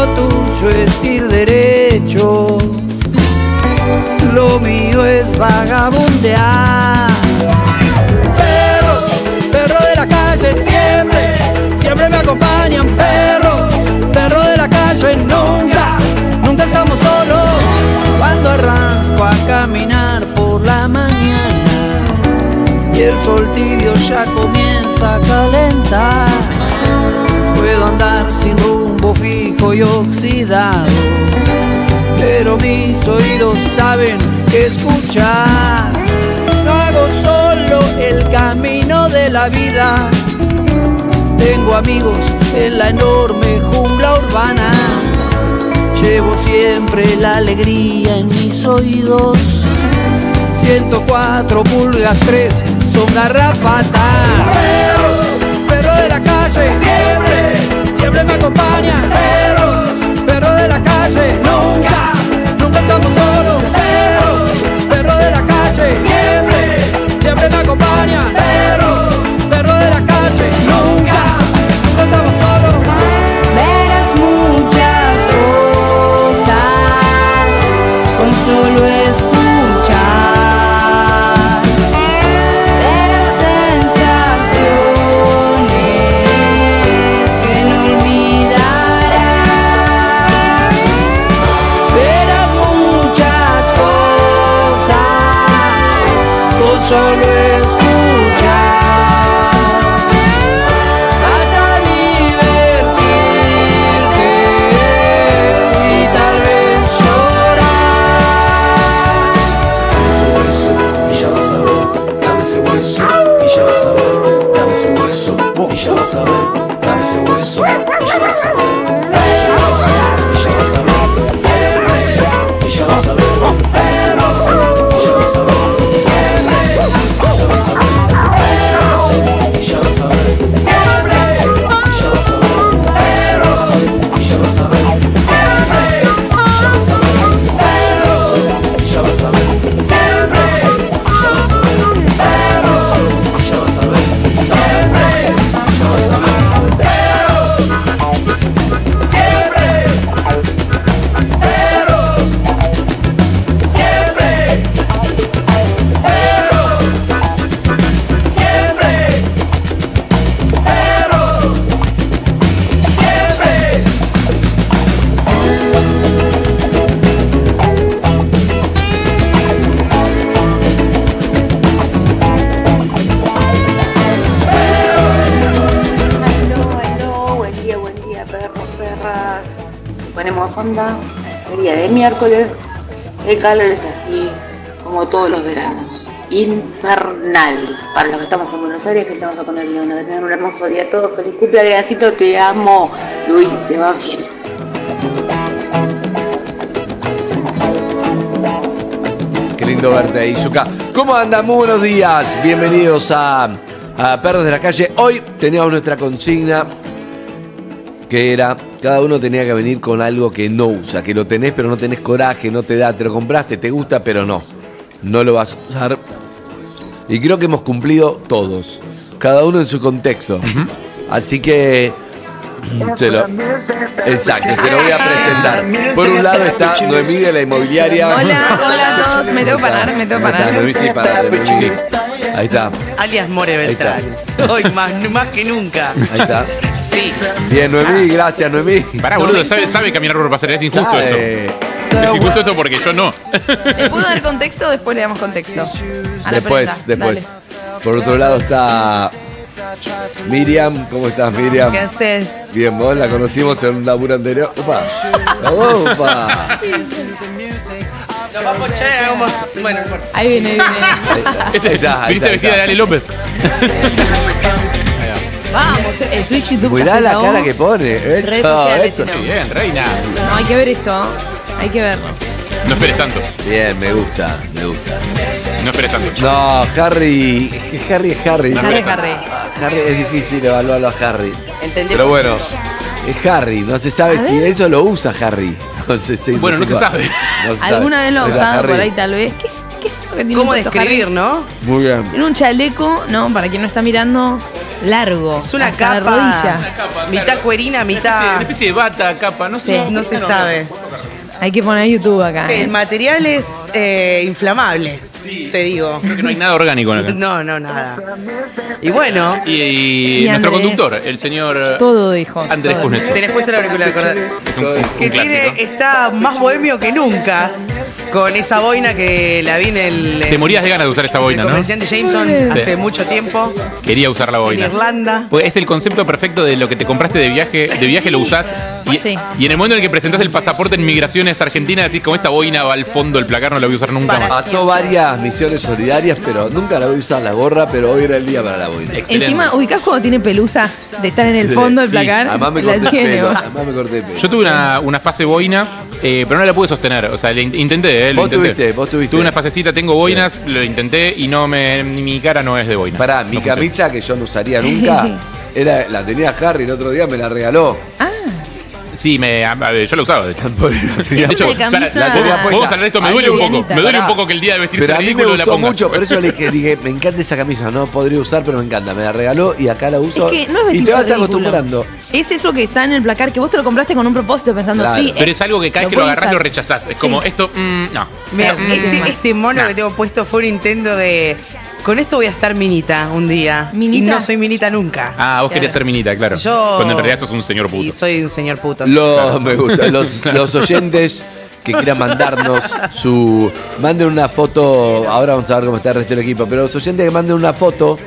lo tuyo es ir derecho. Lo mío es vagabundear. Perros, perros de la calle siempre, siempre me acompañan. Perros, perros de la calle nunca, nunca estamos solos. Cuando arranco a caminar por la mañana y el sol tibio ya comienza a calentar. Puedo andar sin rumbo fijo y oxidado, pero mis oídos saben escuchar. No hago solo el camino de la vida, tengo amigos en la enorme jungla urbana. Llevo siempre la alegría en mis oídos. 104 pulgas 3 son garrapatas. Perros de la calle, siempre, siempre me acompañan. Perros, perros de la calle, nunca, nunca estamos solos. Perros, perros de la calle, siempre, siempre me acompañan. Perros, perros de la calle, nunca el día de miércoles. El calor es así, como todos los veranos. Infernal. Para los que estamos en Buenos Aires, que le vamos a ponerle onda. Que tengan un hermoso día a todos. Feliz cumpleaños, te amo. Luis de Banfield. Qué lindo verte ahí, Zuka. ¿Cómo andan? Muy buenos días. Bienvenidos a, a Perros de la Calle. Hoy teníamos nuestra consigna que era, cada uno tenía que venir con algo que no usa, que lo tenés pero no tenés coraje, no te da, te lo compraste, te gusta pero no. No lo vas a usar. Y creo que hemos cumplido todos, cada uno en su contexto. Así que... Se lo, exacto, se lo voy a presentar. Por un lado está Noemí de la inmobiliaria. Hola, hola a todos. Me tengo que parar, me tengo que parar. Noemí, sí, parate, Noemí. Ahí está, Alias More Beltrán. Hoy más, más que nunca. ahí está. Sí. Bien, Noemí, gracias, Noemí. Pará, boludo, sabe, sabe caminar por pasarela. Es injusto Sabe. esto. Es injusto esto porque yo no. ¿Le puedo dar contexto o después le damos contexto? A la Después, prensa. después. Dale. Por otro lado está Miriam. ¿Cómo estás, Miriam? ¿Qué haces? Bien, vos la conocimos en un laburo anterior. ¡Opa! ¡Opa! Nos vamos a más. Bueno, no importa. Ahí viene, ahí viene. Ese, Ahí está, ahí viniste está, vestida de Ale López. Vamos, el Twitch YouTube. Mirá la cara que pone. Redes Eso, sociales, eso. si no. Bien, reina. No, hay que ver esto. Hay que verlo. No esperes tanto. Bien, me gusta, me gusta. No esperes tanto. No, Harry. Harry es Harry. No, Harry, Harry. Harry es difícil evaluarlo a Harry. ¿Entendés? Pero bueno, es Harry. No se sabe A si ver. eso lo usa Harry. No sé si- Bueno, no se sabe. No se sabe. ¿Alguna vez lo ha usado por Harry. ahí tal vez? ¿Qué es, qué es eso que tiene ¿Cómo describir, Harry? no? Muy bien. Tiene un chaleco, ¿no? Para quien no está mirando. Largo. Es una hasta la capa, rodilla. capa, mitad claro. cuerina, Una especie, mitad. una especie de bata, capa, no sé. Sí. No se sabe. Hay que poner YouTube acá. El ¿eh? material es eh, inflamable, te digo. Creo que no hay nada orgánico acá. No, no, nada. Y bueno, Y, y Y nuestro Andrés. conductor, el señor Todo dijo. Andrés. Kuznetsov. tenés puesta la acordar. Es un, un Que clásico. tiene, está más bohemio que nunca. Con esa boina que la vi en el. Te morías de ganas de usar esa en boina, el ¿no? convención de Jameson Sí. hace mucho tiempo. Quería usar la En boina. Irlanda. Pues es el concepto perfecto de lo que te compraste de viaje, de viaje lo usás y, Sí. y en el momento en el que presentás el pasaporte en migraciones argentinas decís como esta boina va al fondo del placar, no la voy a usar nunca Para- más. Pasó varias misiones solidarias, pero nunca la voy a usar la gorra, pero hoy era el día para la boina. Excelente. Encima, ubicás cuando tiene pelusa de estar en el fondo del sí, placar. Además me corté pelo. Además me corté el pelo. Yo tuve una, una fase boina, eh, pero no la pude sostener. O sea, le in- intenté, eh, lo Vos intenté. tuviste, vos tuviste. Tuve una fasecita, tengo boinas, lo intenté y no me, ni mi cara no es de boina. Pará, No mi funciona. camisa que yo no usaría nunca, era, la tenía Harry el otro día, me la regaló. Ah, Sí, me, a- a ver, yo la usaba. De hecho. De hecho, una camisa- La tenía vamos puesta. a hablar de esto, me duele un poco. Me duele un poco que el día de vestirse Pero a mí me ridículo la gustó pongas. mucho, por eso le dije, dije, me encanta esa camisa, no podría usar, pero me encanta. Me la regaló y acá la uso. es que no es y te vas ridículo. acostumbrando. Es eso que está en el placar, que vos te lo compraste con un propósito pensando, Claro. sí. Pero eh, es algo que cada vez que lo agarrás usar. lo rechazás. Es Sí. como esto, mm, no. Mira, Mm, este, más. este mono que tengo puesto fue un intento de. Con esto voy a estar minita un día. ¿Minita? Y no soy minita nunca. Ah, vos Claro. querías ser minita, claro. Yo- Cuando en realidad sos un señor puto. Y soy un señor puto. Lo, me gusta. Los, los oyentes que quieran mandarnos su. Manden una foto. Ahora vamos a ver cómo está el resto del equipo. Pero los oyentes que manden una foto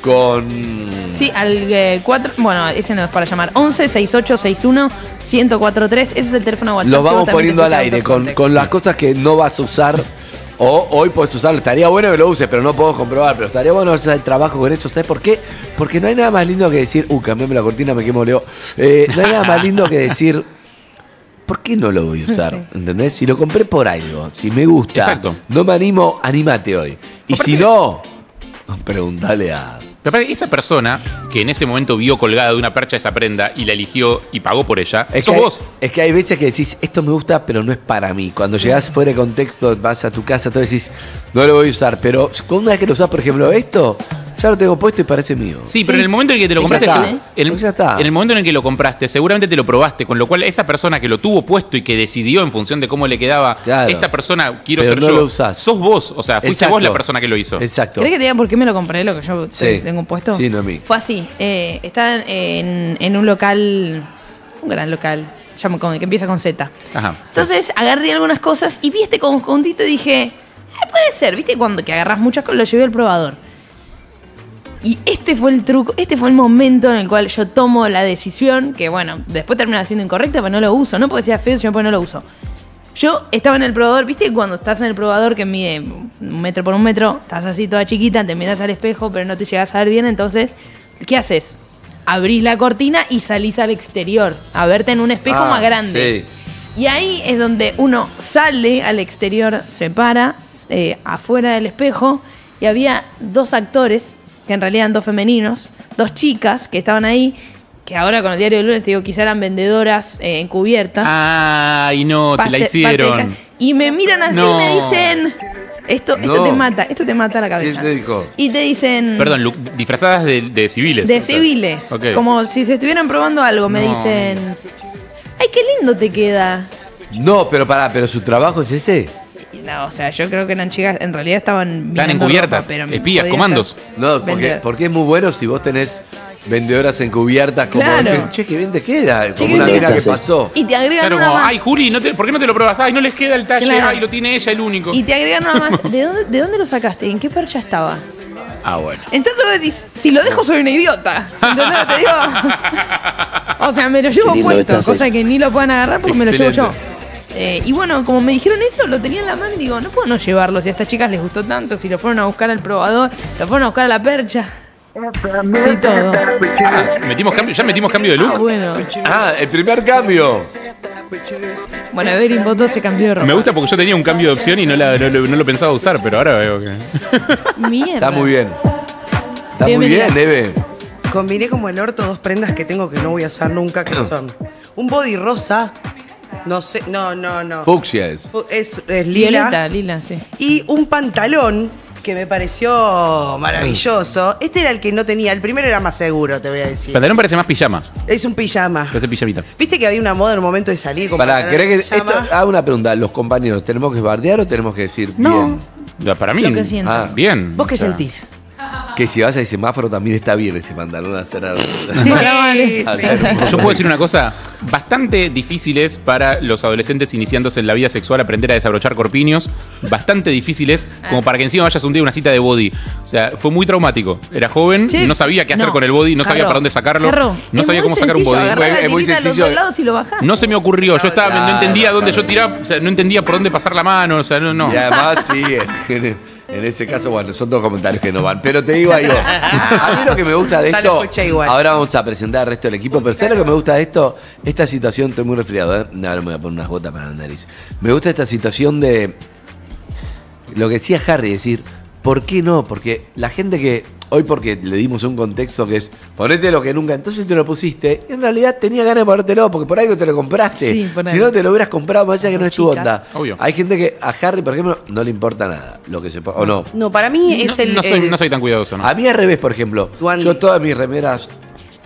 con. Sí, al 4. bueno, ese no es para llamar. 11 68 61 1043. Ese es el teléfono WhatsApp. Los vamos poniendo al aire con, con las cosas que no vas a usar. O hoy puedes usarlo. Estaría bueno que lo uses, pero no puedo comprobar. Pero estaría bueno hacer el trabajo con eso. ¿Sabes por qué? Porque no hay nada más lindo que decir. Uh, cambiame la cortina, me quemo Leo. Eh, no hay nada más lindo que decir. ¿Por qué no lo voy a usar? ¿Entendés? Si lo compré por algo, si me gusta, Exacto. no me animo, animate hoy. Y si no, pregúntale a. Pero esa persona que en ese momento vio colgada de una percha esa prenda y la eligió y pagó por ella, Es sos que, hay, vos. es que hay veces que decís, esto me gusta, pero no es para mí. Cuando llegás fuera de contexto, vas a tu casa, todo decís, no lo voy a usar. Pero una vez que lo usás, por ejemplo, esto, ya lo tengo puesto y parece mío. Sí, pero en el momento en el que te lo ya compraste, está. segu- en, Pues ya está. en el momento en el que lo compraste, seguramente te lo probaste, con lo cual esa persona que lo tuvo puesto y que decidió en función de cómo le quedaba, Claro. esta persona quiero Pero ser no yo, lo usás. sos vos, o sea, fuiste Exacto. vos la persona que lo hizo. Exacto. ¿Querés que te diga por qué me lo compré, lo que yo Sí. tengo puesto? Sí, Noemí. Fue así. Eh, estaba en, en un local, un gran local, llamo con- que empieza con Z. Ajá. Entonces agarré algunas cosas y vi este conjuntito y dije, "Eh, puede ser, ¿viste? Cuando que agarras muchas cosas, lo llevé al probador. Y este fue el truco, este fue el momento en el cual yo tomo la decisión, que bueno, después termina siendo incorrecta, pero no lo uso. No porque sea feo, sino porque no lo uso. Yo estaba en el probador, ¿viste? Cuando estás en el probador que mide un metro por un metro, estás así toda chiquita, te miras al espejo, pero no te llegas a ver bien, entonces, ¿qué haces? Abrís la cortina y salís al exterior, a verte en un espejo Ah, más grande. sí. Y ahí es donde uno sale al exterior, se para eh, afuera del espejo y había dos actores, que en realidad eran dos femeninos, dos chicas que estaban ahí, que ahora con el diario de lunes te digo, quizá eran vendedoras eh, encubiertas. Ay, no, te la hicieron. y me miran así No. y me dicen, esto, esto No. te mata, esto te mata la cabeza. ¿Quién te dijo? Y te dicen... Perdón, disfrazadas de, de civiles. De sea. civiles. Como si se estuvieran probando algo. Me No. dicen, ay, qué lindo te queda. No, pero pará, pero su trabajo es ese. No, o sea, yo creo que eran chicas, en realidad estaban Están encubiertas, ropa, pero espías, comandos. No, porque, porque es muy bueno si vos tenés vendedoras encubiertas como Claro. che, qué bien te queda, Che, como qué una te que pasó. Y te agregan Claro, una como, más. ay, Juli, ¿no te- ¿por qué no te lo pruebas? Ay, no les queda el talle. Claro. Ay, lo tiene ella, el único. Y te agregan una más. ¿De dónde, ¿De dónde lo sacaste? ¿En qué percha estaba? Ah, bueno. Entonces vos decís, si lo dejo soy una idiota. ¿Entendés lo que te digo? o sea, me lo llevo puesto, cosa que ni lo puedan agarrar porque me lo llevo yo. Eh, y bueno, como me dijeron eso, lo tenía en la mano y digo, no puedo no llevarlo. Si a estas chicas les gustó tanto, si lo fueron a buscar al probador, lo fueron a buscar a la percha. Sí, todo. Ah, metimos cambio, ya metimos cambio de look. Ah, bueno. Ah, el primer cambio. Bueno, Evelyn Botto se cambió de ropa. Me gusta porque yo tenía un cambio de opción y no, la- no lo- no lo pensaba usar, pero ahora veo que. Mierda. Está muy bien. Está muy bien, Eve. Combiné como el orto dos prendas que tengo que no voy a usar nunca, que son un body rosa, no sé, no, no, no. Fucsia es. Es, es lila. Violeta, lila, sí. Y un pantalón que me pareció maravilloso. Este era el que no tenía. El primero era más seguro, te voy a decir. Pantalón parece más pijama. Es un pijama. Parece pijamita. ¿Viste que había una moda en el momento de salir con Para, pantalón ¿querés de que esto, pijama? hago una pregunta. ¿Los compañeros tenemos que bardear o tenemos que decir No. bien? Ya, Para mí. Lo que sientas. Ah, Bien. ¿Vos qué O sea, sentís? Que si vas al semáforo también está bien ese pantalón a hacer algo. Hacer- Yo puedo decir una cosa, bastante difíciles para los adolescentes iniciándose en la vida sexual aprender a desabrochar corpiños, bastante difíciles como para que encima vayas un día a una cita de body. O sea, fue muy traumático. Era joven, Che, no sabía qué hacer no. con el body, no sabía para dónde sacarlo, no es sabía muy cómo sacar un sencillo, body. la Es muy tirita a los sencillo. dos lados y lo bajás. No se me ocurrió, yo estaba, no Claro, entendía dónde yo tiraba, o sea, no entendía por dónde pasar la mano, o sea, no, no. Y además, sí, en, ese caso, bueno, son dos comentarios que no van. Pero te digo algo. A mí lo que me gusta de Ya esto. lo escuché igual. Ahora vamos a presentar al resto del equipo. Pero ¿sabes lo que me gusta de esto? Esta situación, estoy muy resfriado, ¿eh? Ahora me voy a poner unas gotas para la nariz. Me gusta esta situación de. Lo que decía Harry, decir, ¿por qué no? Porque la gente que. Hoy porque le dimos un contexto que es ponete lo que nunca, entonces te lo pusiste. En realidad tenía ganas de ponértelo porque por algo te lo compraste. Sí, por si no te lo hubieras comprado, más allá que no es tu onda. Obvio. Hay gente que a Harry, por ejemplo, no le importa nada lo que se o no. No, para mí No, es el. no soy, el- no soy tan cuidadoso, ¿no? A mí al revés, por ejemplo, yo todas mis remeras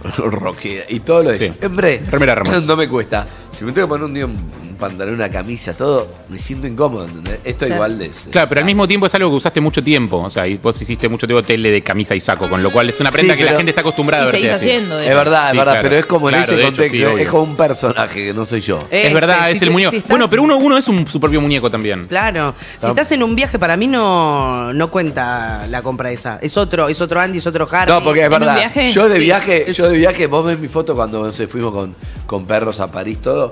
rockeras y todo lo de Sí. siempre Remera Ramos. no me cuesta. Si me tengo que poner un día un, pantalón, una camisa, todo, me siento incómodo. ¿entendés? Esto Claro. igual de Claro, pero al mismo tiempo es algo que usaste mucho tiempo. O sea, y vos hiciste mucho tiempo tele de camisa y saco, con lo cual es una prenda Sí, que la gente está acostumbrada Y a verte seguís así. haciendo. Es verdad, es verdad, claro. pero es como en Claro, ese hecho, contexto, sí, es como un personaje que no soy yo. Es Ese, verdad, si es te- el muñeco. si estás- Bueno, pero uno, uno es un, su propio muñeco también. Claro. Si estás en un viaje, para mí no, no cuenta la compra esa. Es otro, es otro Andy, es otro Harry. No, porque es ¿En un verdad. viaje? Yo de viaje, yo de viaje, vos ves mi foto cuando no sé, fuimos con, con perros a París todo,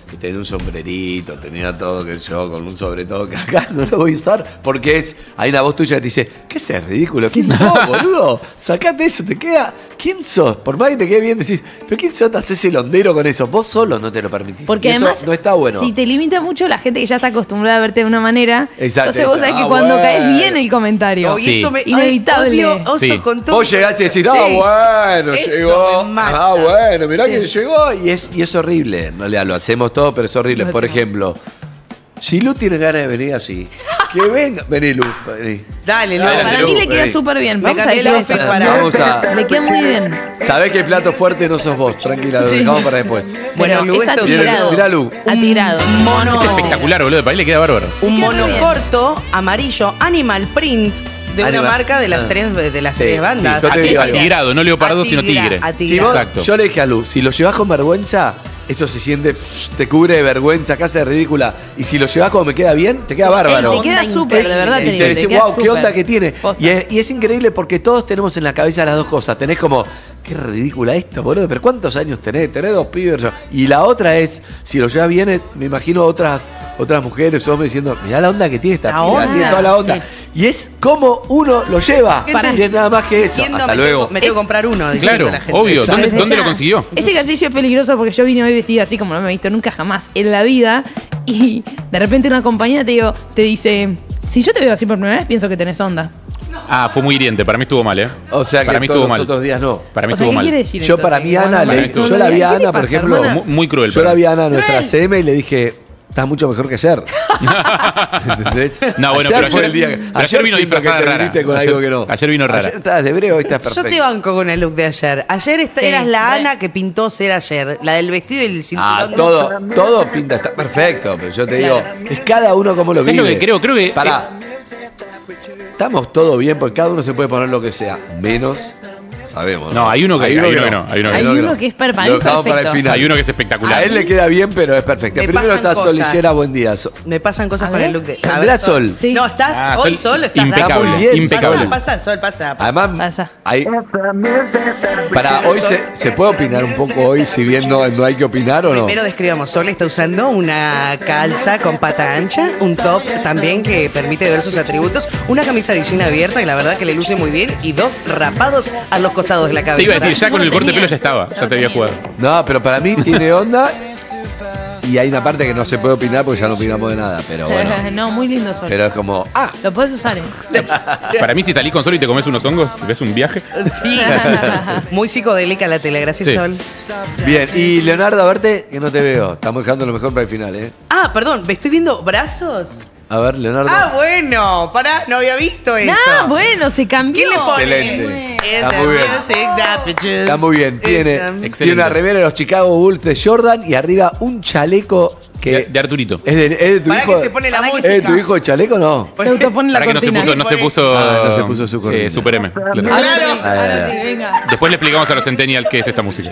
que tenía un sombrerito, tenía todo que yo, con un sobre todo que acá no lo voy a usar, porque es, hay una voz tuya que te dice, ¿qué es ridículo? ¿Quién sos, boludo? Sacate eso, te queda. ¿Quién sos? Por más que te quede bien, decís, ¿pero quién sos? Te haces el hondero con eso. Vos solo no te lo permitís. Porque Y eso además, no está bueno. si te limita mucho la gente que ya está acostumbrada a verte de una manera, Exacto, entonces vos sabés ah, que cuando bueno. caes bien el comentario, y Sí. eso me, ay, Inevitable. odio oso Sí. con todo. Vos llegás y decís, ah, Sí. bueno, Eso llegó. me mata. Ah, bueno, mirá que llegó. Y es, y es horrible. En realidad lo hacemos todo, pero es horrible. Por ejemplo, si Lu tiene ganas de venir así, que venga. Vení, Lu, vení. Dale, Lu. Dale, para Lu, mí le queda vení. súper bien. Me Vamos a cambié el outfit para- Vamos a. Le queda muy bien. Sabés que el plato fuerte no sos vos, tranquila, lo Sí. dejamos para después. Bueno, Lu, es esto- atirado. Mirá, Lu. Atirado. mono. Es espectacular, boludo. Para él le queda bárbaro. Un queda mono bien. corto, amarillo, animal print, de una marca de las Ah. tres, de las Sí, tres bandas. sí, yo te digo algo. Atigrado, no leopardo, sino Atigra- tigre. atigra- Si vos- Exacto. yo le dije a Lu, si lo llevas con vergüenza, eso se siente, te cubre de vergüenza, casa de ridícula. Y si lo llevas como me queda bien, te queda bárbaro. Sí, te queda súper, de verdad te te wow, qué súper". onda que tiene. Y es, y es increíble porque todos tenemos en la cabeza las dos cosas. Tenés como, qué ridícula esto, boludo. Pero ¿cuántos años tenés? Tenés dos pibes. Y la otra es, si lo llevas bien, es- me imagino otras, otras mujeres, hombres diciendo, mirá la onda que tiene esta piba, tiene toda la onda. Sí. Y es como uno lo lleva. Para- Y es nada más que eso. Diciendo, Hasta me luego. Tengo, me tengo que comprar uno. Claro, la gente. obvio. ¿Dónde, lo consiguió? Este ejercicio es peligroso porque yo vine hoy vestida así como no me he visto nunca jamás en la vida y de repente una compañía te, digo, te dice, si yo te veo así por primera vez, pienso que tenés onda. Ah, fue muy hiriente. Para mí estuvo mal, ¿eh? O sea que para mí todos estuvo los mal. otros días no. Para mí O sea, estuvo ¿qué mal. quiere decir Yo entonces? para mí, Ana, le- me- yo la vi a ¿Qué le Ana, por pasa, ejemplo, hermana? Muy, muy cruel. Yo pero- la vi a Ana, nuestra Cruel. CM, y le dije, estás mucho mejor que ayer. ¿Entendés? No, bueno, ayer pero fue ayer- el día que- pero ayer vino disfrazada que te rara. con Ayer- algo que no. ayer vino rara. Ayer estabas de breve, hoy estás Yo perfecto. te banco con el look de ayer. Ayer Sí, eras la re. Ana que pintó ser ayer. La del vestido y el cinturón. Ah, todo, todo pinta, está perfecto, pero yo te digo, es cada uno como lo ¿Sabes vive. lo que creo? Creo que- Pará. Estamos todo bien porque cada uno se puede poner lo que sea, menos sabemos. No, hay uno que- hay uno que no, hay uno que Hay no. uno que es per- para mí Lo dejamos para el perfecto. final. Hay uno que es espectacular. A él le queda bien, pero es perfecto. Me Primero pasan está cosas. Solillera, buen día. So- Me pasan cosas A con ver. el look de. a Sol. Sí. No, estás Ah, hoy Sol, solo. Estás impecable, Está muy bien, impecable. Pasa, pasa, Sol, pasa. pasa. Además, Pasa. hay- para hoy se, se puede opinar un poco hoy, si bien no, no hay que opinar o no. Primero describamos, Sol está usando una calza con pata ancha, un top también que permite ver sus atributos, una camisa de jean abierta que la verdad que le luce muy bien y dos rapados a los costados de la cabeza. Te iba a decir, ya con No el corte de tenía. pelo ya estaba. Ya se había jugado. No, pero para mí tiene onda y hay una parte que no se puede opinar porque ya no opinamos de nada, pero bueno. no, muy lindo sol. Pero es como, ah, Lo puedes usar, ¿eh? Para mí, si salís con Sol y te comes unos hongos, ves un viaje. Sí, muy psicodélica la tele, gracias Sí. Sol. bien. Y Leonardo, a verte, que no te veo. Estamos dejando lo mejor para el final, ¿eh? Ah, perdón, me estoy viendo brazos. A ver, Leonardo. Ah, bueno, pará, no había visto eso. Ah, bueno, se cambió. ¿Qué le pone? Excelente. Está muy bien. Está muy bien. Tiene, tiene una remera de los Chicago Bulls de Jordan y arriba un chaleco que. De, de Arturito. ¿Es de, es de tu Para hijo? que se pone la música. ¿Es de tu hijo el chaleco o no? Se autopone la Para que no se puso, no se puso, Ah, no se puso su eh, Super M. Ahora Claro. sí, ahora sí, venga. Después le explicamos a los Centennial qué es esta música.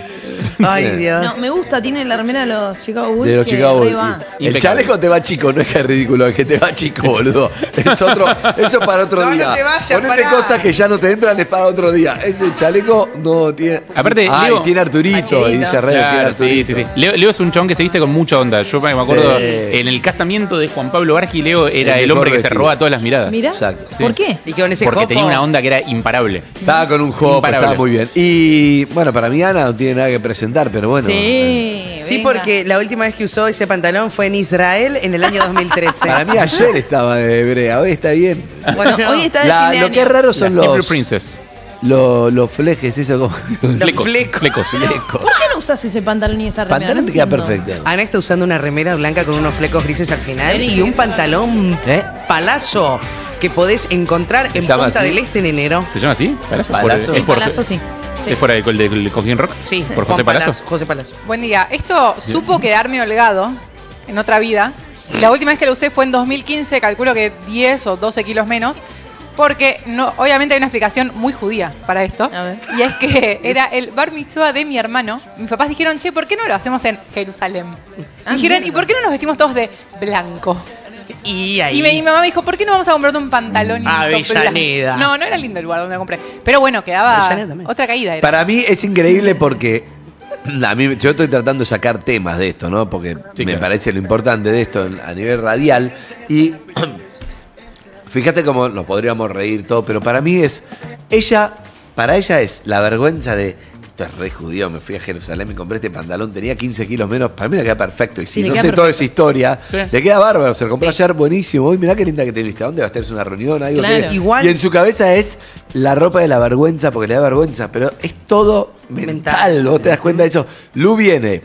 Ay, Dios. No, me gusta, tiene la remera de los Chicago Bulls. De los que Chicago Bulls. El Impecable. chaleco te va chico, no es que es ridículo, es que te va chico, boludo. Es otro, eso es para otro No, no día. te vayas, Ponete pará. cosas que ya no te entran, es para otro día. Ese chaleco no tiene. Aparte, Ay, Leo- tiene Arturito. Y Arturito. dice tiene Claro, sí, Arturito. sí, sí. Leo, Leo es un chabón que se viste con mucha onda. Yo me acuerdo, Sí. en el casamiento de Juan Pablo Barqui, Leo era El el, mejor hombre que se vestido. robaba todas las miradas. Mira, Exacto. ¿por Sí. qué? Y con ese Porque jopo. tenía una onda que era imparable. Estaba con un Imparable. estaba muy bien. Y bueno, para mí Ana no tiene nada que presentar, pero bueno. Sí, Sí, venga. porque la última vez que usó ese pantalón fue en Israel en el año 2013. Para mí ayer estaba de brea, hoy está bien. Bueno, hoy está de La- de lo año. que es raro son La los, Princess. los, los flejes, eso como. Flecos. flecos. Flecos. Flecos. ¿Por qué no usas ese pantalón y esa remera? Pantalón No te queda perfecto. Ana está usando una remera blanca con unos flecos grises al final y un ¿qué pantalón ¿Eh? palazo que podés encontrar en Punta así? del Este en enero. ¿Se llama así? ¿Palazo? Palazo. Sí, es por, Palazzo, sí. Sí. ¿Es por el, el de el Cojín Rock? Sí, ¿Por José Juan Palazzo? José Palazzo. Buen día. Esto supo quedarme holgado en otra vida. La última vez que lo usé fue en 2015, calculo que 10 o 12 kilos menos. Porque no, obviamente hay una explicación muy judía para esto. A ver. Y es que era el bar mitzvah de mi hermano. Mis papás dijeron, che, ¿por qué no lo hacemos en Jerusalén? Ah, dijeron, mierda. ¿y por qué no nos vestimos todos de blanco? Y ahí. Y, me- y mi mamá me dijo, ¿por qué no vamos a comprarte un pantalón Avellaneda. blanco? No, no era lindo el lugar donde lo compré. Pero bueno, quedaba Avellaneda otra caída. Era. Para mí es increíble porque a mí, yo estoy tratando de sacar temas de esto, ¿no? Porque Sí, me claro. parece lo importante de esto a nivel radial. Y fíjate cómo nos podríamos reír todo, pero para mí es. Ella, para ella es la vergüenza de. Esto es re judío, me fui a Jerusalén, me compré este pantalón, tenía 15 kilos menos. Para mí le queda perfecto. Y si Sí, no sé toda esa historia, Sí. le queda bárbaro. Se lo compró ayer, buenísimo. Uy, mirá qué linda que te viste. ¿A dónde va a estar? ¿Es una reunión? Algo Claro. que- Igual- Y en su cabeza es la ropa de la vergüenza porque le da vergüenza, pero es todo mental. Mental. ¿Vos te das cuenta de eso? Lu viene.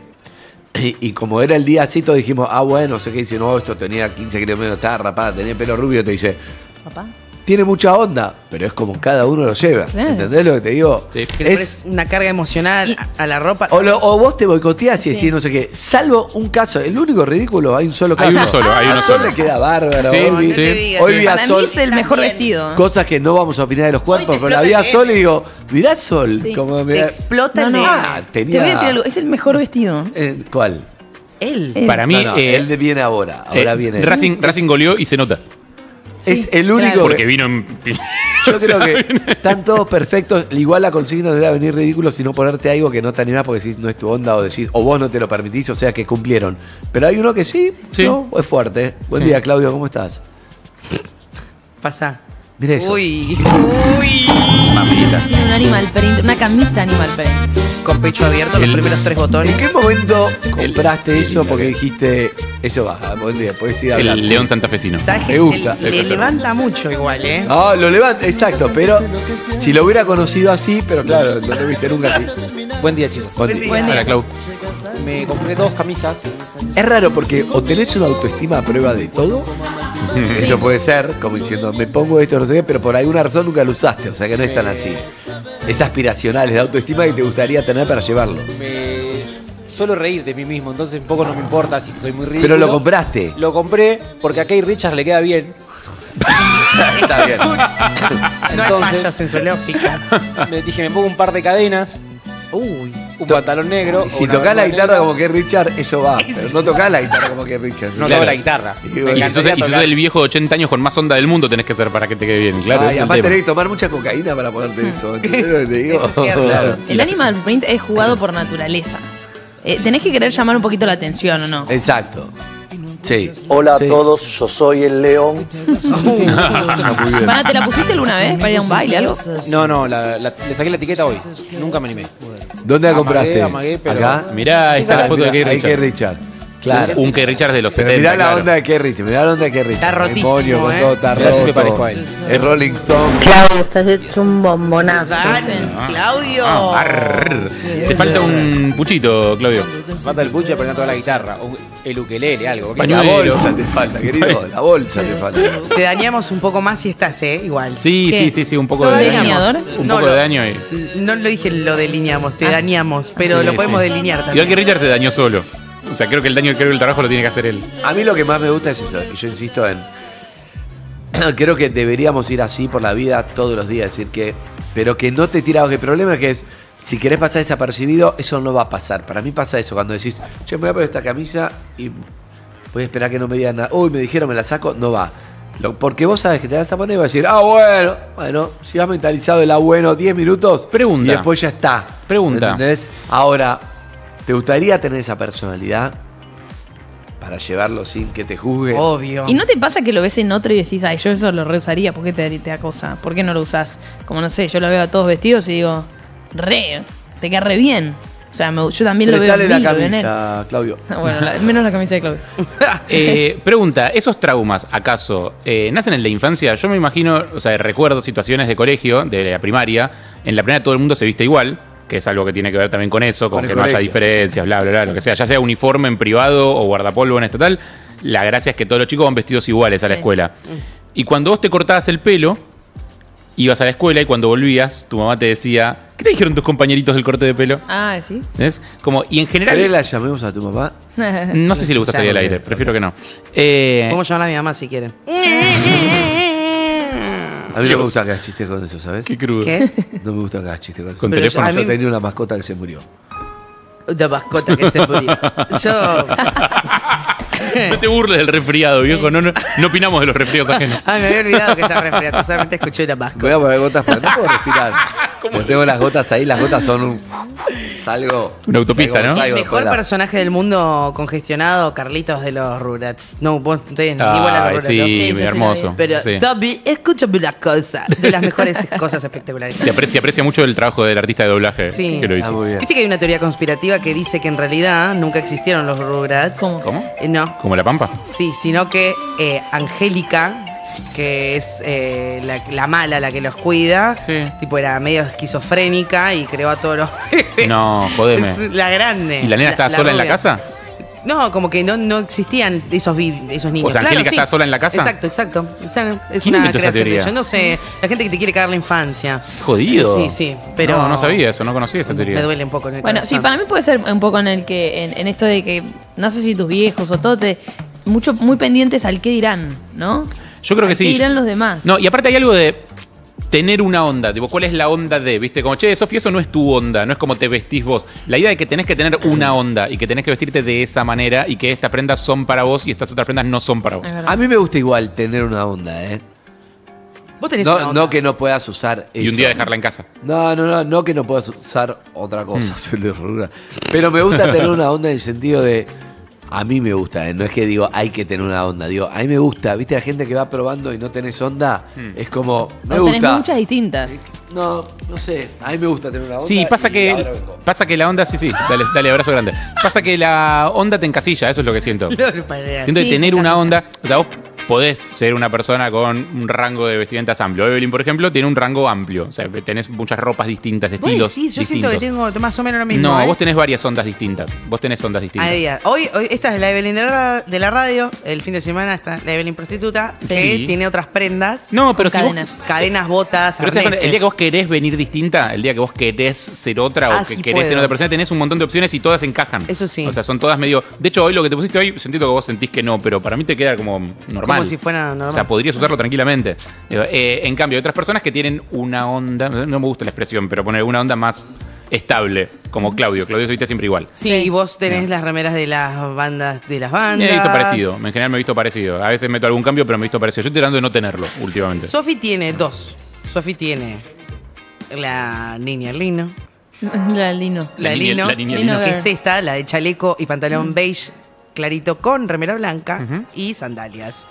Y, y como era el día así, todos dijimos, ah, bueno, sé que dice, no, esto tenía 15 kilos menos, estaba rapada, tenía pelo rubio, te dice, Papá. Tiene mucha onda, pero es como cada uno lo lleva. Claro. ¿Entendés lo que te digo? Sí. Es, una carga emocional Y- a, a la ropa. o, lo- o vos te boicoteás y Sí. decís no sé qué. Salvo un caso, el único ridículo, hay un solo caso. Hay uno solo, hay a uno Sol solo. le queda bárbaro. Sí, hoy vi, sí. hoy vi a Para Sol. mí es el mejor También. vestido. Cosas que no vamos a opinar de los cuerpos, pero la vi a Sol y digo, mirá Sol. Sí. Como Te explota No. Ah, tenía... Te voy a decir algo, es el mejor vestido. Eh, ¿Cuál? Él. Para mí, No, no, eh, él de- viene ahora. Ahora eh, viene. Racing, Racing goleó y se nota. Es el único. Porque que- vino en. Yo creo que están todos perfectos. Igual la consigna no debería venir ridículo si no ponerte algo que no te animás porque decís no es tu onda o decís o vos no te lo permitís, o sea que cumplieron. Pero hay uno que sí, Sí. ¿no? es fuerte. Buen Sí. día, Claudio, ¿cómo estás? Pasa. Mira eso. Uy. Uy. Mamita. Un animal print, una camisa animal print. Con pecho abierto, El- los primeros tres botones. ¿En qué momento compraste el- eso el- porque dijiste eso va? Buen día, puedes ir a El hablar. León Santafesino. ¿Sabes Me qué? gusta. Le, le levanta mucho igual, ¿eh? No, lo levanta, exacto, pero si lo hubiera conocido así, pero claro, no lo viste nunca así. Buen día, chicos. Buen día. Buen día. Hola, Clau. Me compré dos camisas. Es raro porque o tenés una autoestima a prueba de todo, eso puede ser, como diciendo, me pongo esto, no sé qué, pero por alguna razón nunca lo usaste, o sea que no es tan así. Es aspiracional, es de autoestima que te gustaría tener para llevarlo. Me suelo reír de mí mismo, entonces un poco no me importa si soy muy ridículo. Pero lo compraste. Lo compré porque a Kay Richards le queda bien. Está bien. No es Entonces- falla sensuológica. Me dije, me pongo un par de cadenas, Uy. Un pantalón negro. Y si una tocás la bermuda guitarra negra. como que Richard, eso va. Pero no tocás la guitarra como que Richard. No Claro. toco la guitarra. Y Me bueno. Y si sos, encantaría y si sos tocar. el viejo de 80 años con más onda del mundo, tenés que hacer para que te quede bien. Claro, Ay, ese es el además tema. tenés que tomar mucha cocaína para ponerte eso. ¿Entendés lo que te digo? Eso es cierto. Claro. El animal print es jugado por naturaleza. Eh, tenés que querer llamar un poquito la atención, ¿o no? Exacto. Sí. Hola Sí. a todos, yo soy el León. Muy bien. Pana, ¿te la pusiste alguna vez para ir a un baile, algo? No, no, la- la- le saqué la etiqueta hoy. Nunca me animé. ¿Dónde la Amagué, compraste? amagué, pero- ¿Acá? Mirá, ahí está la foto de Kay Ahí que Richard. Claro. Un Keith Richards de los Pero 70. mirá la claro. onda de Kerry, mirá la onda de Kerry. Está rotísimo, Demonio, con ¿eh? todo, está Mirá si me roto. parezco a él. Es Rolling Stone. Claudio, estás hecho un bombonazo. Dani, Claudio. Ah, arr. Te falta un puchito, Claudio. Mata el pucho y aprender toda la guitarra. O el ukelele, algo. La Pañuelo. bolsa te falta, querido. La bolsa te falta. Te dañamos un poco más si estás, ¿eh? Igual. Sí, ¿Qué? sí, sí, sí, un poco de delineador? daño. Un No, poco lo- de daño y. No lo dije lo delineamos, te dañamos, pero Sí, lo podemos sí. delinear Igual también. que Richard te dañó solo. O sea, creo que el daño, creo que el trabajo lo tiene que hacer él. A mí lo que más me gusta es eso, y yo insisto en. Creo que deberíamos ir así por la vida todos los días, decir que. Pero que no te tiras. El problema es que es. Si querés pasar desapercibido, eso no va a pasar. Para mí pasa eso, cuando decís, che, me voy a poner esta camisa y voy a esperar que no me digan nada. Uy, me dijeron, me la saco, no va. Lo- porque vos sabes que te vas a poner y vas a decir, ah, bueno, bueno, si vas mentalizado de la bueno 10 minutos, Pregunta. y después ya está. Pregunta. ¿Entendés? Ahora, ¿te gustaría tener esa personalidad para llevarlo sin que te juzgue? Obvio. ¿Y no te pasa que lo ves en otro y decís, ay, yo eso lo reusaría, ¿por qué te, te da cosa? ¿Por qué no lo usás? Como no sé, yo lo veo a todos vestidos y digo, re, te queda re bien. O sea, me- yo también lo veo Prestale la camisa, Claudio. Bueno, la- menos la camisa de Claudio. Eh, pregunta, ¿esos traumas acaso eh, nacen en la infancia? Yo me imagino, o sea, recuerdo situaciones de colegio, de la primaria, en la primaria todo el mundo se viste igual, que es algo que tiene que ver también con eso, con, que no haya diferencias, bla, bla, bla, lo que sea, ya sea uniforme en privado o guardapolvo en estatal, la gracia es que todos los chicos van vestidos iguales a la Sí. escuela. Y cuando vos te cortabas el pelo, ibas a la escuela y cuando volvías, tu mamá te decía, ¿qué te dijeron tus compañeritos del corte de pelo? Ah, sí. ¿Ves? Como, y en ¿Querés general... la llamemos a tu mamá? No sé si le gusta salir al aire, prefiero que no. Eh, Podemos llamar a mi mamá si quieren. A mí no me gusta que hagas chistes con eso, ¿sabes? qué crudo. ¿Qué? No me gusta que hagas chistes con eso. Con Pero teléfono. yo, yo A mí- tenía una mascota que se murió. De mascota que se murió. Yo. No te burles del resfriado, viejo. No, no, no opinamos de los resfriados ajenos. Ay, me había olvidado que estaba resfriado. Solamente escuché mascota. Voy a poner gotas porque no puedo respirar. Tengo las gotas ahí, las gotas son un. Salgo. Una autopista, salgo- ¿no? salgo Mejor personaje del mundo congestionado, Carlitos de los Rugrats. No, vos ustedes igual a los Ay, Rugrats. sí, ¿no? Sí, yo sí la hermoso. Pero, Sí. Toby, escúchame una cosa. De las mejores cosas espectaculares. Se aprecia, se aprecia mucho el trabajo del artista de doblaje Sí. que lo Ah, hizo. bien. Viste que hay una teoría conspirativa que dice que en realidad nunca existieron los Rugrats. ¿Cómo? ¿Cómo? Eh, no, ¿Como la pampa? sí, sino que eh, Angélica, que es eh, la, la mala, la que los cuida, Sí. tipo era medio esquizofrénica y creó a todos los bebés. No, jodeme. Es la grande. ¿Y la nena estaba sola en la casa? No, como que no, no existían esos, esos niños. O sea, Claro, Angélica sí. está sola en la casa. Exacto, exacto. O sea, es ¿Quién una creación de teoría? ellos. No sé, la gente que te quiere cagar la infancia. Jodido. Sí, sí, pero... No, no sabía eso, no conocía esa Me teoría. duele un poco en el Bueno, corazón. sí, para mí puede ser un poco en el que, en, en esto de que, no sé si tus viejos o todo, te, mucho, muy pendientes al qué dirán, ¿no? Yo creo que sí. ¿Qué dirán los demás? No, y aparte hay algo de tener una onda, tipo, ¿cuál es la onda de? ¿Viste? Como, che, Sofía, eso no es tu onda, no es como te vestís vos. La idea de que tenés que tener una onda y que tenés que vestirte de esa manera y que estas prendas son para vos y estas otras prendas no son para vos. A mí me gusta igual tener una onda, ¿eh? Vos tenés una No, onda. no que no puedas usar Y un día dejarla en casa. No, no, no, no que no puedas usar otra cosa, Mm. soy de Rugrats. Pero me gusta tener una onda en el sentido de. A mí me gusta, ¿eh? no es que digo hay que tener una onda, digo, a mí me gusta, ¿viste la gente que va probando y no tenés onda? Mm. Es como, me O tenés gusta. muchas distintas. No, no sé, a mí me gusta tener una onda. Sí, pasa y que pasa que la onda, sí, sí, dale, dale abrazo grande. Pasa que la onda te encasilla, eso es lo que siento. Siento que Sí, tener te una onda, o sea, vos podés ser una persona con un rango de vestimentas amplio. Evelyn, por ejemplo, tiene un rango amplio, o sea, tenés muchas ropas distintas, estilos decís, yo siento que tengo más o menos lo mismo. no, ¿eh? vos tenés varias ondas distintas. Vos tenés ondas distintas. Ahí, ya. Hoy, hoy, esta es la Evelyn de la, de la radio. El fin de semana está la Evelyn prostituta. Sí. Que tiene otras prendas. No, pero si vos- cadenas. Cadenas, botas, Pero arneses. el día que vos querés venir distinta, el día que vos querés ser otra Ah, o que sí querés puedo. tener otra persona, tenés un montón de opciones y todas encajan. Eso sí. O sea, son todas medio. De hecho, hoy lo que te pusiste hoy, sentido que vos sentís que no, pero para mí te queda como normal. Como si fuera normal. O sea, podrías usarlo tranquilamente. Eh, en cambio, hay otras personas que tienen una onda, no me gusta la expresión, pero poner una onda más estable, como Claudio. Claudio se viste siempre igual. Sí, y vos tenés las remeras de las bandas de las Me bandas. he visto parecido, en general me he visto parecido. A veces meto algún cambio, pero me he visto parecido. Yo estoy tratando de no tenerlo últimamente. Sofi tiene dos. Sofi tiene la niña Lino. La Lino. La, Lino, la niña Lino. que es esta, la de chaleco y pantalón beige clarito con remera blanca y sandalias.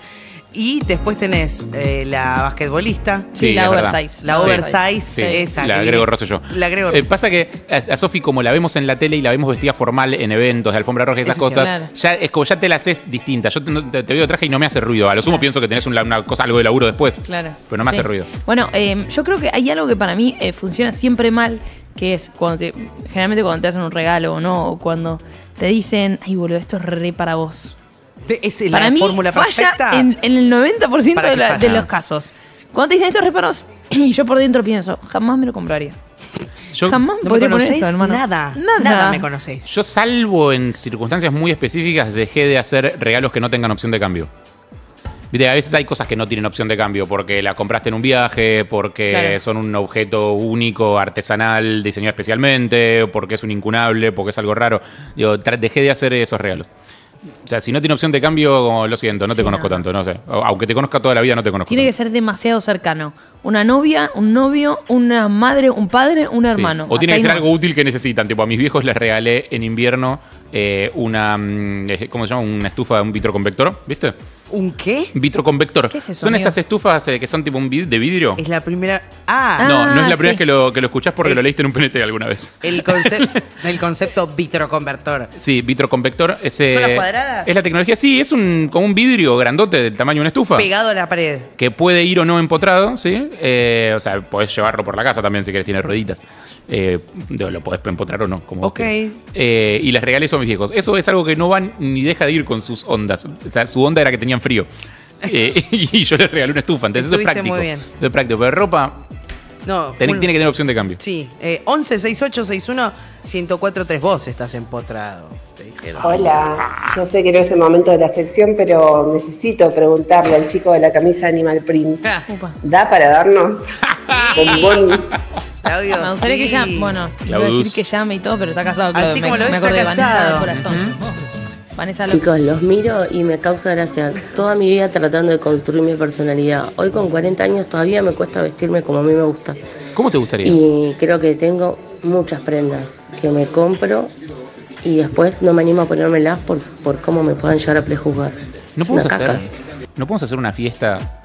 Y después tenés eh, la basquetbolista. Sí, Sí, la oversize. La oversize, Sí, esa. la agrego viene- Rosselló. La agrego Eh, pasa que a, a Sofi, como la vemos en la tele y la vemos vestida formal en eventos de alfombra roja y esas Eso sí, cosas, claro. ya es como ya te la haces distinta. Yo te, te- te veo traje y no me hace ruido. A lo sumo pienso que tenés una, una cosa, algo de laburo después. Claro. Pero no me Sí. hace ruido. Bueno, eh, yo creo que hay algo que para mí eh, funciona siempre mal, que es cuando te, generalmente cuando te hacen un regalo o no, o cuando te dicen, ay boludo, esto es re para vos. Es la para mí fórmula falla perfecta. en, en el 90% Para de, la- de los casos. Cuando te dicen esto es re para vos, y yo por dentro pienso, jamás me lo compraría. Yo, jamás No me podría conocéis eso, hermano. nada. Nada. Nada me conocéis. yo, salvo en circunstancias muy específicas, dejé de hacer regalos que no tengan opción de cambio. Viste, a veces hay cosas que no tienen opción de cambio porque la compraste en un viaje, porque Claro. son un objeto único, artesanal, diseñado especialmente, porque es un incunable, porque es algo raro. Tra- dejé de hacer esos regalos. O sea, si no tiene opción de cambio, lo siento, no te conozco no. tanto, no sé. Aunque te conozca toda la vida, no te conozco. Tiene que ser demasiado cercano. Una novia, un novio, una madre, un padre, un Sí. hermano. O tiene que ser algo útil que necesitan. Tipo, a mis viejos les regalé en invierno eh, una. mm, eh, ¿Cómo se llama? Una estufa, un vitroconvector, ¿viste? ¿Un qué? Vitroconvector. ¿Qué es eso, Son amigo? esas estufas eh, que son tipo un vid- de vidrio. Es la primera. Ah, No, no es la Ah, primera vez que lo, que lo escuchás porque lo leíste en un PNT alguna vez. el, concepto el concepto vitroconvertor. Sí, vitroconvector. Es, eh, ¿Son las cuadradas? Es la tecnología. Sí, es un, como un vidrio grandote del tamaño de una estufa. Pegado a la pared. que puede ir o no empotrado, ¿sí? Eh, o sea, podés llevarlo por la casa también si querés, tiene rueditas. Eh, lo podés empotrar o no. Como Ok. Eh, y les regalé eso a mis viejos. Eso es algo que no van ni deja de ir con sus ondas. O sea, su onda era que tenían frío. Eh, y yo les regalé una estufa. Entonces eso es práctico. muy bien. Eso es práctico. Pero ropa No, ten- un- tiene que tener opción de cambio. Sí, eh, 11 68 61 1043 vos estás empotrado. Te dijeron. Hola, yo sé que no es el momento de la sección, pero necesito preguntarle al chico de la camisa Animal Print. Ah, Upa. ¿Da para darnos bombón? Claudio, Me gustaría que sí. llame. Bueno, iba a Claudus. decir que llame y todo, pero está casado. Claudio. Así me, como lo ves, me acordé está de Vanessa casado. Corazón. Vanessa Chicos, los miro y me causa gracia. Toda mi vida tratando de construir mi personalidad. Hoy con 40 años todavía me cuesta vestirme como a mí me gusta. ¿Cómo te gustaría? Y creo que tengo muchas prendas que me compro y después no me animo a ponérmelas por, por cómo me puedan llegar a prejuzgar. ¿No podemos, una hacer, caca. ¿No podemos hacer una fiesta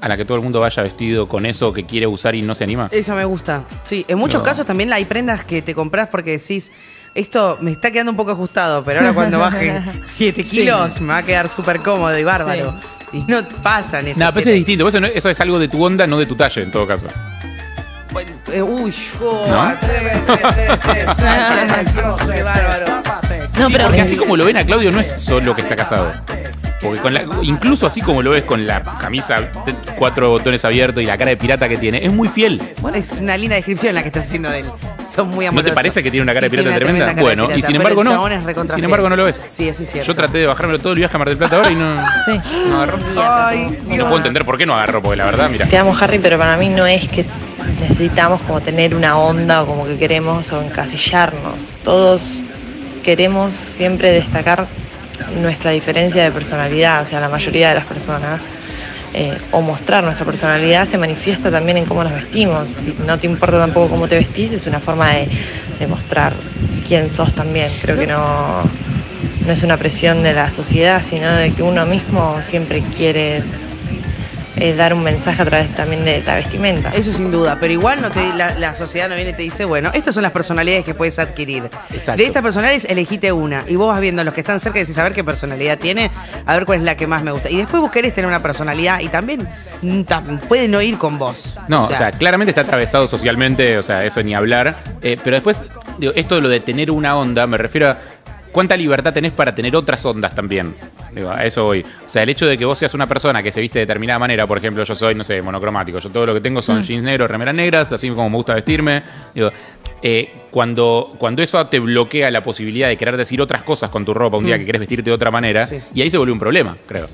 a la que todo el mundo vaya vestido con eso que quiere usar y no se anima? Eso me gusta. Sí, en muchos No. casos también hay prendas que te compras porque decís, esto me está quedando un poco ajustado, pero ahora cuando baje 7 kilos me va a quedar súper cómodo y bárbaro. Y no pasan esas No, pero eso es distinto. Eso, no- eso es algo de tu onda, no de tu talle, en todo caso. Eh, Uy, yo, ¿No? atrévete, salte del closet, qué bárbaro. No, pero. porque así como lo ven a Claudio, no es solo que está casado. Porque con la, incluso así como lo ves con la camisa, de cuatro botones abiertos y la cara de pirata que tiene, es muy fiel. Bueno, es una linda descripción la que estás haciendo de él. Son muy ¿No amorosos. te parece que tiene una cara Sí, de pirata tremenda? cara de Bueno, pirata, y sin embargo no. Sin embargo no lo ves. Sí, eso es cierto. Yo traté de bajármelo todo el viaje a Mar del Plata ahora y no, Sí. no agarró. Ay, No puedo entender por qué no agarró, porque la verdad, mira. Te amo, Harry, pero para mí no es que necesitamos como tener una onda o como que queremos o encasillarnos. Todos queremos siempre destacar nuestra diferencia de personalidad, o sea, la mayoría de las personas, eh, o mostrar nuestra personalidad se manifiesta también en cómo nos vestimos. Si no te importa tampoco cómo te vestís, es una forma de, de mostrar quién sos también. Creo que no, no es una presión de la sociedad, sino de que uno mismo siempre quiere eh, dar un mensaje a través también de la vestimenta. Eso sin duda, pero igual no te, la, la sociedad no viene y te dice, bueno, estas son las personalidades que puedes adquirir. Exacto. De estas personalidades elegite una y vos vas viendo los que están cerca y decís a ver qué personalidad tiene, a ver cuál es la que más me gusta. Y después vos querés tener una personalidad y también mm, puede no ir con vos. No, o sea, claramente está atravesado socialmente, o sea, eso ni hablar. Eh, pero después, digo, esto de lo de tener una onda, me refiero a cuánta libertad tenés para tener otras ondas también. Digo, a eso voy. O sea, el hecho de que vos seas una persona que se viste de determinada manera, por ejemplo, yo soy, no sé, monocromático, yo todo lo que tengo son jeans negros, remeras negras, así como me gusta vestirme. Digo, eh, cuando, cuando eso te bloquea la posibilidad de querer decir otras cosas con tu ropa un día que querés vestirte de otra manera, y ahí se vuelve un problema, creo.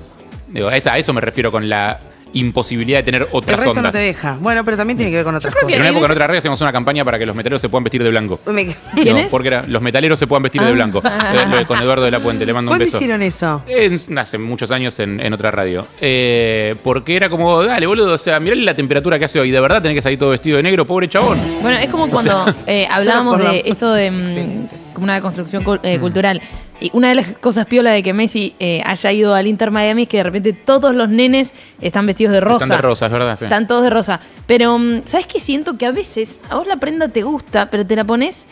Digo, a eso me refiero con la imposibilidad de tener el otras no ondas. te deja. Bueno, pero también tiene que ver con otras creo cosas. En una época en otra radio hacíamos una campaña para que los metaleros se puedan vestir de blanco. Me- ¿Quién No, es? Porque era, los metaleros se puedan vestir de Ah. blanco. Eh, lo de- con Eduardo de la Puente, le mando un ¿Cuándo beso. hicieron eso? Es- hace muchos años en, en otra radio. Eh, porque era como, dale, boludo, o sea, mirá la temperatura que hace hoy. De verdad tenés que salir todo vestido de negro, pobre chabón. Bueno, es como cuando eh, hablábamos de la- esto de, Sí. mm, como una construcción cul- eh, cultural. Y una de las cosas piola de que Messi eh, haya ido al Inter Miami es que de repente todos los nenes están vestidos de rosa. Están de rosa, es verdad. sí. Están todos de rosa. Pero, mm, ¿sabes qué? Siento que a veces a vos la prenda te gusta, pero te la pones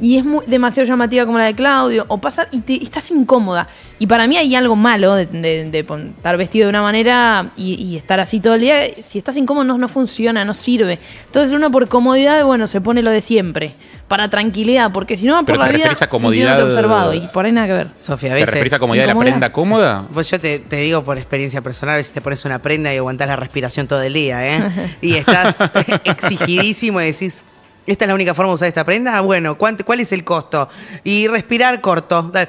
y es muy, demasiado llamativa como la de Claudio, o pasa y, te, estás incómoda. Y para mí hay algo malo de, de- de pon- estar vestido de una manera y, y estar así todo el día. Si estás incómodo no, no funciona, no sirve. Entonces uno por comodidad, bueno, se pone lo de siempre. Para tranquilidad, porque si no va por Pero la te vida a comodidad- observado y por ahí nada que ver. Sofía, a ¿Te veces. referís a comodidad de la prenda cómoda? Pues yo te, te digo por experiencia personal, a veces te pones una prenda y aguantás la respiración todo el día, ¿eh? Y estás exigidísimo y decís, ¿esta es la única forma de usar esta prenda? Ah, Bueno, ¿cuánto- ¿cuál es el costo? Y respirar corto. Dale.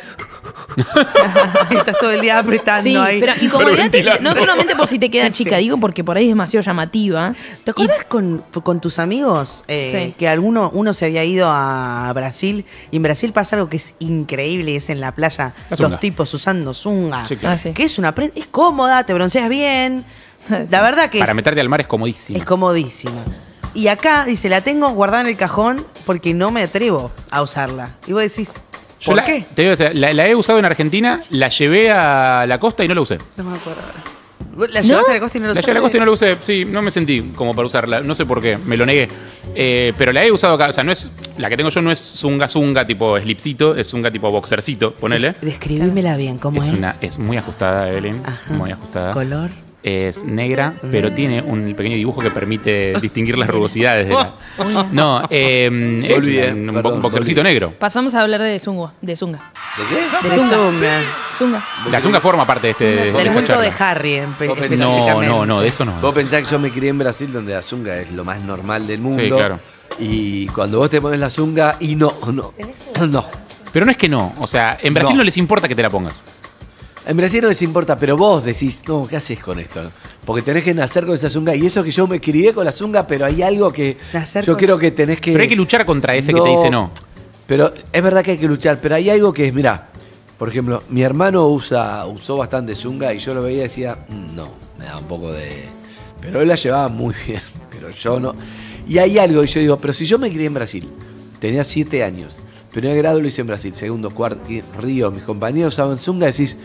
Estás todo el día apretando Sí, ahí. pero incomodidad te- no solamente por si te queda chica, Sí. digo porque por ahí es demasiado llamativa. ¿Te acuerdas con, con tus amigos eh, Sí. que alguno uno se había ido a Brasil y en Brasil pasa algo que es increíble y es en la playa La los tipos usando zunga, Sí, claro. Ah, sí. que es una prenda, es cómoda, te bronceas bien. La verdad que Para es, meterte al mar es comodísimo. es comodísima. Y acá dice, la tengo guardada en el cajón porque no me atrevo a usarla. Y vos decís, Yo ¿por la, qué? Te digo, o sea, la, la he usado en Argentina, la llevé a la costa y no la usé. No me acuerdo ahora. ¿Vos ¿La llevaste a la costa y no lo La llevé a la costa y no la usé. Sí, no me sentí como para usarla. No sé por qué, me lo negué. Eh, pero la he usado acá. O sea, no es, la que tengo yo no es zunga zunga tipo slipcito, es zunga tipo boxercito, ponele. Describímela bien, ¿cómo Es, es? una, es muy ajustada, Evelyn. Ajá. Muy ajustada. ¿Color? Es negra, pero tiene un pequeño dibujo que permite distinguir las rugosidades de la. No, eh, es Olvidé, un, un perdón, boxercito negro. Pasamos a hablar de Zunga. De Zunga. ¿De qué? De Zunga. La zunga forma parte de este. de Del mundo charla. de Harry, en Vos pensás- No, no, no, de eso no. Vos pensás que yo me crié en Brasil donde la zunga es lo más normal del mundo. Sí, claro. Y cuando vos te pones la zunga y no, no, no. Pero no es que no. O sea, en Brasil No. no, les importa que te la pongas. En Brasil no les importa, pero vos decís, no, ¿qué haces con esto? Porque tenés que nacer con esa zunga. Y eso que yo me crié con la zunga, pero hay algo que Nacer yo con- creo que tenés que... Pero hay que luchar contra ese que te dice no. Pero es verdad que hay que luchar, pero hay algo que es, mirá, por ejemplo, mi hermano usa, usó bastante zunga y yo lo veía y decía, "Mm, no, me da un poco de... Pero él la llevaba muy bien, pero yo no. Y hay algo, y yo digo, pero si yo me crié en Brasil, tenía siete años, primer grado lo hice en Brasil, segundo, cuarto, Río, mis compañeros usaban zunga, decís,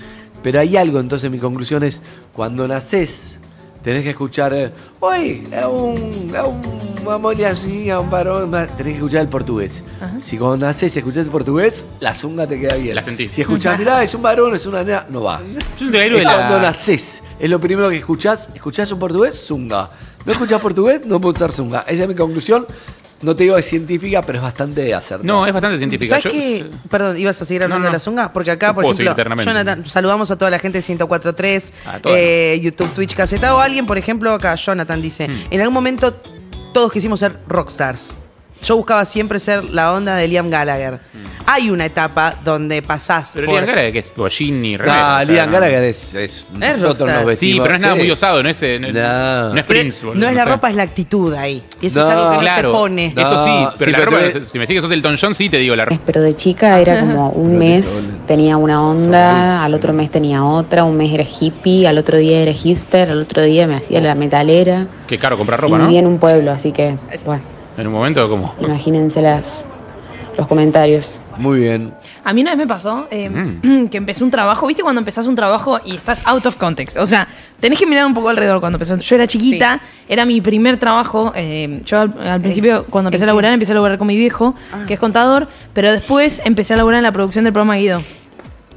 pero hay algo, entonces mi conclusión es, cuando naces, tenés que escuchar, eh, oye, es un, es un amor así, a un varón, ma-". tenés que escuchar el portugués. Si cuando naces escuchás el portugués, la zunga te queda bien. La sentís. Si escuchás, mirá, es un varón, es una nena, no va. Yo te Es cuando nacés, es lo primero que escuchás, escuchás un portugués, zunga. No escuchás portugués, no puedo usar zunga. Esa es mi conclusión. No te digo es científica, pero es bastante acertada. No, es bastante científica. ¿Sabes Yo- qué? Perdón, ibas a seguir hablando No, no. de la zunga, porque acá, por ejemplo, eternamente. Jonathan, saludamos a toda la gente de 1043, A toda, eh, YouTube, Twitch, Caseta, o alguien, por ejemplo, acá Jonathan dice, Hmm. en algún momento todos quisimos ser rockstars. Yo buscaba siempre ser la onda de Liam Gallagher. Hay una etapa donde pasás. Pero por... Liam Gallagher, que es No, remera, o sea, Liam no. Gallagher es, es, nosotros rockstar. nos Sí, vestimos. pero no es nada sí. muy osado, no es, eh, no, No. no es Prince. boludo, no es la sé. ropa, es la actitud ahí. Y eso es No, algo que no Claro, se pone. No, eso sí, sí, pero la pero ropa, te- si me sigues sos el Elton John, sí te digo la ropa. Pero de chica era como un mes tenía una onda, al otro mes tenía otra, un mes era hippie, al otro día era hipster, al otro día me hacía la metalera. Qué caro comprar Y ropa, vivía en ¿no? un pueblo, así que, bueno, En un momento, como. imagínense las, los comentarios. Muy bien. A mí una vez me pasó eh, Mm. que empecé un trabajo, ¿viste? Cuando empezás un trabajo y estás out of context. O sea, tenés que mirar un poco alrededor cuando empezás. Yo era chiquita, era mi primer trabajo. eh, yo al, al principio, cuando empecé a laburar, empecé a laburar con mi viejo, que es contador, pero después empecé a laburar en la producción del programa Guido.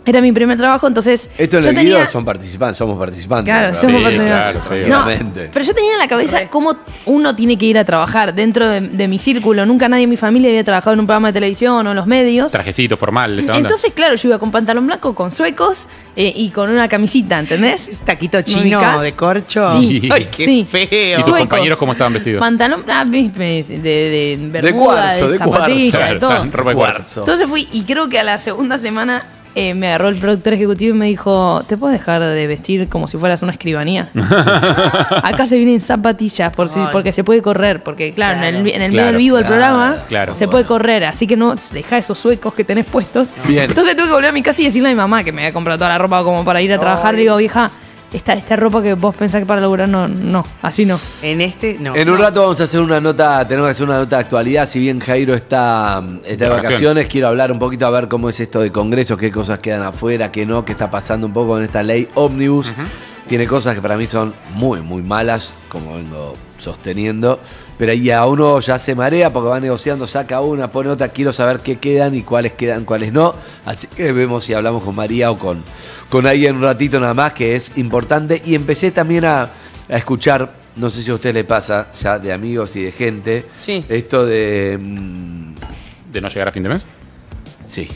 Era mi primer trabajo, entonces. Esto en yo el tenía- video son participantes, somos participantes. Claro, ¿no? somos Sí, participantes. claro, sí. No, Obviamente. pero yo tenía en la cabeza cómo uno tiene que ir a trabajar dentro de, de mi círculo. Nunca nadie en mi familia había trabajado en un programa de televisión o en los medios. Trajecito formal, esa onda. Entonces, claro, yo iba con pantalón blanco, con suecos eh, y con una camisita, ¿entendés? Es taquito ¿Me chino de corcho. Sí. Ay, qué Sí. ¿Y feo. tus Suecos. compañeros cómo estaban vestidos? Pantalón ah, de, de, de bermuda, cuarzo, de, de cuarzo. zapatilla, Claro, de todo. estaban ropa de. Cuarzo. Entonces fui y creo que a la segunda semana eh, me agarró el productor ejecutivo y me dijo, ¿te puedes dejar de vestir como si fueras una escribanía? Acá se vienen zapatillas por si, porque se puede correr, porque claro, en el, en el medio del vivo del claro, programa claro. se puede correr, así que no deja esos suecos que tenés puestos. Bien. Entonces tuve que volver a mi casa y decirle a mi mamá que me había comprado toda la ropa como para ir a trabajar. Le digo, vieja, esta, esta ropa que vos pensás que para laburar, no, no, así no. En este, no. En un No. rato vamos a hacer una nota, tenemos que hacer una nota de actualidad. Si bien Jairo está, está de, vacaciones. quiero hablar un poquito a ver cómo es esto de congresos, qué cosas quedan afuera, qué no, qué está pasando un poco con esta ley ómnibus. Tiene cosas que para mí son muy, muy malas, como vengo sosteniendo. Pero ahí a uno ya se marea porque va negociando, saca una, pone otra. Quiero saber qué quedan y cuáles quedan, cuáles no. Así que vemos si hablamos con María o con, con alguien un ratito nada más, que es importante. Y empecé también a, a escuchar, no sé si a usted le pasa, ya de amigos y de gente, Sí. esto de. mm, ¿De no llegar a fin de mes? sí.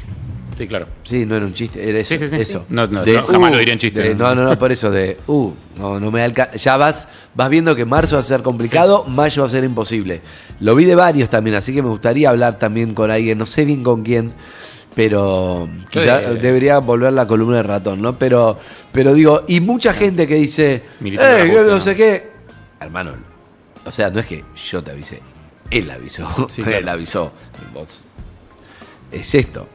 Sí, claro. Sí, no era un chiste, era eso. Sí, sí, sí. eso. No, no, no, jamás lo diría en chiste. de- no, no, no, por eso de, uh, no, no me alcanza. Ya vas, vas viendo que marzo va a ser complicado, mayo va a ser imposible. Lo vi de varios también, así que me gustaría hablar también con alguien, no sé bien con quién, pero Yo quizá de- debería volver la columna de ratón, ¿no? Pero, pero digo, y mucha gente que dice, eh, ajuste, no ¿no? sé qué. Hermano, o sea, no es que yo te avisé, él avisó, Sí, claro. él avisó. Vos es esto.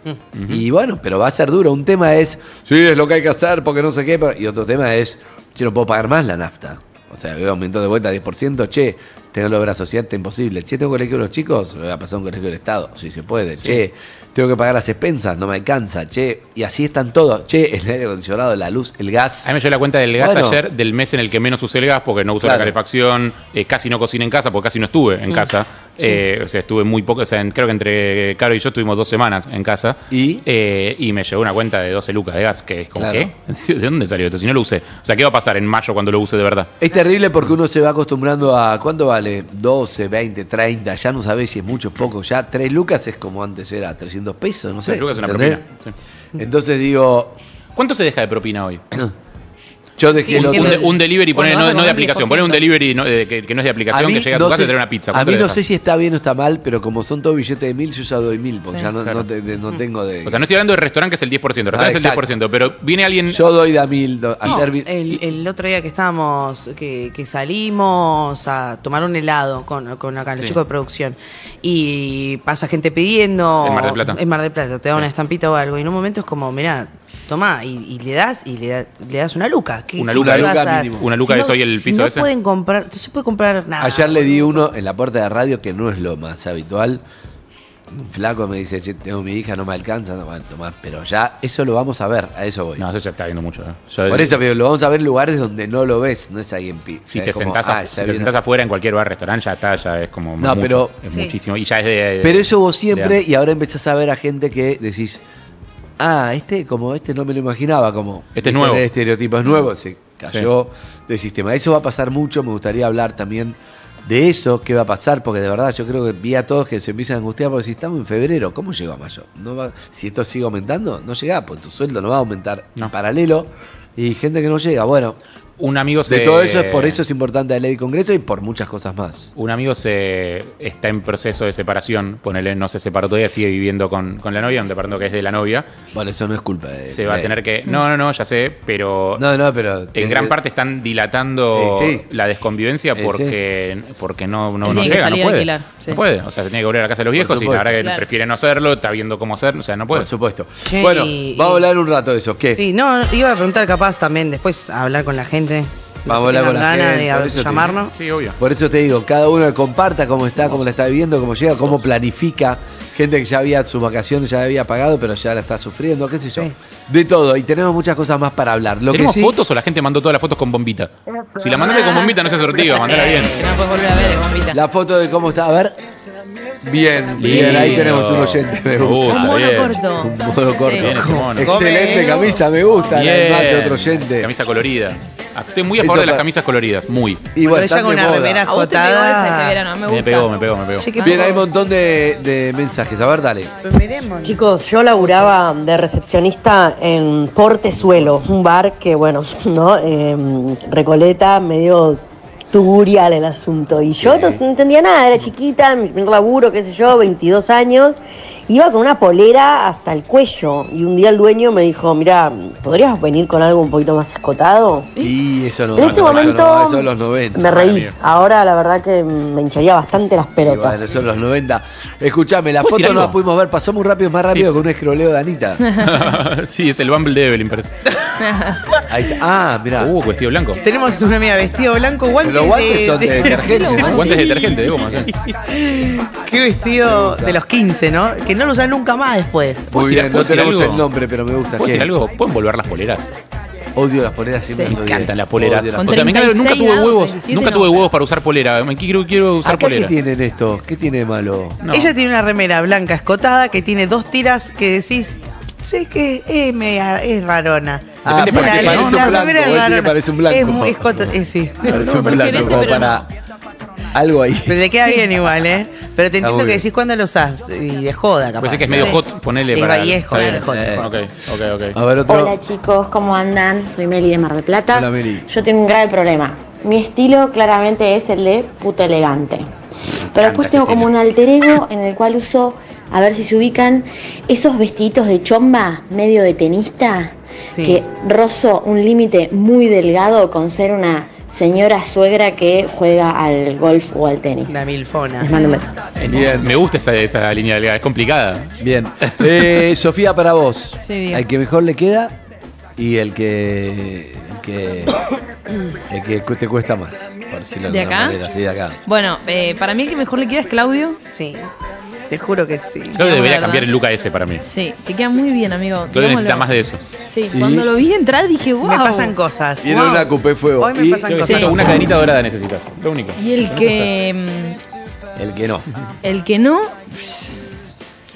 Y bueno, pero va a ser duro. Un tema es, sí, es lo que hay que hacer porque no sé qué. Y otro tema es, yo no puedo pagar más la nafta. O sea, veo aumentó de vuelta 10%, che, tengo la obra social, está imposible. Che, tengo colegio de los chicos, lo voy a pasar a un colegio del Estado, si se puede. Che, tengo que pagar las expensas, no me alcanza. Che, y así están todos. Che, el aire acondicionado, la luz, el gas. A mí me llegó la cuenta del gas Bueno. ayer, del mes en el que menos usé el gas, porque no uso Claro. la calefacción, eh, casi no cociné en casa, porque casi no estuve en Mm. casa. Eh, o sea, estuve muy poco, o sea, en- creo que entre Caro y yo estuvimos dos semanas en casa. ¿Y? Eh, y me llegó una cuenta de 12 lucas de gas, que es como, Claro. ¿qué? ¿De dónde salió esto? Si no lo usé. O sea, ¿qué va a pasar en mayo cuando lo use de verdad? Es terrible porque uno se va acostumbrando a. ¿Cuánto vale? 12, 20, 30. Ya no sabes si es mucho o poco. Ya 3 lucas es como antes era 300 pesos, no sé. Tres lucas es una ¿entendés? propina. sí. Entonces digo, ¿Cuánto se deja de propina hoy? yo dejé Sí, el Un, otro. un de- un delivery, no, no de aplicación, 10%. poné un delivery no, eh, que, que no es de aplicación, que llega a tu mí casa y te trae una pizza. A ¿Cuánto mí no sé si está bien o está mal, pero como son todos billetes de mil, yo ya doy mil, porque Sí, ya no, claro. no te- de- no tengo de. O sea, no estoy hablando de restaurante que es el 10%, restaurante es el Ah, exacto. 10%, pero viene alguien... Yo doy de a mil. do- No, ayer vi- el, el otro día que estábamos, que, que salimos a tomar un helado con, con acá, los Sí. chicos de producción, y pasa gente pidiendo. En Mar del Plata. En Mar del Plata, te da Sí. una estampita o algo, y en un momento es como, mirá, toma, y, y le das, y le, da- le das una luca. ¿Qué- Una luca, luca a mínimo. Una luca Si es no- hoy el si piso no ese. pueden comprar, no se puede comprar nada. Ayer le di uno en la puerta de radio que no es lo más habitual. Un flaco me dice, "Che, tengo mi hija, no me alcanza, no, bueno, tomá, pero ya eso lo vamos a ver, a eso voy. No, eso ya está viendo mucho. ¿eh? Yo- Por eso, pero lo vamos a ver en lugares donde no lo ves, no es ahí en. Si te, como, sentás, ah, a- si te sentás afuera en cualquier bar, restaurante, ya está, ya es como No, mucho, pero- es Sí. muchísimo. Y ya es de... Pero eso vos siempre, de- y ahora empezás a ver a gente que decís, ah, este como este no me lo imaginaba, como Este es nuevo. El estereotipo es nuevo, se cayó del sistema. Eso va a pasar mucho, me gustaría hablar también de eso, qué va a pasar, porque de verdad yo creo que vi a todos que se empiezan a angustiar porque si estamos en febrero, ¿cómo llegó a mayo? No va- si esto sigue aumentando, no llega, pues tu sueldo no va a aumentar en paralelo y gente que no llega. Bueno, Un amigo se... de todo eso es por eso es importante la ley de Congreso y por muchas cosas más. Un amigo se está en proceso de separación, ponele, no se separó todavía, sigue viviendo con, con la novia, un departamento que es de la novia. Bueno, eso no es culpa de Se va a tener que... No, no, no, ya sé, pero... No, no, pero En gran parte están dilatando Eh, sí. la desconvivencia Eh, sí. porque, porque no, no, no llega, no puede. alquilar, sí. No puede. O sea, se tiene que volver a la casa de los viejos y la verdad que Claro. prefiere no hacerlo, está viendo cómo hacer, o sea, no puede. Por supuesto. Bueno, vamos a hablar un rato de eso. ¿Qué? Sí, no, iba a preguntar capaz también después a hablar con la gente. Vamos a hablar con la ganas gente, de por te- llamarnos. Sí, obvio. Por eso te digo, cada uno comparta cómo está, cómo la está viviendo, cómo llega, cómo planifica. Gente que ya había sus vacaciones, ya había pagado, pero ya la está sufriendo, qué sé yo. Sí. De todo. Y tenemos muchas cosas más para hablar. Lo que ¿Tenemos sí, fotos o la gente mandó todas las fotos con bombita? Si la mandaste con bombita no se sortiva, mandala bien. Que no puedes volver a ver, bombita. la foto de cómo está. A ver. Bien, bien, ahí Lindo. tenemos un oyente, me gusta. Un mono bien. corto. Un modo corto. Sí. Bien ese mono. Excelente camisa, me gusta. La Bien. más de otro oyente. Camisa colorida. Ah, Estoy muy a Eso favor de las camisas coloridas, muy. Y bueno, Pero ella con una remera A vos te pegó escotada. esa este verano, me gusta. Me pegó, me pegó, me pegó. Che, qué Bien, hay un montón de, de mensajes. A ver, dale. Veremos. Chicos, yo laburaba de recepcionista en Portezuelo, un bar que, bueno, ¿no? Eh, Recoleta, medio turial el asunto. Y yo no, no entendía nada, era chiquita, mi primer laburo, qué sé yo, 22 años. Iba con una polera hasta el cuello y un día el dueño me dijo, mira, ¿podrías venir con algo un poquito más escotado? Y eso no En no, ese no, momento no, eso es los 90. Me reí. Ahora la verdad que me hincharía bastante las pelotas. bueno, son los 90. Escuchame, la ¿Puedo foto no la pudimos ver, pasó muy rápido, más rápido que un escroleo de Anita. sí, es el Bumble de Evelyn, parece. Ahí está. Ah, mirá. Uh, vestido blanco. Tenemos una amiga vestido blanco, guantes, Los guantes son de detergente, ¿no? Guantes de detergente, de goma. Qué vestido de los 15, ¿no? Que no lo usan nunca más después. Muy bien, no ¿Puedo decir tenemos algo? el nombre, pero me gusta. ¿Puedo decir algo? ¿Pueden volver las poleras? Odio las poleras siempre. Me las odié. encantan las poleras. Odio las O sea, me encanta, nunca 36 tuve huevos. 37 Nunca no. tuve huevos para usar polera. Me quiero, quiero usar ¿Acá qué polera. tienen esto? ¿Qué tiene de malo? No. Ella tiene una remera blanca escotada que tiene dos tiras que decís, sé que es, media- es rarona. Ah, Depende porque para qué, parece un la blanco. vos decís que parece un blanco. Es muy escota, eh, sí. Parece un blanco, como pero para algo ahí. Pero te queda bien igual, ¿eh? Pero te entiendo que decís cuándo lo usás y de joda, capaz. Parece que es medio hot, ponele Y para. viejo, está bien. de hot. Eh. Ok, ok, ok. A ver, otro. Hola chicos, ¿cómo andan? Soy Meli de Mar del Plata. Hola, Meli. Yo tengo un grave problema. Mi estilo claramente es el de puta elegante. Pero después tengo como un alter ego en el cual uso, a ver si se ubican, esos vestiditos de chomba medio de tenista, Sí. que rozo un límite muy delgado con ser una señora suegra que juega al golf o al tenis. La milfona. Les mando un beso. Bien. Me gusta esa, esa línea delgada, es complicada. Bien. Eh, Sofía, para vos. Sí. El que mejor le queda y el que. El que, el que te cuesta más. Por decirlo ¿De alguna acá? manera. Sí, de acá. Bueno, eh, para mí el que mejor le queda es Claudio. Sí. Te juro que sí. Creo que debería cambiar el look a ese para mí. Sí, te queda muy bien, amigo. Claudio necesita Digámoslo. más de eso. Sí, ¿Y? cuando lo vi entrar dije, wow. Me pasan cosas. Tiene Wow. una coupé fuego. Hoy me y pasan Creo que cosas. siento una cadenita dorada necesitas. Lo único. Y el que. el que no. El que no. Es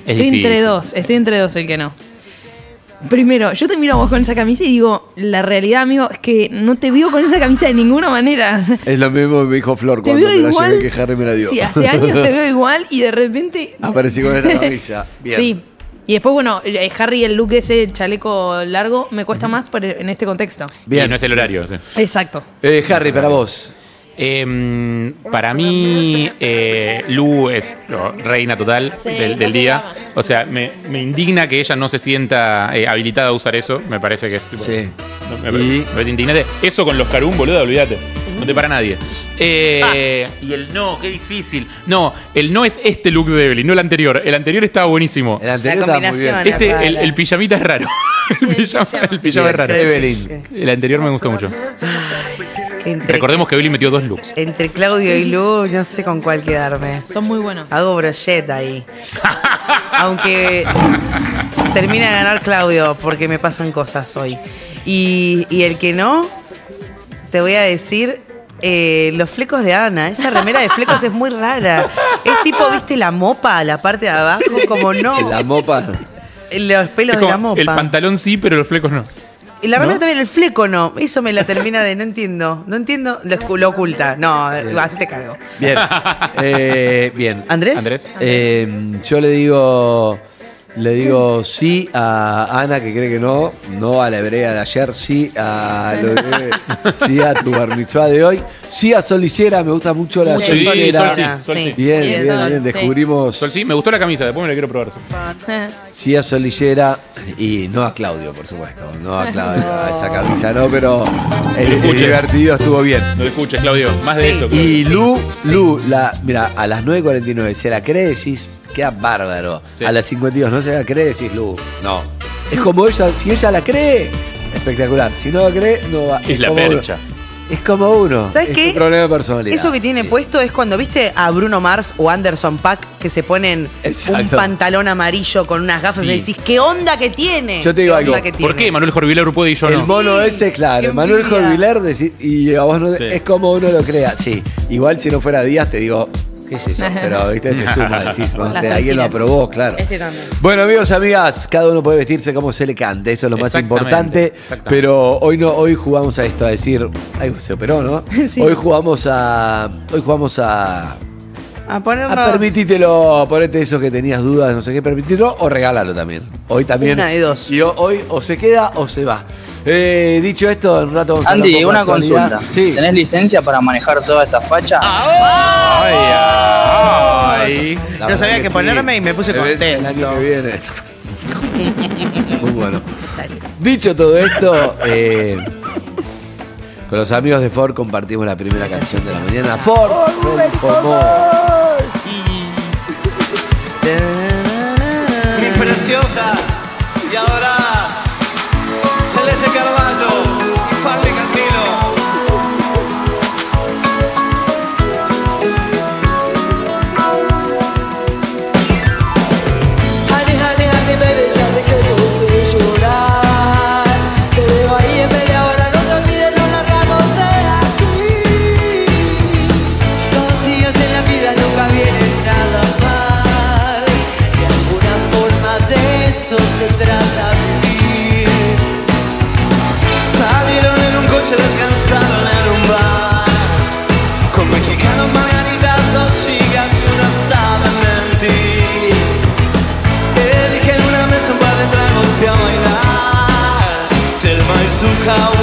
estoy difícil. entre dos. Estoy entre dos el que no. Primero, yo te miro a vos con esa camisa y digo, la realidad, amigo, es que no te veo con esa camisa de ninguna manera. Es lo mismo que me dijo Flor cuando veo me la igual. llevé que Harry me la dio. Sí, hace años te veo igual y de repente. Aparecí con esta camisa. Bien. Sí. Y después, bueno, eh, Harry, el look ese, el chaleco largo, me cuesta más por- en este contexto. Bien. Y no es el horario. sí. Exacto. Eh, Harry, para vos. Eh, para mí, eh, Lu es oh, reina total Sí, del, del día. O sea, me, me indigna que ella no se sienta eh, habilitada a usar eso. Me parece que es tipo. Sí. Me, me- Y- me parece indignante. Eso con los carum, boludo, olvídate. No te para nadie. Eh, Ah. Y el no, qué difícil. No, el no es este look de Evelyn, no el anterior. El anterior estaba buenísimo. El anterior La estaba muy bien. combinación. Este, el, el pijamita es raro. el pijama, el pijama es raro. Evelyn. El anterior me gustó mucho. Entre, Recordemos que Evelyn metió dos looks. entre Claudio y Lu, no sé con cuál quedarme. Son muy buenos. Hago brochet ahí. Aunque termina de ganar Claudio porque me pasan cosas hoy. Y, y el que no, te voy a decir eh, los flecos de Ana. Esa remera de flecos es muy rara. Es tipo, viste, la mopa, la parte de abajo, como no. La mopa. Los pelos de la mopa. el pantalón sí, pero los flecos no. Y la remera ¿No? también, el fleco no. Eso me la termina de, no entiendo. No entiendo, lo, oculta. No, así te cargo. Bien. Eh, bien. ¿Andrés? Andrés. Eh, yo le digo. Le digo sí a Ana, que cree que no, no a la hebrea de ayer, sí a, lo de- sí a tu bar mitzvah de hoy, sí a Sol Lillera, me gusta mucho la Sí, Sol Lillera. Sol sí, Sol. Bien, Sí, bien, Sol, bien, descubrimos Sol sí, me gustó la camisa, después me la quiero probar. sí a Sol Lillera y no a Claudio, por supuesto, no a Claudio, a esa camisa no, pero el, divertido estuvo bien. No escuches, Claudio. Más de Sí. esto. Claudio. Y Lu, Lu, la, mira, a las 9.49 se la cree, decís, queda bárbaro. Sí. A las 52 no se la cree, decís, Lu, no. Es como ella, si ella la cree, espectacular. Si no la cree, no va. Es la como uno. percha. Es como uno. ¿Sabes es qué? un problema de personalidad. Eso que tiene Sí. puesto es cuando viste a Bruno Mars o Anderson Pack que se ponen un pantalón amarillo con unas gafas Sí. y decís, ¿qué onda que tiene? Yo te digo ¿Qué algo. que ¿Por qué Manuel Jorviler puede y yo El no? mono Sí, ese, claro. Manuel. Jorviler y a vos no, Sí. es como uno lo crea. Sí, igual si no fuera Díaz te digo, qué sé yo, pero viste, te suma, decís, no sé, alguien lo aprobó, claro. Este también. Bueno, amigos, amigas, cada uno puede vestirse como se le cante, eso es lo más importante. exactamente. Pero hoy no, hoy jugamos a esto, a decir, ay, se operó, ¿no? Sí. Hoy jugamos a, hoy jugamos a, A ponernos... a permitítelo, ponete eso que tenías dudas, no sé qué, permitítelo o regálalo también. Hoy también. Una de dos. Y ho- hoy o se queda o se va. Eh, dicho esto, en un rato vamos a Andy, poco de una consulta. Sí. ¿Tenés licencia para manejar toda esa facha? Ay, ay, Ahí. La no sabía que qué sí. ponerme y me puse Se ve El año contento. que viene. Muy bueno. Dicho todo esto, eh, con los amigos de Ford compartimos la primera canción de la mañana. Ford. Mi preciosa y ahora Celeste Carballo how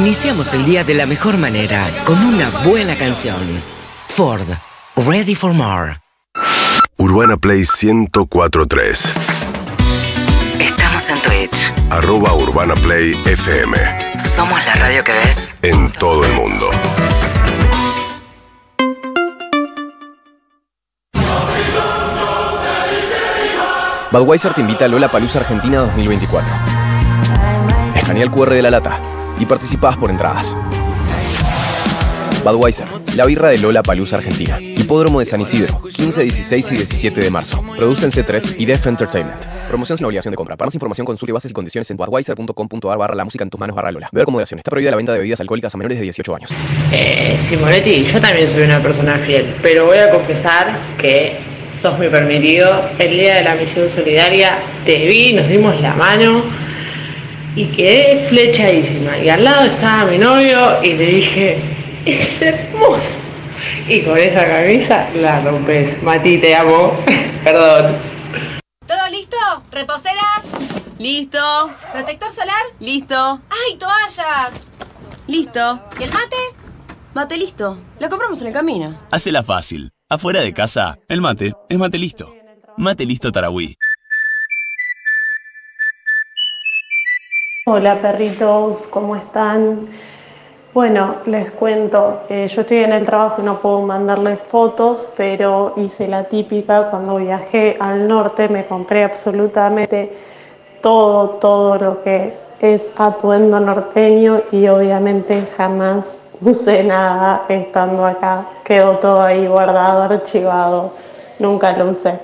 iniciamos el día de la mejor manera, con una buena canción. Ford, Ready for More. Urbana Play 1043. Estamos en Twitch. Arroba Urbana Play FM. Somos la radio que ves. En todo el mundo. Budweiser te invita a Lola Palusa Argentina 2024. Escanea el QR de la lata y participás por entradas. Budweiser, la birra de Lola Palusa Argentina. Hipódromo de San Isidro, 15, 16 y 17 de marzo. Producen C3 y Def Entertainment. Promoción sin obligación de compra. Para más información consulte bases y condiciones en budweiser.com.ar barra la música en tus manos barra Lola. Beber moderación. Está prohibida la venta de bebidas alcohólicas a menores de 18 años. Eh, Simonetti, yo también soy una persona fiel, pero voy a confesar que sos mi permitido. El día de la misión solidaria te vi, nos dimos la mano y quedé flechadísima. Y al lado estaba mi novio y le dije, es hermoso. Y con esa camisa la rompes. Mati, te amo. Perdón. ¿Todo listo? ¿Reposeras? Listo. ¿Protector solar? Listo. ¡Ay, toallas! Listo. ¿Y el mate? Mate listo. Lo compramos en el camino. Hacela fácil. Afuera de casa, el mate es mate listo. Mate listo Tarahui. Hola perritos, ¿cómo están? Bueno, les cuento, eh, yo estoy en el trabajo y no puedo mandarles fotos, pero hice la típica cuando viajé al norte, me compré absolutamente todo, todo lo que es atuendo norteño y obviamente jamás usé nada estando acá, quedó todo ahí guardado, archivado, nunca lo usé.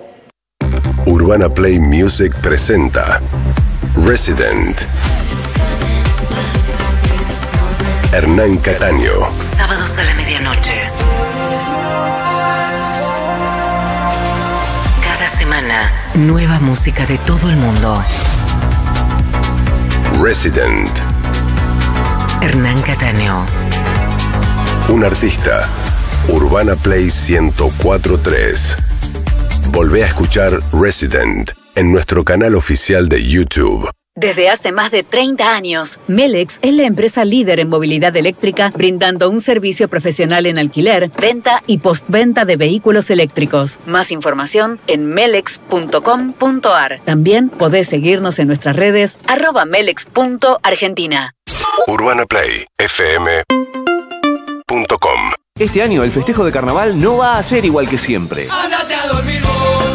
Urbana Play Music presenta Resident. Hernán Cataño. Sábados a la medianoche. Cada semana, nueva música de todo el mundo. Resident. Hernán Cataño. Un artista. Urbana Play 1043. Volvé a escuchar Resident en nuestro canal oficial de YouTube. Desde hace más de 30 años, Melex es la empresa líder en movilidad eléctrica, brindando un servicio profesional en alquiler, venta y postventa de vehículos eléctricos. Más información en melex.com.ar. También podés seguirnos en nuestras redes arroba melex.argentina. UrbanaPlayFM.com Este año el festejo de carnaval no va a ser igual que siempre.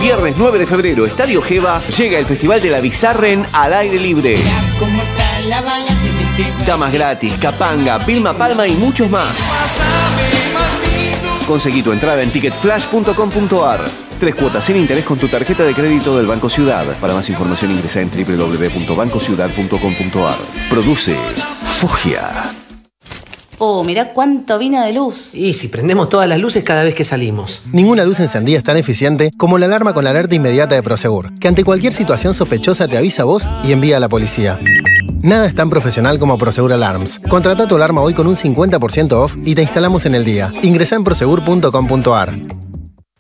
Viernes 9 de febrero, Estadio Geva, llega el Festival de la Bizarren al aire libre. Damas gratis, Capanga, Vilma Palma y muchos más. Conseguí tu entrada en ticketflash.com.ar. Tres cuotas sin interés con tu tarjeta de crédito del Banco Ciudad. Para más información ingresa en www.bancociudad.com.ar. Produce Fugia. Oh, mirá cuánto vino de luz. Y si prendemos todas las luces cada vez que salimos. Ninguna luz encendida es tan eficiente como la alarma con la alerta inmediata de Prosegur, que ante cualquier situación sospechosa te avisa a vos y envía a la policía. Nada es tan profesional como Prosegur Alarms. Contrata tu alarma hoy con un 50% off y te instalamos en el día. Ingresa en prosegur.com.ar.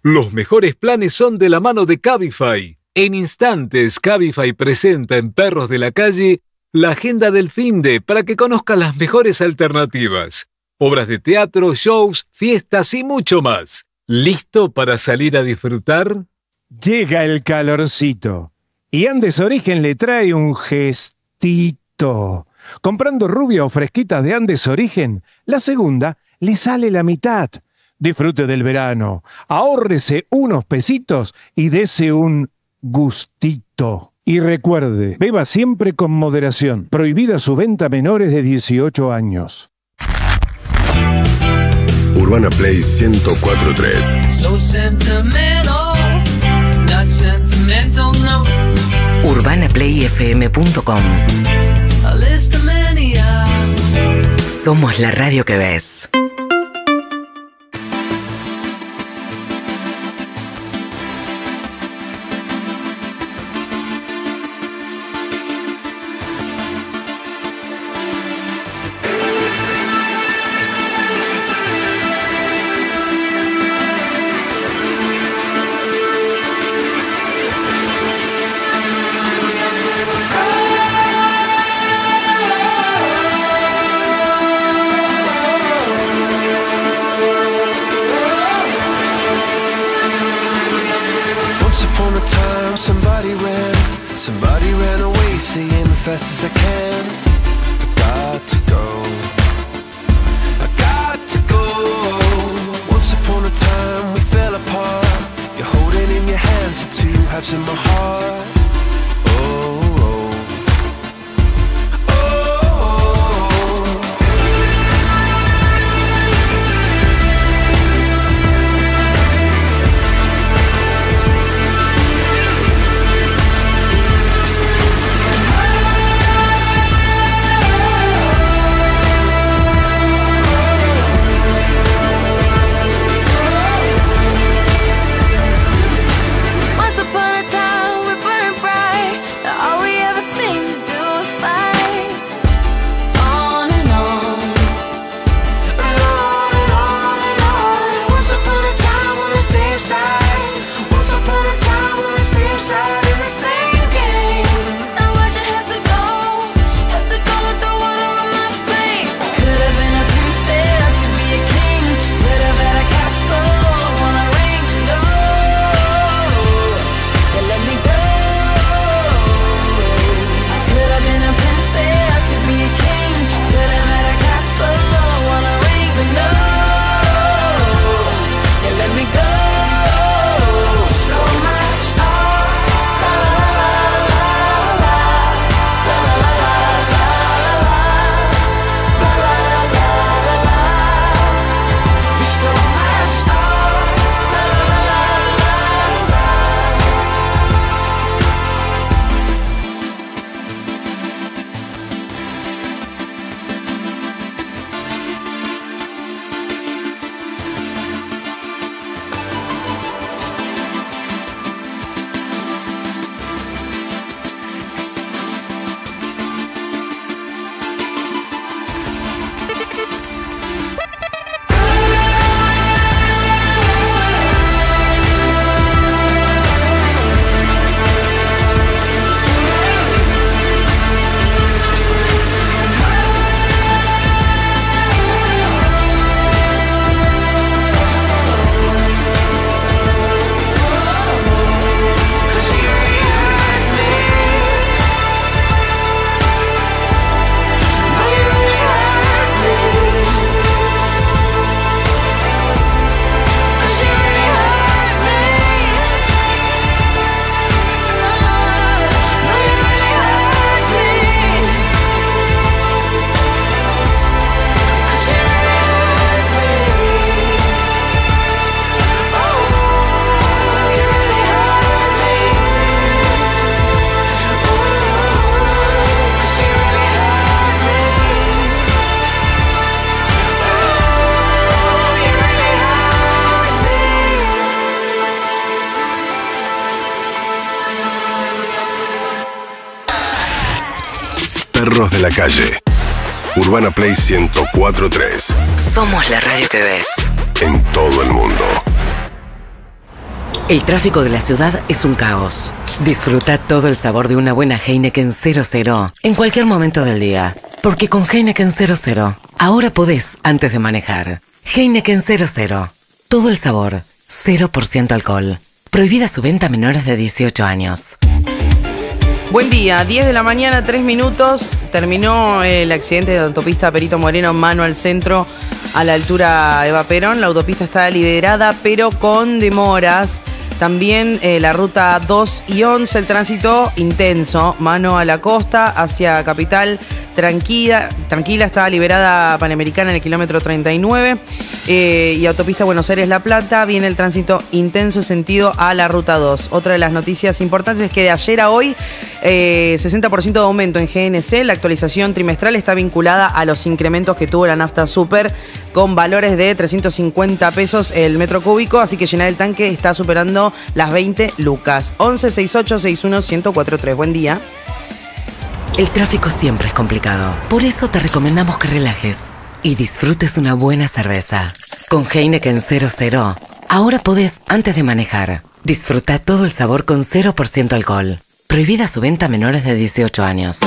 Los mejores planes son de la mano de Cabify. En instantes, Cabify presenta en Perros de la Calle la agenda del fin de para que conozcas las mejores alternativas. Obras de teatro, shows, fiestas y mucho más. ¿Listo para salir a disfrutar? Llega el calorcito. Y Andes Origen le trae un gestito. Comprando rubia o fresquita de Andes Origen, la segunda le sale la mitad. Disfrute del verano, ahórrese unos pesitos y dese un gustito. Y recuerde, beba siempre con moderación. Prohibida su venta a menores de 18 años. Urbana Play 1043. So sentimental, not sentimental, no. UrbanaPlayFM.com A list of many Somos la radio que ves. La calle. Urbana Play 1043. Somos la radio que ves. En todo el mundo. El tráfico de la ciudad es un caos. Disfruta todo el sabor de una buena Heineken 00 en cualquier momento del día. Porque con Heineken 00, ahora podés antes de manejar. Heineken 00. Todo el sabor. 0% alcohol. Prohibida su venta a menores de 18 años. Buen día, 10 de la mañana, 3 minutos. Terminó el accidente de la autopista Perito Moreno, mano al centro, a la altura Eva Perón. La autopista está liberada, pero con demoras. También eh, la ruta 2 y 11, el tránsito intenso, mano a la costa, hacia Capital, tranquila, tranquila está liberada Panamericana en el kilómetro 39 eh, y autopista Buenos Aires-La Plata, viene el tránsito intenso sentido a la ruta 2. Otra de las noticias importantes es que de ayer a hoy, eh, 60% de aumento en GNC, la actualización trimestral está vinculada a los incrementos que tuvo la nafta super con valores de 350 pesos el metro cúbico, así que llenar el tanque está superando las 20 lucas. 11 68 61 1043. Buen día. El tráfico siempre es complicado. Por eso te recomendamos que relajes y disfrutes una buena cerveza. Con Heineken 00, ahora podés, antes de manejar, disfrutar todo el sabor con 0% alcohol. Prohibida su venta a menores de 18 años.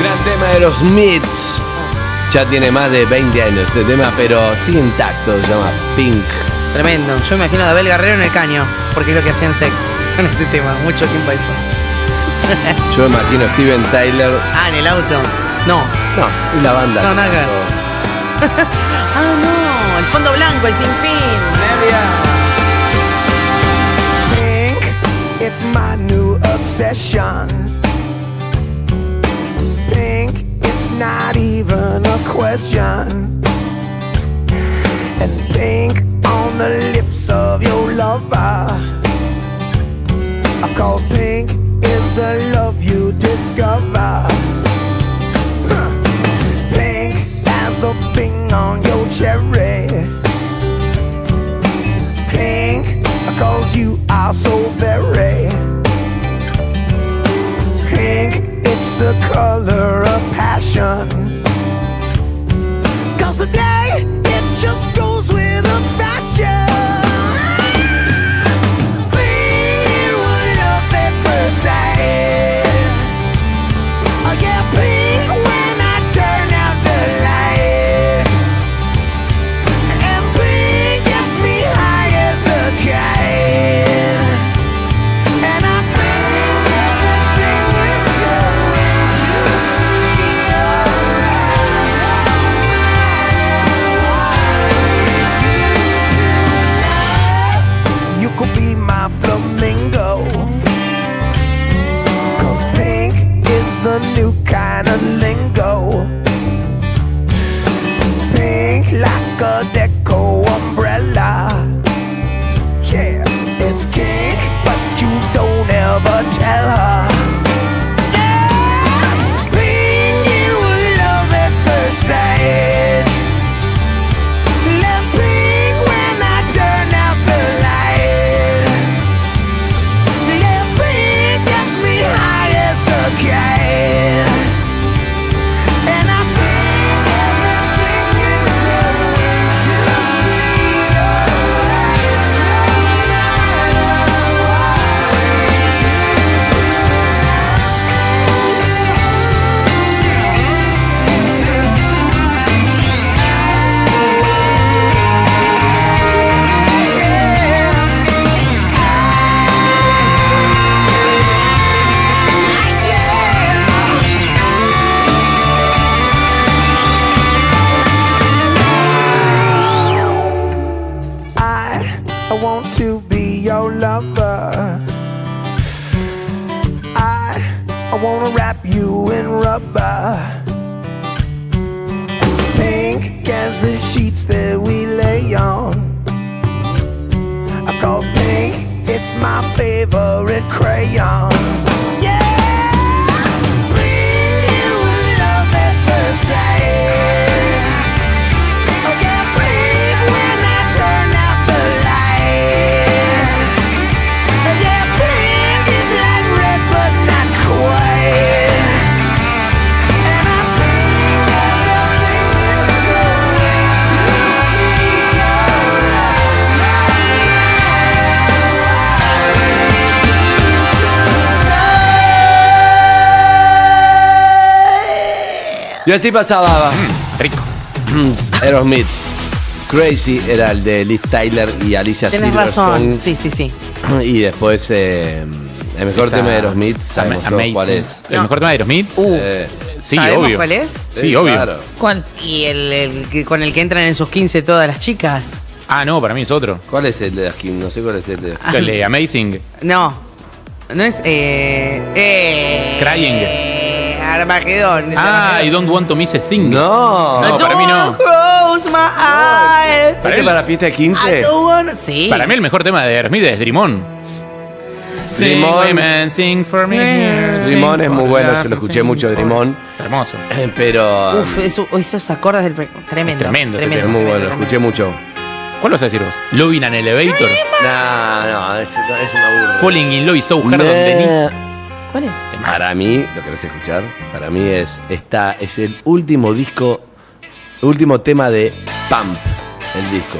Gran tema de los Smiths. Ya tiene más de 20 años este tema, pero sigue intacto. Se llama Pink. Tremendo. Yo me imagino a Abel Guerrero en el caño, porque es lo que hacían sex con este tema. Mucho tiempo eso. Yo me imagino a Steven Tyler. ah, en el auto. No. No, y la banda. No, nada ah, no. El fondo blanco, el sinfín. Pink, it's my new obsession. Not even a question. And pink on the lips of your lover. Cause pink is the love you discover. Pink as the thing on your cherry. Pink, cause you are so very. Pink, it's the color of passion. Cause today, it just goes with the fashion. Pink was love at first sight. Y así pasaba. rico. Aerosmith. Crazy era el de Liv Tyler y Alicia Tienes Silverstone. razón. Sí, sí, sí. Y después eh, el mejor Está tema de Aerosmith, sabemos todos Amazing. cuál es. ¿El mejor tema de Aerosmith? Eh, sí, ¿Sabemos obvio. cuál es? Sí, obvio. claro. ¿Cuál? Y el, el que- con el que entran en sus 15 todas las chicas. Ah, no, para mí es otro. ¿Cuál es el de las Kim? No sé cuál es el de. El de Amazing. No. No es. Eh. Eh. Crying. Eh, Armagedón. Ah, I don't want to miss a thing. No. No, para mí no. Close my eyes. Para ¿Este él- para fiesta de 15? I don't wanna- Sí. Para mí el mejor tema de Aerosmith es Dream On. Sing, Dream On. women, sing for me here, Dream sing On es muy bueno, love, yo lo escuché sing mucho de for-. Es hermoso. Pero. Uf, eso- esos acordes del. pre- Tremendo. Tremendo este es muy bueno, lo escuché mucho. ¿Cuál vas a decir vos? Loving an Elevator. No, no, ese, no, ese me aburre. Falling in Love is so hard on Nah. Denise. ¿Cuál es? Para mí, ¿lo querés escuchar? Para mí es esta es el último disco, último tema de Pump, el disco.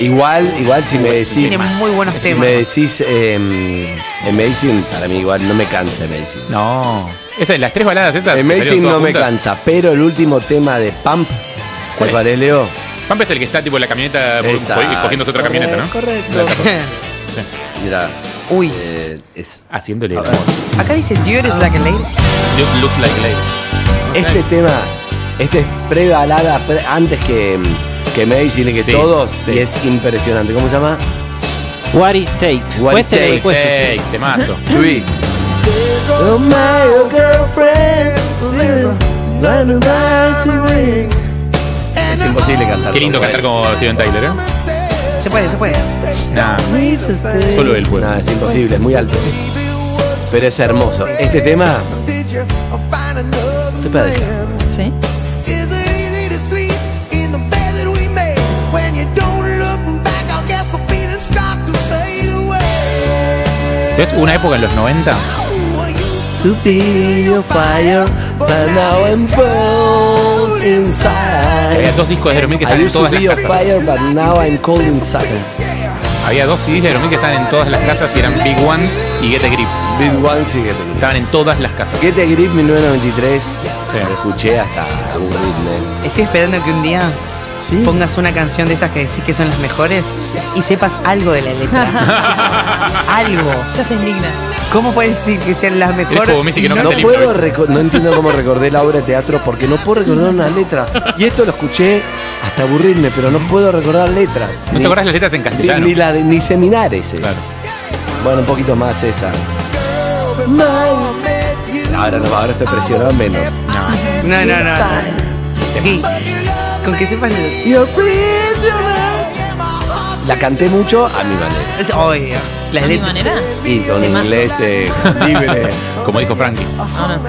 Igual, igual si me decís, Tiene muy buenos si temas. me decís eh, Amazing, para mí igual no me cansa Amazing. No. Esas, las tres baladas esas. Amazing no me cansa, pero el último tema de Pump, ¿Cuál ¿sabes es? cuál es, Leo? Pampa es el que está tipo en la camioneta cogiéndose otra camioneta, ¿no? Correcto. Sí. Mira, Uy. eh, es, Haciéndole el amor. Acá dice Dude is like a lady. Just look like a lady. No sé. este tema, este es pre-balada, pre- antes que, que y que Sí, todos, sí. y es impresionante. ¿Cómo se llama? What it takes. What que takes. Takes, temazo. Chuy. Es imposible cantar. Qué lindo cantar como Steven Tyler, ¿eh? Se puede, se puede. Nah, solo él puede. No, es imposible, es muy alto. Pero es hermoso. Este tema. Te puede dejar. Sí. ¿Ves? Una época en los 90 To be your fire, but now I'm cold inside. había dos discos de Aerosmith que I están en used to todas be las casas. fire, but now I'm cold inside. Había dos CDs de Aerosmith que están en todas las casas y eran Big Ones y Get a Grip. Big One sí que te Estaban en todas las casas. Get a Grip 1993. Lo escuché hasta aburrirme. Estoy esperando que un día pongas una canción de estas que decís que son las mejores y sepas algo de la letra. algo. Ya se indigna. ¿Cómo puedes decir que sean las mejores? como Messi que no No, canta el puedo reco- no entiendo cómo recordé la obra de teatro porque no puedo recordar una letra. Y esto lo escuché hasta aburrirme, pero no puedo recordar letras. ¿No te acordás las letras en castellano? Ni, la de- ni seminares. eh. Bueno, un poquito más esa. Ahora no, ahora estoy presionado menos. No, no, no. no. Sí. Con que sepas. La canté mucho a mi manera. Es obvio. Las ¿A mi letras. manera? Y con Temazo. inglés de libre. Como dijo Frankie. No, no.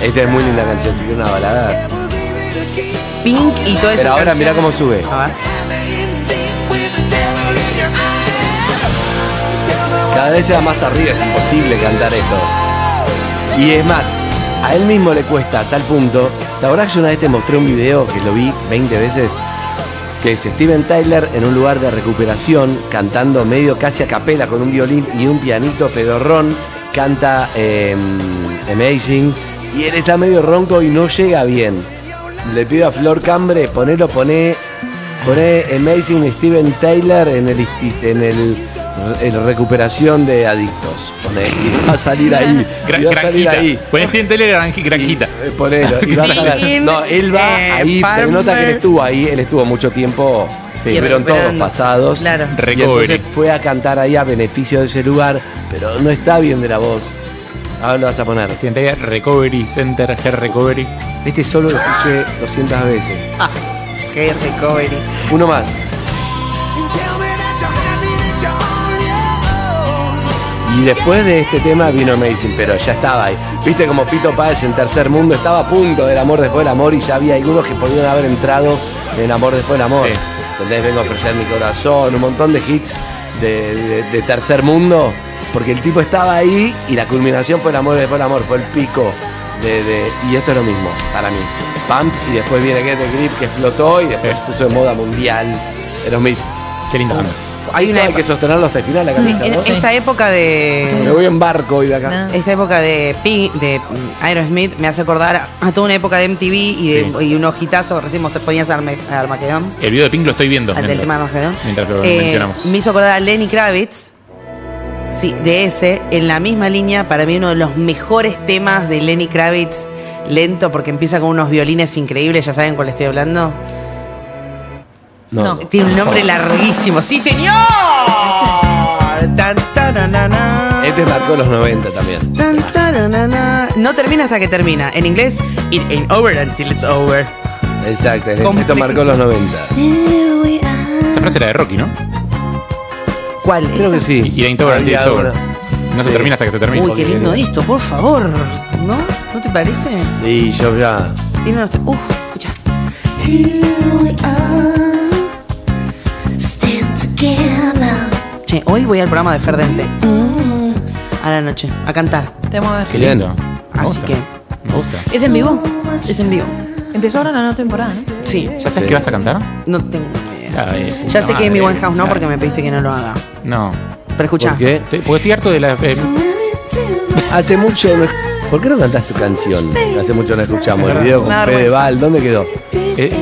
Esta es muy linda canción, si quiere una balada. Pink y toda esa Pero ahora mira cómo sube. A ver. Cada vez se va más arriba, es imposible cantar esto. Y es más, a él mismo le cuesta a tal punto. ¿Te acordás que una vez te mostré un video que lo vi 20 veces? Que es Steven Tyler en un lugar de recuperación, cantando medio casi a capela con un violín y un pianito pedorrón. Canta eh, Amazing. Y él está medio ronco y no llega bien. Le pido a Flor Cambre, ponelo, poné, poné Amazing Steven Tyler en el, en el, en recuperación de adictos. Poné, y va a salir ahí. Gran- y va a salir granjita. ahí. Granji- granjita. Eh, Ponelo. y va a salir- no, él va Eh, ahí, pero nota que él estuvo ahí, él estuvo mucho tiempo, Sí, fueron todos pasados. Claro. Y Recovery. entonces fue a cantar ahí a beneficio de ese lugar, pero no está bien de la voz. Ahora lo vas a poner. Recovery Center, Hair Recovery. Este solo lo escuché 200 veces. Ah, Skate Recovery. Uno más. Y después de este tema vino Amazing, pero ya estaba ahí. Viste como Pito Páez en Tercer Mundo estaba a punto del amor después del amor y ya había algunos que podían haber entrado en el amor después del amor. Sí. Entonces vengo a ofrecer mi corazón, un montón de hits de, de- de Tercer Mundo, porque el tipo estaba ahí y la culminación fue el amor después del amor, fue el pico. De, de- y esto es lo mismo para mí. Pump y después viene Get the Grip que explotó y después Sí. puso de moda mundial. Aerosmith. Qué linda. Hay una Hay que sostenerlo hasta el final la camisa, en ¿no? esta época de Me voy en barco hoy de acá. esta época de Pi- de mm, Aerosmith me hace acordar a toda una época de MTV y, de, y un ojitazo recién te ponías Arme- Armagedón El video de Pink lo estoy viendo. del tema de Mientras, Armagedón mientras lo Eh, mencionamos. me hizo acordar a Lenny Kravitz sí de ese en la misma línea para mí uno de los mejores temas de Lenny Kravitz lento porque empieza con unos violines increíbles ya saben cuál estoy hablando No. tiene un nombre larguísimo sí señor Tan, taranana. Este marcó los 90 también. Tan, taranana. No termina hasta que termina. En inglés, it ain't over until it's over. Exacto, esto marcó los 90. Esa frase era de Rocky, ¿no? ¿Cuál? Creo que sí. Y la Intower Había It's Over. No se Sí. termina hasta que se termina. Uy, qué lindo esto, por favor. ¿No? ¿No te parece? Y yo ya. Tiene unos. Uf, escucha. Che, hoy voy al programa de Ferdente. A la noche, a cantar. Te vamos a ver. Qué lindo. Me Así gusta. que. Me gusta. ¿Es en vivo? Es en vivo. Empezó ahora la nueva temporada, ¿no? Sí. ¿Ya sabes qué vas a cantar? No tengo ni idea. Ay, puta Ya sé que Amy madre, Winehouse no, o sea, porque me pediste que no lo haga. No. Pero escucha. ¿Por qué? Estoy- Porque estoy harto de la. eh, Hace mucho no. ¿Por qué no cantaste tu canción? Hace mucho no escuchamos. El video con Me da Fede vergüenza. Val, ¿dónde quedó? Eh,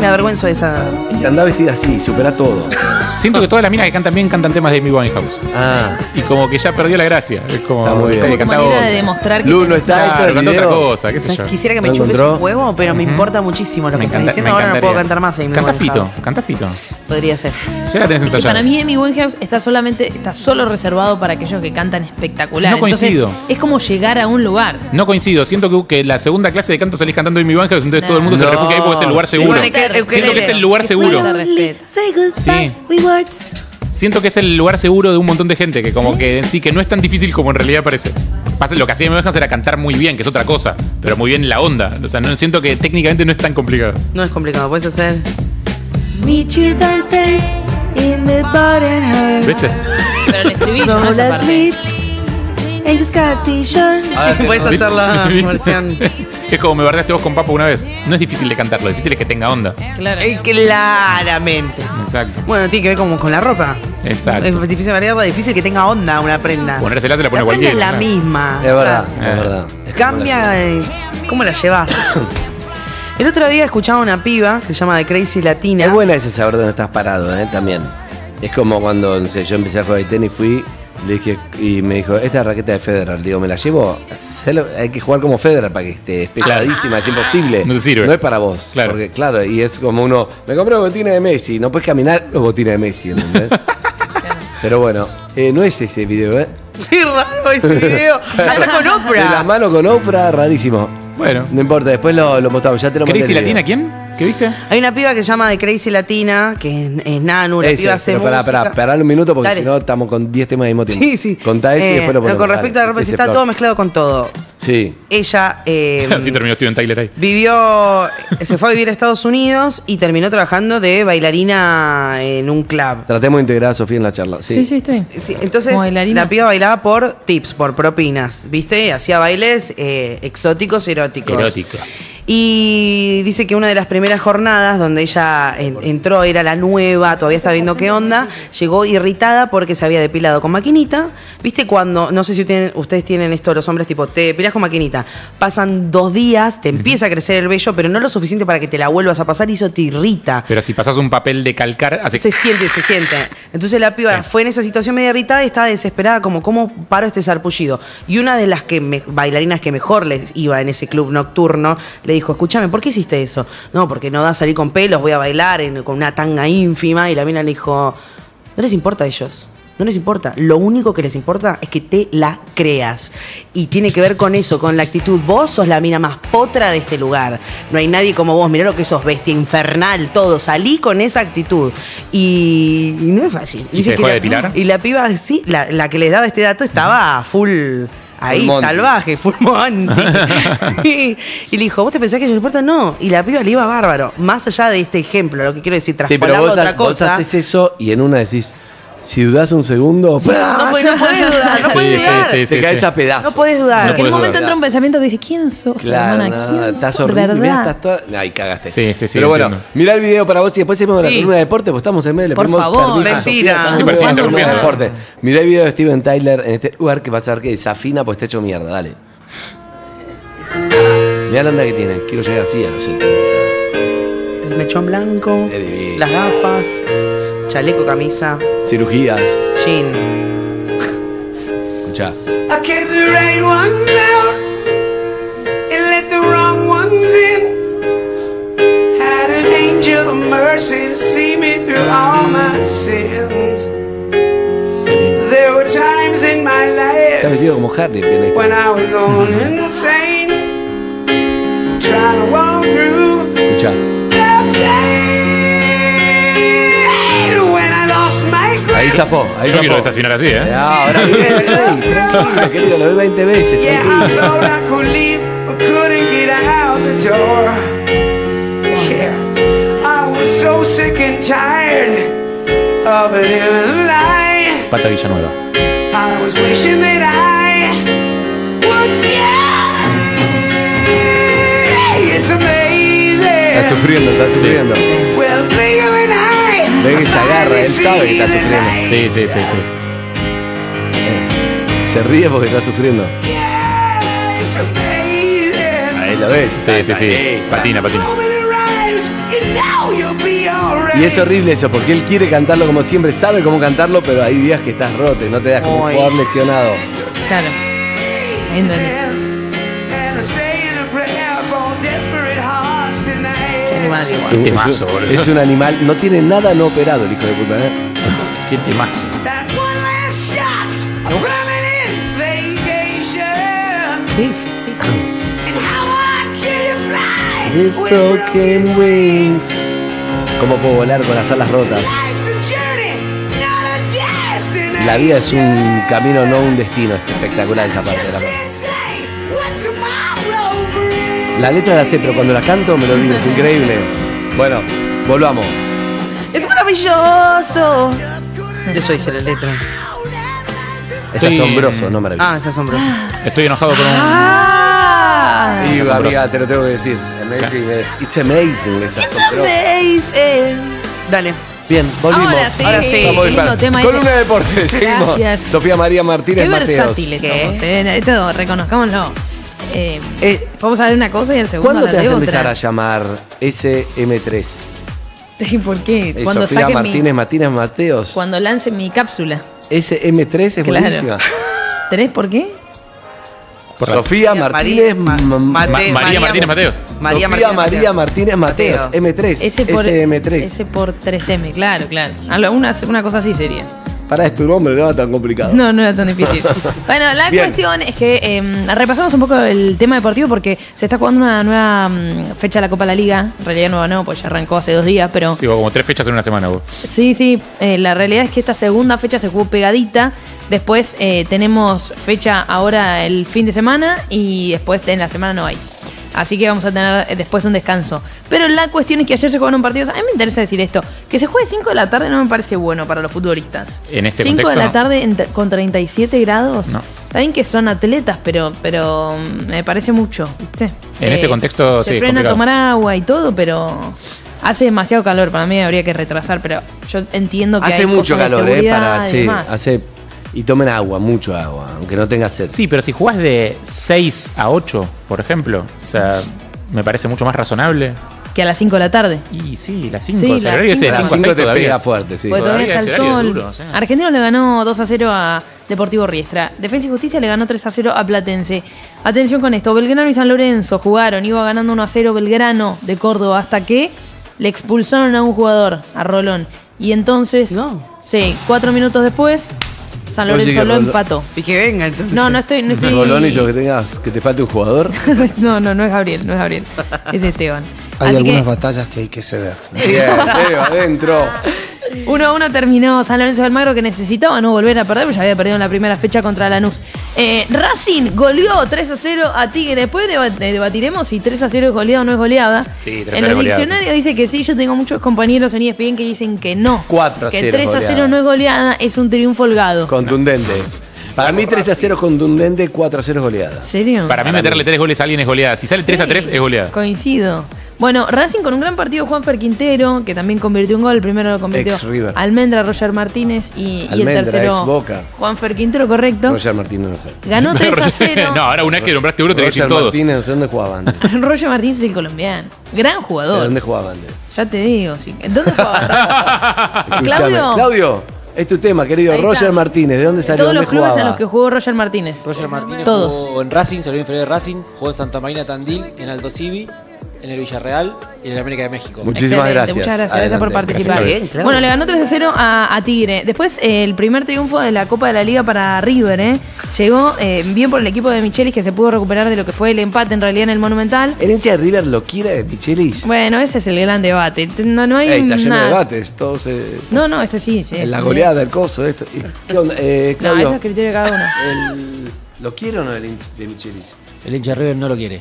Me avergüenzo de esa. Y anda vestida así, supera todo. siento que todas las minas que cantan bien cantan temas de Amy Winehouse. Ah, Y como que ya perdió la gracia. Es como. Está muy bien. Como manera de demostrar que Lu, no está eso Claro, del canta otra video. cosa, qué sé yo. Quisiera que me ¿Lo chupes encontró? un huevo, pero me importa muchísimo lo Me que estás encanta- diciendo. Ahora no puedo cantar más. Amy Canta Fito, canta Fito. Podría ser. Ya la tenés Y ensayada. para mí Amy Winehouse está solamente, está solo reservado para aquellos que cantan espectacular. No coincido. Entonces, es como llegar a un lugar. No coincido, siento que, que la segunda clase de canto salís cantando Amy Winehouse, entonces todo el mundo se No, refugia ahí porque es el lugar seguro. Siento que es el lugar seguro. Sí. Siento que es el lugar seguro de un montón de gente, que como que sí, que no es tan difícil como en realidad parece. Pasa, lo que hacía Amy Winehouse era cantar muy bien, que es otra cosa, pero muy bien la onda. O sea, no siento que técnicamente no es tan complicado. No es complicado, puedes hacer. Meet you downstairs in the bottom half. ¿Viste? Pero el estribillo no just got. Ah, Sí, puedes hacer la versión. Es como me bardeaste vos con Papo una vez. No es difícil de cantarlo, lo difícil es que tenga onda. Claro. Eh, Claramente. Exacto. Bueno, tiene que ver como con la ropa. Exacto. Es difícil variarla, difícil que tenga onda una prenda. Ponérsela se la pone la prenda es cualquiera. la ¿no? misma. es verdad, Ah. es verdad. Es Cambia. eh, ¿Cómo la llevas? El otro día escuchaba una piba que se llama The Crazy Latina. Es buena ese saber dónde estás parado, ¿eh? También. Es como cuando, no sé, yo empecé a jugar tenis, fui, le dije, y me dijo, esta es raqueta de Federer. Digo, ¿me la llevo? Hay que jugar como Federer para que esté espejadísima, es imposible. No te sirve. No es para vos. Claro. Porque, claro, y es como uno, me compré los botines de Messi, no puedes caminar los botines de Messi, ¿entendés? Pero bueno, eh, no es ese video, ¿eh? Qué raro ese video. Anda con De la Oprah. mano con Oprah, rarísimo. Bueno. No importa, después lo, lo mostramos, ya te lo mandé ¿Crazy. Latina quién? ¿Qué viste? Hay una piba que se llama The Crazy Latina, que es, es Nanu, la Ese, piba hace pero pará, música. pará, pará un minuto porque Dale. si no estamos con 10 temas al mismo tiempo. Sí, sí. Contá eso y Eh, después lo pero ponemos. Con respecto a la ropa, está flor. todo mezclado con todo. Sí. Ella eh, Así terminó Steven Tyler ahí. vivió, se fue a vivir a Estados Unidos y terminó trabajando de bailarina en un club. Tratemos de integrar a Sofía en la charla. Sí, Sí, sí, estoy. Sí, entonces Como bailarina. la piba bailaba por tips, por propinas, ¿viste? Hacía bailes eh, exóticos, eróticos. Erótico. Y dice que una de las primeras jornadas donde ella en- entró era la nueva, todavía estaba viendo qué onda, llegó irritada porque se había depilado con maquinita. ¿Viste cuando, no sé si ustedes, ustedes tienen esto, los hombres, tipo, te depilas con maquinita, pasan dos días, te empieza a crecer el vello, pero no lo suficiente para que te la vuelvas a pasar y eso te irrita. Pero si pasas un papel de calcar, hace. Se siente, se siente. Entonces la piba fue en esa situación medio irritada y estaba desesperada, como, ¿cómo paro este sarpullido? Y una de las que me- bailarinas que mejor les iba en ese club nocturno le dijo, escúchame, ¿por qué hiciste eso? No, porque no da a salir con pelos, voy a bailar en- con una tanga ínfima. Y la mina le dijo, no les importa a ellos. No les importa. Lo único que les importa es que te la creas. Y tiene que ver con eso, con la actitud. Vos sos la mina más potra de este lugar. No hay nadie como vos. Mirá lo que sos, bestia infernal, todo. Salí con esa actitud. Y, y no es fácil. ¿Y se dejó que de la- depilar? Y la piba, sí, la, la que les daba este dato estaba full. Ahí, Full salvaje, full Monty. y, y le dijo, ¿vos te pensás que ellos les importa? No. Y la piba le iba bárbaro. Más allá de este ejemplo, lo que quiero decir, Sí, pero traspolarlo vos, a otra vos cosa. haces eso y en una decís, Si dudás un segundo, ¡ah! No, puedes- no podés dudar, no Sí, puedes sí, dudar. sí, sí, te caes sí. a pedazos. No podés dudar. No En puedes un momento dudar. entra un pensamiento que dice, ¿quién sos, Claro, hermana? no, ¿Quién estás sos, horrible, mirá, verdad? estás toda... Ay, cagaste. Sí, sí, sí, Pero bueno, entiendo. mirá el video para vos y después hacemos la columna de deporte, pues estamos en medio, le Por favor. Mentira. Deporte. Mirá el video de Steven Tyler en este lugar que vas a ver que desafina pues está hecho mierda, dale. Mirá la onda que tiene, quiero llegar así a los 70. El mechón blanco, las gafas, chaleco, camisa, Cirugías, jean. escuchá. I kept the right ones out and let the wrong ones in. Had an angel of mercy to see me through all my sins. There were times in my Está life vestido como Harry, tiene when I was going insane, trying to walk through zafó, ahí Yo zafó. quiero desafinar así, ¿eh? Ya, ahora bien, ey, tranquilo, querido, lo vi 20 veces, yeah, I tranquilo. Pata Villanueva. I was wishing that I would get. It's amazing. Está sufriendo, está sufriendo. I. Ve que se agarra, él sabe que está sufriendo. Sí, sí, sí, sí. Se ríe porque está sufriendo. Ahí lo ves. Sí, sí, sí. Patina, patina. Y es horrible eso, porque él quiere cantarlo como siempre, sabe cómo cantarlo, pero hay días que estás roto y no te das como un Ay. jugador lesionado. Claro. Ahí Es un-. Es animal, no tiene nada no operado el hijo de puta, ¿eh? Qué temazo. Qué broken wings. ¿Cómo puedo volar con las alas rotas? La vida es un camino, no un destino. Es espectacular esa parte de la La letra la sé, pero cuando la canto me lo olvido, es increíble. Bueno, volvamos. Es maravilloso. Eso dice la letra. Es Sí. asombroso, no maravilloso. Ah, es asombroso. Estoy enojado con un. Ah, Y asombroso. amiga, te lo tengo que decir. Amazing es, it's amazing, es asombroso. amazing. Dale. Bien, volvimos. Ahora sí, Ahora sí. Estamos lindo tema Columna este. de deporte, seguimos. Gracias.Ofía María Martínez Qué Mateos. versátiles ¿Qué? somos, eh. Esto, reconozcámoslo. Eh, Eh, vamos a ver una cosa y el segundo ¿Cuándo la te vas a empezar otra. a llamar SM3? Sí, ¿Por qué? Eh, Cuando Sofía saquen Martínez mi, Martínez Mateos. cuando lance mi cápsula. SM3 es Claro. buenísima. ¿Tenés por qué? Por Sofía Martínez Ma- Ma- Mate- Ma- María Martínez Mateos. María Sofía Martínez María. Martínez Mateos, Mateo. M3, Ese por, SM3. ese por 3M, claro, claro. Una, una cosa así sería. Para es tu nombre, no era tan complicado. No, no era tan difícil. bueno, la Bien. cuestión es que eh, repasamos un poco el tema deportivo porque se está jugando una nueva mm, fecha de la Copa de la Liga. En realidad nueva no, pues ya arrancó hace dos días, pero Sí, como tres fechas en una semana, vos. sí, sí, eh, la realidad es que esta segunda fecha se jugó pegadita. Después eh, tenemos fecha ahora el fin de semana y después en la semana no hay. Así que vamos a tener eh, después un descanso. Pero la cuestión es que ayer se jugaron partidos. A mí me interesa decir esto: que se juegue 5 de la tarde no me parece bueno para los futbolistas. En este 5 de contexto, la no. tarde en- con 37 grados. No. Está bien que son atletas, pero, pero mm, me parece mucho, ¿viste? En este contexto, se sí, frena a tomar agua y todo, pero hace demasiado calor. Para mí habría que retrasar, pero yo entiendo que Hace hay mucho de calor, ¿eh? Para, sí, hace. Y tomen agua, mucho agua, aunque no tengas sed. Sí, pero si jugás de 6 a 8, por ejemplo, o sea, me parece mucho más razonable. Que a las 5 de la tarde. Y sí, las 5, Sí, o sea, las horario ese de cinco. 5 a Las 6 cinco te todavía pega es- fuerte, sí. Porque todavía está el sol. duro, o sea. Argentinos le ganó 2 a 0 a Deportivo Riestra. Defensa y Justicia le ganó 3 a 0 a Platense. Atención con esto. Belgrano y San Lorenzo jugaron. Iba ganando 1 a 0 Belgrano de Córdoba hasta que le expulsaron a un jugador, a Rolón. Y entonces, No. sí, cuatro minutos después, San Lorenzo que lo Rolón- empató. Y que venga entonces. No, no estoy. No estoy... Rolón y yo que tengas, que te falte un jugador. no, no, no es Gabriel, no es Gabriel. Es Esteban. Hay Así algunas que, batallas que hay que ceder. Bien, Leo, adentro. 1 a 1 terminó San Lorenzo del Magro que necesitaba no volver a perder, porque ya había perdido en la primera fecha contra Lanús. Eh, Racing goleó 3 a 0 a Tigre. Después eh, debatiremos si 3 a 0 es goleada o no es goleada. Sí, 3 a En 0 los goleada, diccionarios dice que sí, yo tengo muchos compañeros en ESPN que dicen que no. 4 a Que 0 3 a 0 goleada. no es goleada, es un triunfo holgado. Contundente. Para mí 3 a 0 es contundente, 4 a 0 es goleada. ¿En serio? Para mí meterle tres goles a alguien es goleada. Si sale 3 a 3 es goleada. Coincido. Bueno, Racing con un gran partido, Juanfer Quintero, que también convirtió un gol. El primero lo convirtió Ex River. Almendra, Roger Martínez y, y el Almendra, tercero ex Boca. Juanfer Quintero, correcto. Roger Martínez no sé. Ganó 3 a 0. no, ahora una vez que nombraste uno, te voy a decir Roger todos. Martínez, no sé dónde jugaba antes. Roger Martínez es el colombiano. Gran ¿De jugador. dónde jugaba antes? Ya te digo. Sí. ¿Dónde jugaba? Claudio. Claudio, es tu tema, querido. Ahí Roger está. Martínez, ¿de dónde salió? Todos los ¿Dónde clubes jugaba? en los que jugó Roger Martínez. Roger Martínez Todos. jugó en Racing, salió inferior de Racing, jugó en Santa Marina Tandil, en Alto Civi, en el Villarreal y en el América de México. Muchísimas Excelente, gracias. Muchas gracias, gracias por participar. Bueno, le ganó 3 a 0 a, a Tigre. Después, eh, el primer triunfo de la Copa de la Liga para River, ¿eh? Llegó eh, bien por el equipo de Michelis que se pudo recuperar de lo que fue el empate en realidad en el Monumental. ¿El hincha de River lo quiere Michelis? Bueno, ese es el gran debate. No, no hay Ey, está lleno nada. de debates, todos eh, No, no, esto sí, sí. en la sí. goleada, el coso, esto. Y- ¿Qué onda? Eh, No, eso es criterio de cada uno. el- ¿lo quiere o no el hincha de Michelis? El hincha de River no lo quiere.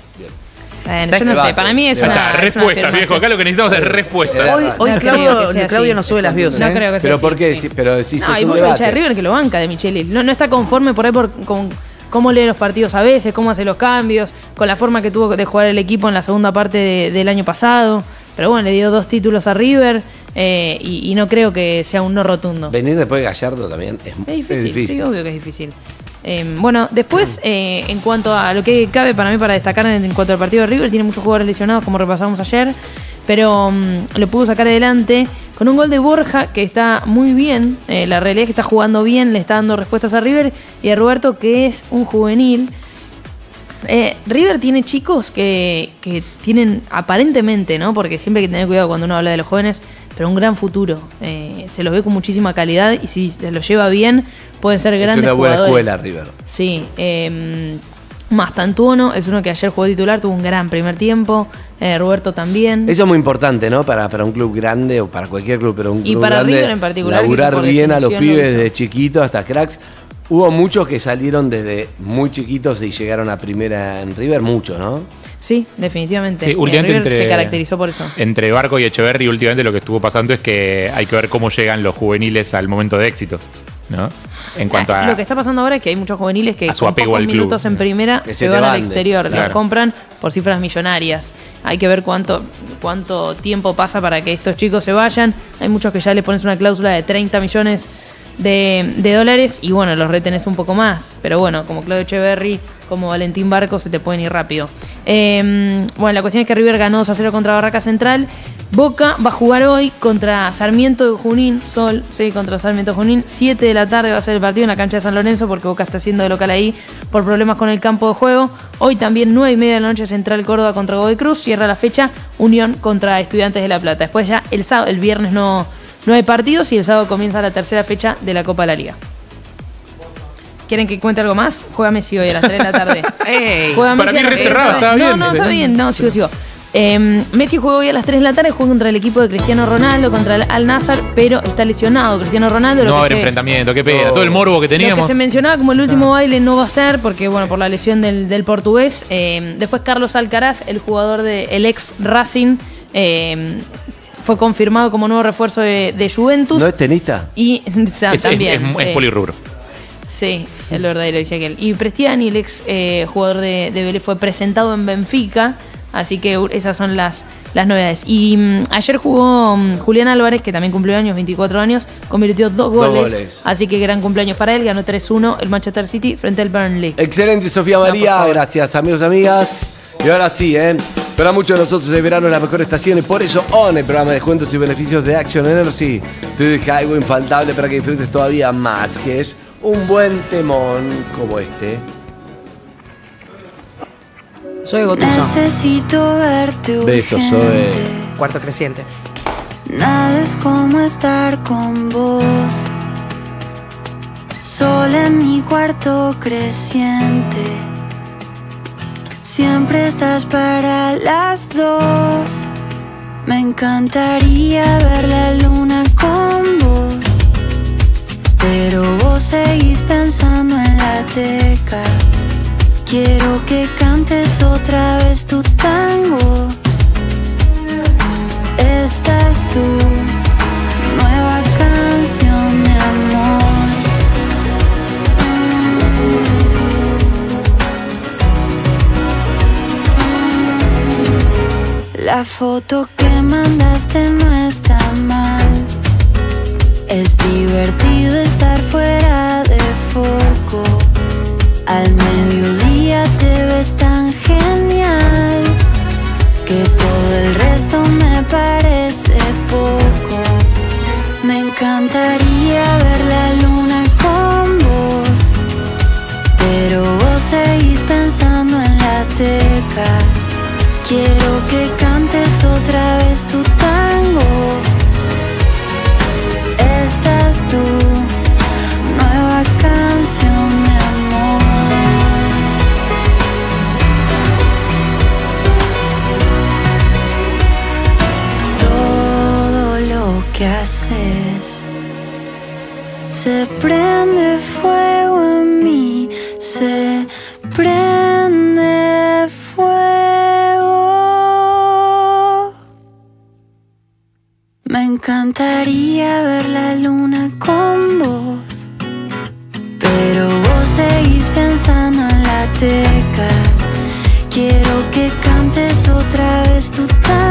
Bueno, yo no sé, para mí es una. Está, es una respuesta, afirmación. Acá lo que necesitamos es respuestas. Hoy, hoy No creo Claudio, que sea Claudio así. no sube las views. No ¿eh? creo que sea Pero así. ¿por qué? Sí, pero sí, No, hay mucho hincha de. River que lo banca de Michelis. No, no está conforme por ahí por, con cómo lee los partidos a veces, cómo hace los cambios, con la forma que tuvo de jugar el equipo en la segunda parte de- del año pasado. Pero bueno, le dio dos títulos a River eh, y, y no creo que sea un no rotundo. Venir después de Gallardo también es, Es es difícil, sí, obvio que es difícil. Eh, bueno, después, eh, en cuanto a lo que cabe para mí para destacar en, en cuanto al partido de River, tiene muchos jugadores lesionados, como repasamos ayer, pero mm, lo pudo sacar adelante con un gol de Borja que está muy bien. eh, la realidad es que está jugando bien, le está dando respuestas a River y a Roberto, que es un juvenil. Eh, River tiene chicos que, que tienen aparentemente, ¿no? Porque siempre hay que tener cuidado cuando uno habla de los jóvenes, pero un gran futuro. Eh, se los ve con muchísima calidad y si se los lleva bien, pueden ser Es grandes una buena jugadores. escuela, River. Sí. Eh, Mastantuono es uno que ayer jugó titular, tuvo un gran primer tiempo. Eh, Roberto también. Eso es muy importante, ¿no? Para, para un club grande o para cualquier club, pero un Y club para grande, River en particular, Laburar bien a los lo pibes desde chiquitos hasta cracks. Hubo muchos que salieron desde muy chiquitos y llegaron a primera en River, muchos, ¿no? Sí, definitivamente. Sí, últimamente River entre, se caracterizó por eso. Entre Barco y Echeverry, últimamente lo que estuvo pasando es que hay que ver cómo llegan los juveniles al momento de éxito. ¿no? En cuanto a. Lo que está pasando ahora es que hay muchos juveniles que a su con apego pocos al club. minutos en primera se, van al exterior, los claro. compran por cifras millonarias. Hay que ver cuánto, cuánto tiempo pasa para que estos chicos se vayan. Hay muchos que ya le pones una cláusula de 30 millones de, de dólares y bueno, los retenés un poco más. Pero bueno, como Claudio Echeverry, como Valentín Barco, se te pueden ir rápido. Eh, bueno, la cuestión es que River ganó 2 a 0 contra Barraca Central. Boca va a jugar hoy contra Sarmiento de Junín, Sol, sí, contra Sarmiento Junín. 7 de la tarde va a ser el partido en la cancha de San Lorenzo porque Boca está haciendo de local ahí por problemas con el campo de juego. Hoy también 9 y media de la noche Central Córdoba contra Godoy Cruz. Cierra la fecha Unión contra Estudiantes de La Plata. Después ya el sábado, el viernes no, no hay partidos y el sábado comienza la tercera fecha de la Copa de la Liga. ¿Quieren que cuente algo más? Juega Messi hoy a las 3 de la tarde. Ey. Juega Para Messi mí a las re 3 de la cerrado, tarde. estaba No, bien. no, Sí. está bien. No, sigo, sigo. Eh, Messi juega hoy a las 3 de la tarde, juega contra el equipo de Cristiano Ronaldo, contra el Al Nazar, pero está lesionado Cristiano Ronaldo. no lo va a haber enfrentamiento, qué pena. Todo el morbo que Lo que teníamos. se mencionaba como el último baile no va a ser, porque bueno, por la lesión del, del portugués. Eh, después Carlos Alcaraz, el jugador del ex Racing, eh, fue confirmado como nuevo refuerzo de, de Juventus. ¿No es tenista? Y o sea, es, es- también. es- es sí. polirrubro. Sí, el verdadero, dice aquel. Y Prestiani, el ex eh, jugador de, de Vélez, fue presentado en Benfica. Así que esas son las, las novedades. Y mm, ayer jugó mm, Julián Álvarez, que también cumplió años, 24 años, convirtió dos Dos goles. Así que gran cumpleaños para él. Ganó 3-1 el Manchester City frente al Burnley. Excelente, Sofía María. Gracias, amigos y amigas. Y ahora sí, ¿eh? Para muchos de nosotros el verano es la mejor estación y por eso ON, el programa de descuentos y beneficios de Action Energy, te deja algo infaltable para que disfrutes todavía más, que es un buen temón como este. Soy Gotuso. Necesito verte Besos. Zoe. Cuarto creciente. Nada es como estar con vos. Sola en mi cuarto creciente. Siempre estás para las dos. Me encantaría ver la luna con vos, pero vos seguís pensando en la teca. Quiero que cantes otra vez tu tango. Esta es La foto que mandaste no está mal. Es divertido estar fuera de foco. Al mediodía te ves tan genial que todo el resto me parece poco. Me encantaría ver la luna con vos, pero vos seguís pensando en la teca. Quiero que otra vez encantaría ver la luna con vos, pero vos seguís pensando en la teca. Quiero que cantes otra vez tu tango.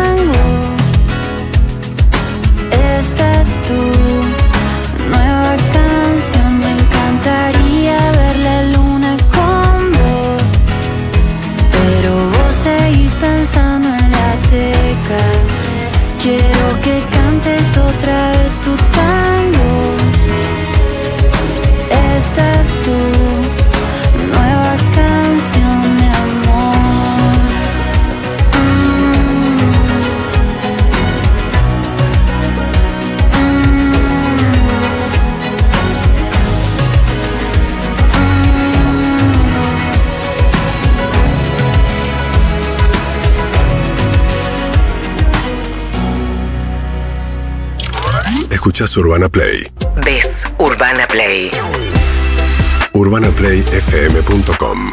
Escuchas Urbana Play. Ves Urbana Play. UrbanaPlayFM.com.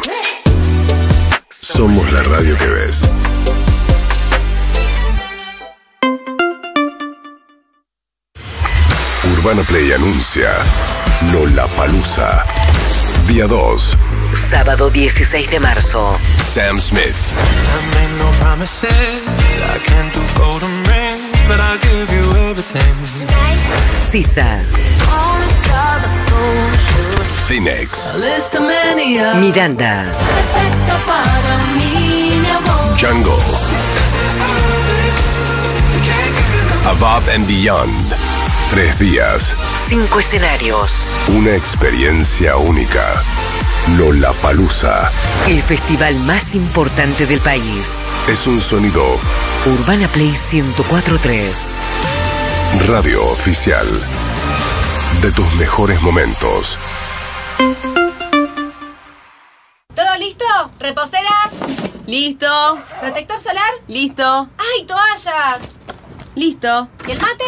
Somos la radio que ves. Urbana Play anuncia Lola Palusa. Día 2. Sábado 16 de marzo. Sam Smith. I made no promises. I can't do Of many Miranda. Jungle. Above and Beyond. Tres días. Cinco escenarios. Una experiencia única. Lola Palusa. El festival más importante del país. Es un sonido Urbana Play 1043. Radio oficial. De tus mejores momentos. ¿Todo listo? ¿Reposeras? Listo. ¿Protector solar? Listo. ¡Ay, toallas! Listo. ¿Y el mate?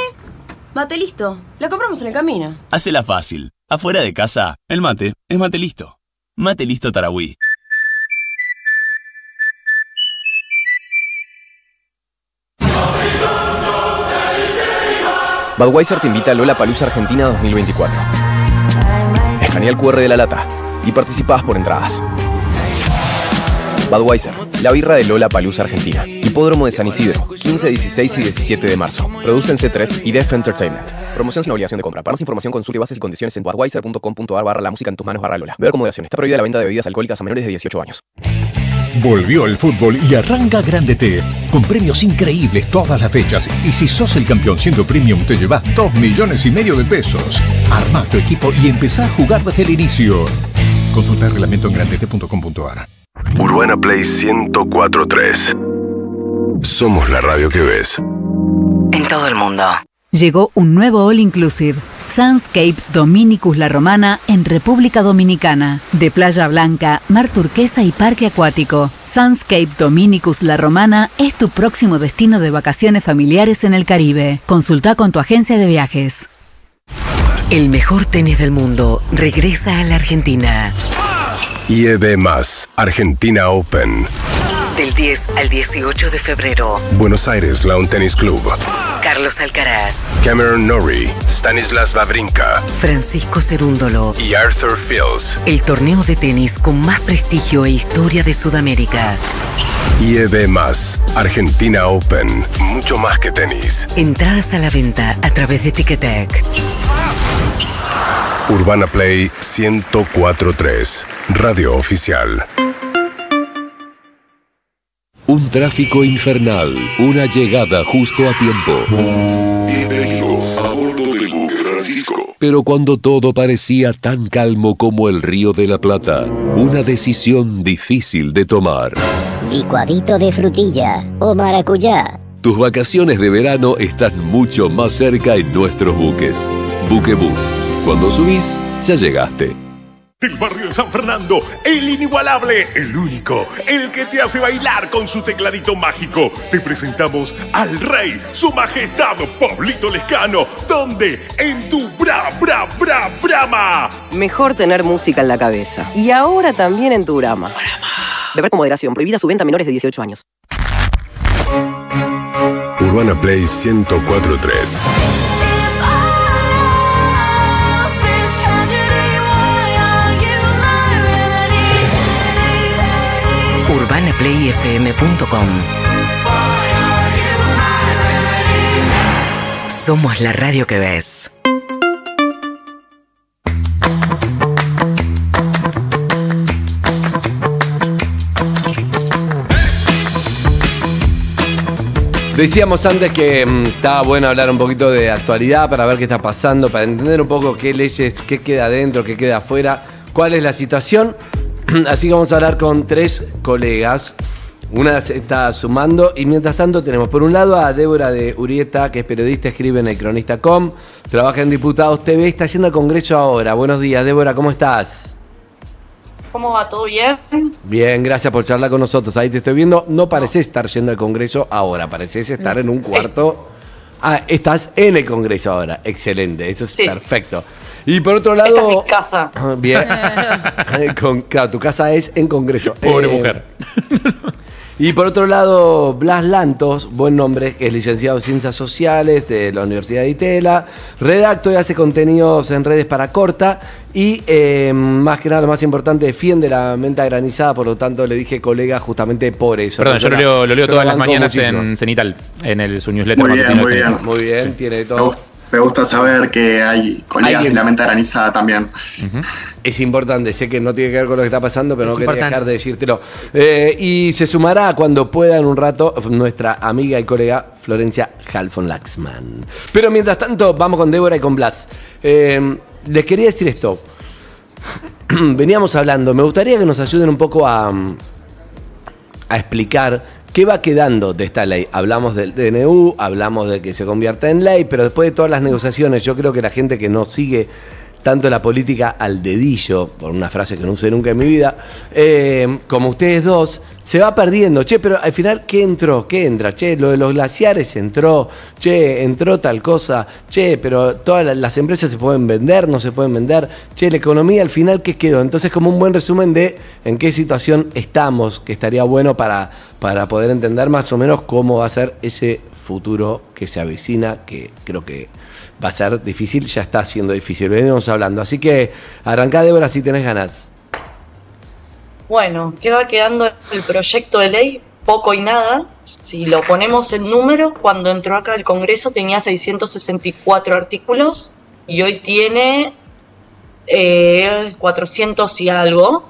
Mate listo. Lo compramos en el camino. Hacela fácil. Afuera de casa, el mate es mate listo. Mate listo Tarahui. Budweiser te invita a Lola Palusa Argentina 2024. Escanea el QR de la lata y participás por entradas. Budweiser, la birra de Lola Palusa Argentina. Hipódromo de San Isidro, 15, 16 y 17 de marzo. Producen C3 y Def Entertainment. Promoción sin obligación de compra. Para más información consulte bases y condiciones en budweiser.com.ar barra la música en tus manos barra Lola. Beber con moderación. Está prohibida la venta de bebidas alcohólicas a menores de 18 años. Volvió el fútbol y arranca Grande T, con premios increíbles todas las fechas. Y si sos el campeón siendo premium, te llevas 2 millones y medio de pesos. Arma tu equipo y empezá a jugar desde el inicio. Consulta el reglamento en grandete.com.ar. Urbana Play 1043. Somos la radio que ves. En todo el mundo. Llegó un nuevo All Inclusive. Sunscape Dominicus La Romana en República Dominicana. De playa blanca, mar turquesa y parque acuático. Sunscape Dominicus La Romana es tu próximo destino de vacaciones familiares en el Caribe. Consulta con tu agencia de viajes. El mejor tenis del mundo regresa a la Argentina. IEB Más, Argentina Open. Del 10 al 18 de febrero. Buenos Aires Lawn Tennis Club. Carlos Alcaraz, Cameron Norrie, Stanislas Wawrinka Francisco Cerúndolo. y Arthur Fields. El torneo de tenis con más prestigio e historia de Sudamérica. IEB Más, Argentina Open. Mucho más que tenis. Entradas a la venta a través de Ticketek. Urbana Play 1043. Radio oficial. Un tráfico infernal, una llegada justo a tiempo. Bienvenidos a bordo del buque Francisco. Pero cuando todo parecía tan calmo como el río de la Plata, una decisión difícil de tomar. Licuadito de frutilla o maracuyá. Tus vacaciones de verano están mucho más cerca en nuestros buques. Buquebus. Cuando subís, ya llegaste. Del barrio de San Fernando, el inigualable, el único, el que te hace bailar con su tecladito mágico. Te presentamos al rey, su majestad Pablito Lescano, donde en tu bra bra bra brama. Mejor tener música en la cabeza. Y ahora también en tu grama. Beber con moderación. Prohibida su venta a menores de 18 años. Urbana Play 1043. UrbanaPlayFM.com Somos la radio que ves. Decíamos antes que mm, estaba bueno hablar un poquito de actualidad para ver qué está pasando, para entender un poco qué leyes, qué queda adentro, qué queda afuera, cuál es la situación. Así que vamos a hablar con tres colegas. Una se está sumando y mientras tanto tenemos por un lado a Débora de Urieta, que es periodista, escribe en el cronista.com, trabaja en Diputados TV, está yendo al Congreso ahora. Buenos días, Débora, ¿cómo estás? ¿Cómo va? ¿Todo bien? Bien, gracias por charlar con nosotros. Ahí te estoy viendo. No pareces estar yendo al Congreso ahora, pareces estar en un cuarto. Ah, estás en el Congreso ahora. Excelente, eso es perfecto. Y por otro lado. Esta es mi casa. Bien. Con- claro, tu casa es en Congreso. Pobre Eh, mujer. Y por otro lado, Blas Lantos, buen nombre, que es licenciado en Ciencias Sociales de la Universidad de Itela, redacto y hace contenidos en redes para corta y eh, más que nada, lo más importante, defiende la menta granizada, por lo tanto le dije colega justamente por eso. Perdón, yo lo leo, lo leo Yo todas las mañanas muchísimo. en Cenital, en el, su newsletter. Muy bien, muy bien. Muy bien, tiene todo. Me gusta saber que hay colegas Alguien- de la menta granizada también. Es importante, sé que no tiene que ver con lo que está pasando, pero Es no quería importante. dejar de decírtelo. Eh, y se sumará cuando pueda en un rato nuestra amiga y colega Florencia Halfon Laxman. Pero mientras tanto, vamos con Débora y con Blas. Eh, les quería decir esto. Veníamos hablando, me gustaría que nos ayuden un poco a, a explicar qué va quedando de esta ley. Hablamos del DNU, hablamos de que se convierta en ley, pero después de todas las negociaciones, yo creo que la gente que no sigue tanto la política al dedillo, por una frase que no usé nunca en mi vida, eh, como ustedes dos, se va perdiendo. Che, pero al final, ¿qué entró? ¿Qué entra? Che, lo de los glaciares entró. Che, entró tal cosa. Che, pero todas la- las empresas se pueden vender, no se pueden vender. Che, la economía al final, ¿qué quedó? Entonces, como un buen resumen de en qué situación estamos, que estaría bueno para, para poder entender más o menos cómo va a ser ese futuro que se avecina, que creo que va a ser difícil, ya está siendo difícil. Venimos hablando. Así que arrancá, Débora, si tenés ganas. Bueno, ¿qué va quedando el proyecto de ley? Poco y nada. Si lo ponemos en números, cuando entró acá al Congreso tenía 664 artículos y hoy tiene eh, 400 y algo,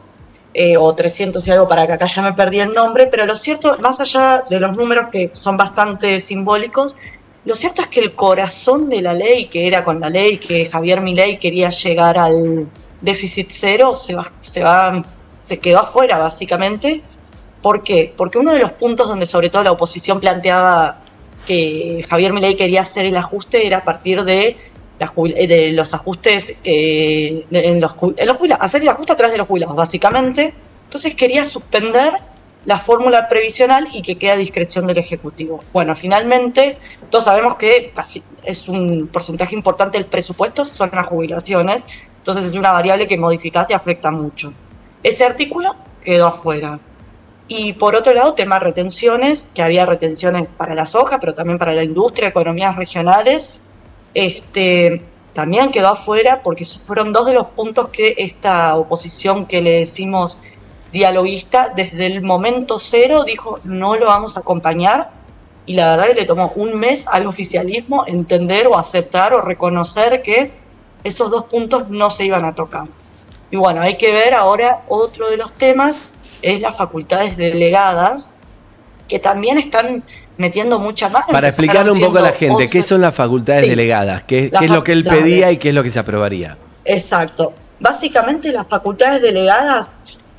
eh, o 300 y algo para que acá ya me perdí el nombre, pero lo cierto, más allá de los números que son bastante simbólicos, lo cierto es que el corazón de la ley, que era con la ley que Javier Milei quería llegar al déficit cero, se va, se va, se quedó afuera básicamente. ¿Por qué? Porque uno de los puntos donde sobre todo la oposición planteaba que Javier Milei quería hacer el ajuste era a partir de, eh, los ajustes que en los, en jubilados, hacer el ajuste a través de los jubilados, básicamente. Entonces quería suspender la fórmula previsional y que queda a discreción del Ejecutivo. Bueno, finalmente, todos sabemos que casi es un porcentaje importante del presupuesto, son las jubilaciones, entonces es una variable que modificás y afecta mucho. Ese artículo quedó afuera. Y por otro lado, tema retenciones, que había retenciones para la soja, pero también para la industria, economías regionales, este, también quedó afuera porque fueron dos de los puntos que esta oposición que le decimos dialoguista, desde el momento cero dijo no lo vamos a acompañar y la verdad que le tomó un mes al oficialismo entender o aceptar o reconocer que esos dos puntos no se iban a tocar. Y bueno, hay que ver ahora otro de los temas, es las facultades delegadas, que también están metiendo mucha mano. Para explicarle un poco a la gente, ¿qué 11 son las facultades Sí. delegadas? ¿Qué, qué es lo que él pedía y qué es lo que se aprobaría? Exacto. Básicamente las facultades delegadas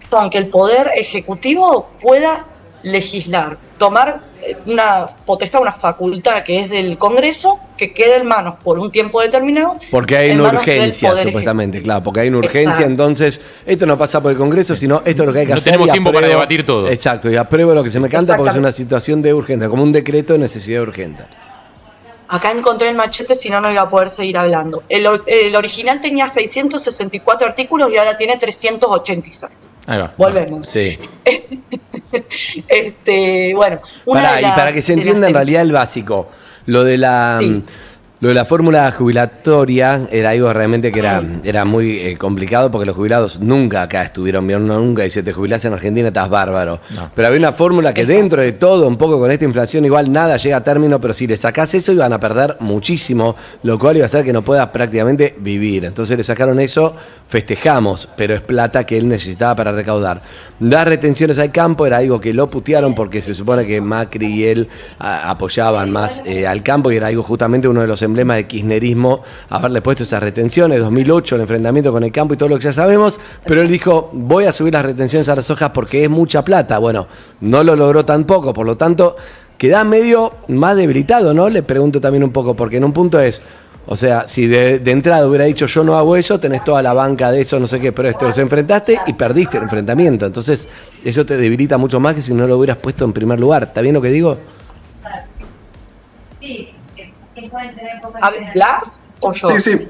son que el poder ejecutivo pueda legislar, tomar eh, una potestad, una facultad que es del Congreso, que quede en manos por un tiempo determinado. Porque hay una urgencia, supuestamente, claro, porque hay una urgencia, Exacto. entonces esto no pasa por el Congreso, sino esto es lo que hay que No hacer. tenemos y tiempo para apruebo- debatir todo. Exacto, y apruebo lo que se me canta porque es una situación de urgencia, como un decreto de necesidad urgente. Acá encontré el machete, si no, no iba a poder seguir hablando. El, el original tenía 664 artículos y ahora tiene 386. Ahí va. Volvemos. Sí. Este, bueno, una Pará, de y para que se entienda en realidad el básico, lo de la mm, lo de la fórmula jubilatoria era algo realmente que era, era muy eh, complicado porque los jubilados nunca acá estuvieron bien, uno nunca, y si te jubilás en Argentina estás bárbaro. Pero había una fórmula que dentro de todo, un poco con esta inflación, igual nada llega a término, pero si le sacás eso iban a perder muchísimo, lo cual iba a hacer que no puedas prácticamente vivir. Entonces le sacaron eso, festejamos, pero es plata que él necesitaba para recaudar. Dar retenciones al campo era algo que lo putearon porque se supone que Macri y él a- apoyaban más eh, al campo y era algo justamente uno de los emblemas del kirchnerismo haberle puesto esas retenciones, 2008 el enfrentamiento con el campo y todo lo que ya sabemos, pero él dijo voy a subir las retenciones a las hojas porque es mucha plata. Bueno, no lo logró tampoco, por lo tanto queda medio más debilitado, ¿no? Le pregunto también un poco, porque en un punto es, o sea, si de, de entrada hubiera dicho yo no hago eso, tenés toda la banca de eso, no sé qué, pero esto los enfrentaste y perdiste el enfrentamiento. Entonces, eso te debilita mucho más que si no lo hubieras puesto en primer lugar. ¿Está bien lo que digo? ¿Blas o yo? Sí, sí.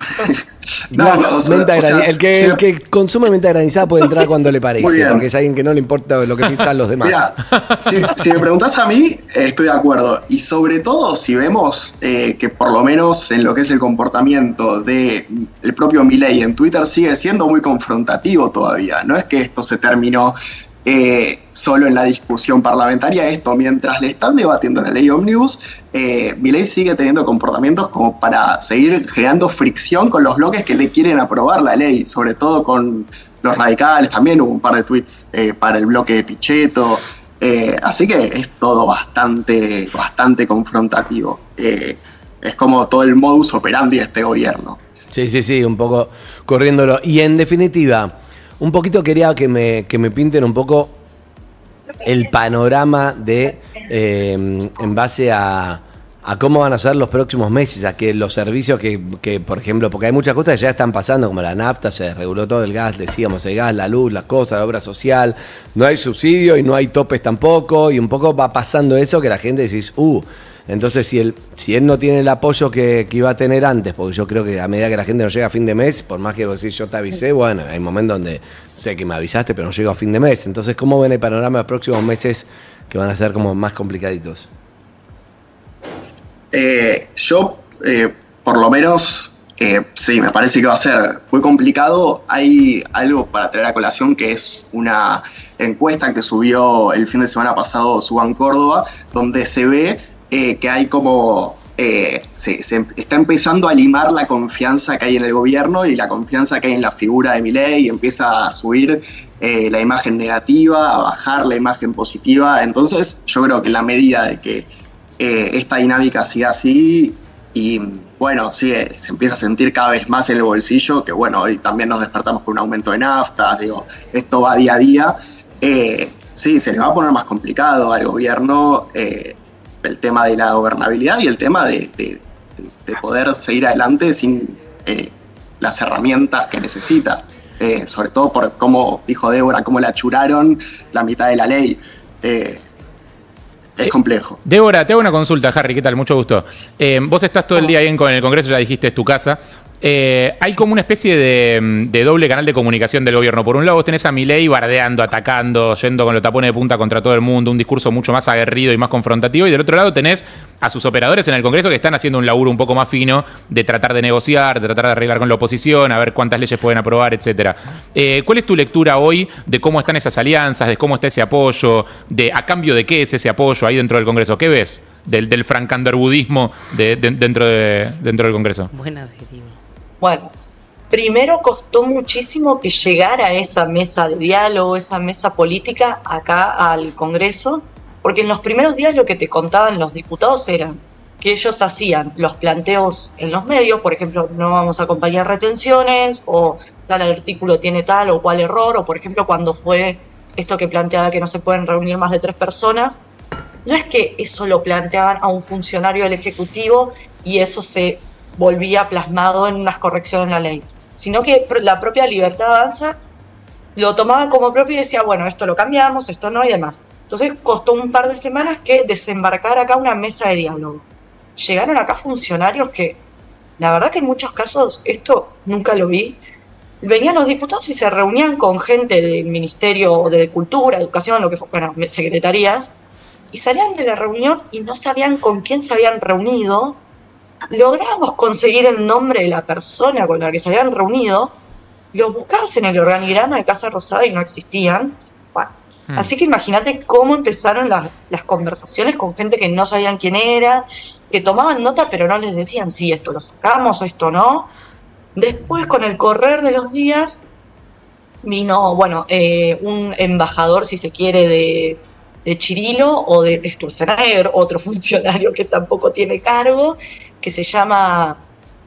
No, Blas, o sea, menta o sea, grani- el, que, sí. el que consume menta granizada puede entrar cuando le parece, porque es alguien que no le importa lo que piensan los demás. Mira, si, si me preguntas a mí, estoy de acuerdo. Y sobre todo si vemos eh, que por lo menos en lo que es el comportamiento del el propio Milei en Twitter sigue siendo muy confrontativo todavía. No es que esto se terminó eh, solo en la discusión parlamentaria, esto mientras le están debatiendo la ley Omnibus, eh, sigue teniendo comportamientos como para seguir generando fricción con los bloques que le quieren aprobar la ley, sobre todo con los radicales, también hubo un par de tweets eh, para el bloque de Pichetto, eh, así que es todo bastante, bastante confrontativo. Eh, es como todo el modus operandi de este gobierno. Sí, sí, sí, un poco corriéndolo. Y en definitiva, un poquito quería que me, que me pinten un poco el panorama de, eh, en base a, a cómo van a ser los próximos meses, a que los servicios que, que, por ejemplo, porque hay muchas cosas que ya están pasando, como la nafta, se reguló todo el gas, decíamos, el gas, la luz, las cosas, la obra social, no hay subsidio y no hay topes tampoco, y un poco va pasando eso que la gente decís, uh, entonces, si él, si él no tiene el apoyo que, que iba a tener antes, porque yo creo que a medida que la gente no llega a fin de mes, por más que vos decís yo te avisé, bueno, hay momentos donde sé que me avisaste, pero no llego a fin de mes. Entonces, ¿cómo ven el panorama de los próximos meses que van a ser como más complicaditos? Eh, yo, eh, por lo menos, eh, sí, me parece que va a ser muy complicado. Hay algo para traer a colación que es una encuesta que subió el fin de semana pasado Suban Córdoba, donde se ve eh, que hay como... eh, se, se está empezando a limar la confianza que hay en el gobierno y la confianza que hay en la figura de Milei y empieza a subir eh, la imagen negativa, a bajar la imagen positiva. Entonces yo creo que en la medida de que esta dinámica siga así y bueno, sí, se empieza a sentir cada vez más en el bolsillo, que bueno, hoy también nos despertamos con un aumento de naftas, digo, esto va día a día. Sí, se le va a poner más complicado al gobierno el tema de la gobernabilidad y el tema de, de- de- de poder seguir adelante sin eh, las herramientas que necesita. eh, sobre todo por cómo dijo Débora, cómo la churaron la mitad de la ley. Eh, es complejo. Débora, te hago una consulta, Harry, ¿qué tal? Mucho gusto. Vos estás todo el día ahí en, con el Congreso, ya dijiste, es tu casa. Eh, hay como una especie de, de doble canal de comunicación del gobierno. Por un lado, vos tenés a Milei bardeando, atacando, yendo con los tapones de punta contra todo el mundo, un discurso mucho más aguerrido y más confrontativo. Y del otro lado tenés a sus operadores en el Congreso que están haciendo un laburo un poco más fino de tratar de negociar, de tratar de arreglar con la oposición, a ver cuántas leyes pueden aprobar, etcétera. Eh, ¿Cuál es tu lectura hoy de cómo están esas alianzas, de cómo está ese apoyo, de a cambio de qué es ese apoyo ahí dentro del Congreso? ¿Qué ves del, del frankanderbudismo de, de- dentro, de- dentro del Congreso? Buen adjetivo. Bueno, primero costó muchísimo que llegara esa mesa de diálogo, esa mesa política acá al Congreso, porque en los primeros días lo que te contaban los diputados era que ellos hacían los planteos en los medios, por ejemplo, no vamos a acompañar retenciones, o tal artículo tiene tal o cual error, o por ejemplo cuando fue esto que planteaba que no se pueden reunir más de tres personas, no es que eso lo planteaban a un funcionario del Ejecutivo y eso se volvía plasmado en unas correcciones en la ley, sino que la propia Libertad Avanza lo tomaba como propio y decía, bueno, esto lo cambiamos, esto no y demás. Entonces costó un par de semanas que desembarcar acá una mesa de diálogo. Llegaron acá funcionarios que, la verdad que en muchos casos, esto nunca lo vi, venían los diputados y se reunían con gente del Ministerio de Cultura, Educación, lo que fue, secretarías, y salían de la reunión y no sabían con quién se habían reunido. Logramos conseguir el nombre de la persona con la que se habían reunido, lo buscabas en el organigrama de Casa Rosada y no existían. Bueno, Hmm. Así que imagínate cómo empezaron las, las conversaciones con gente que no sabían quién era, que tomaban nota pero no les decían si esto lo sacamos, esto no. Después, con el correr de los días, vino, bueno, eh, un embajador, si se quiere, de, de Chirilo o de Sturzenegger, otro funcionario que tampoco tiene cargo, que se llama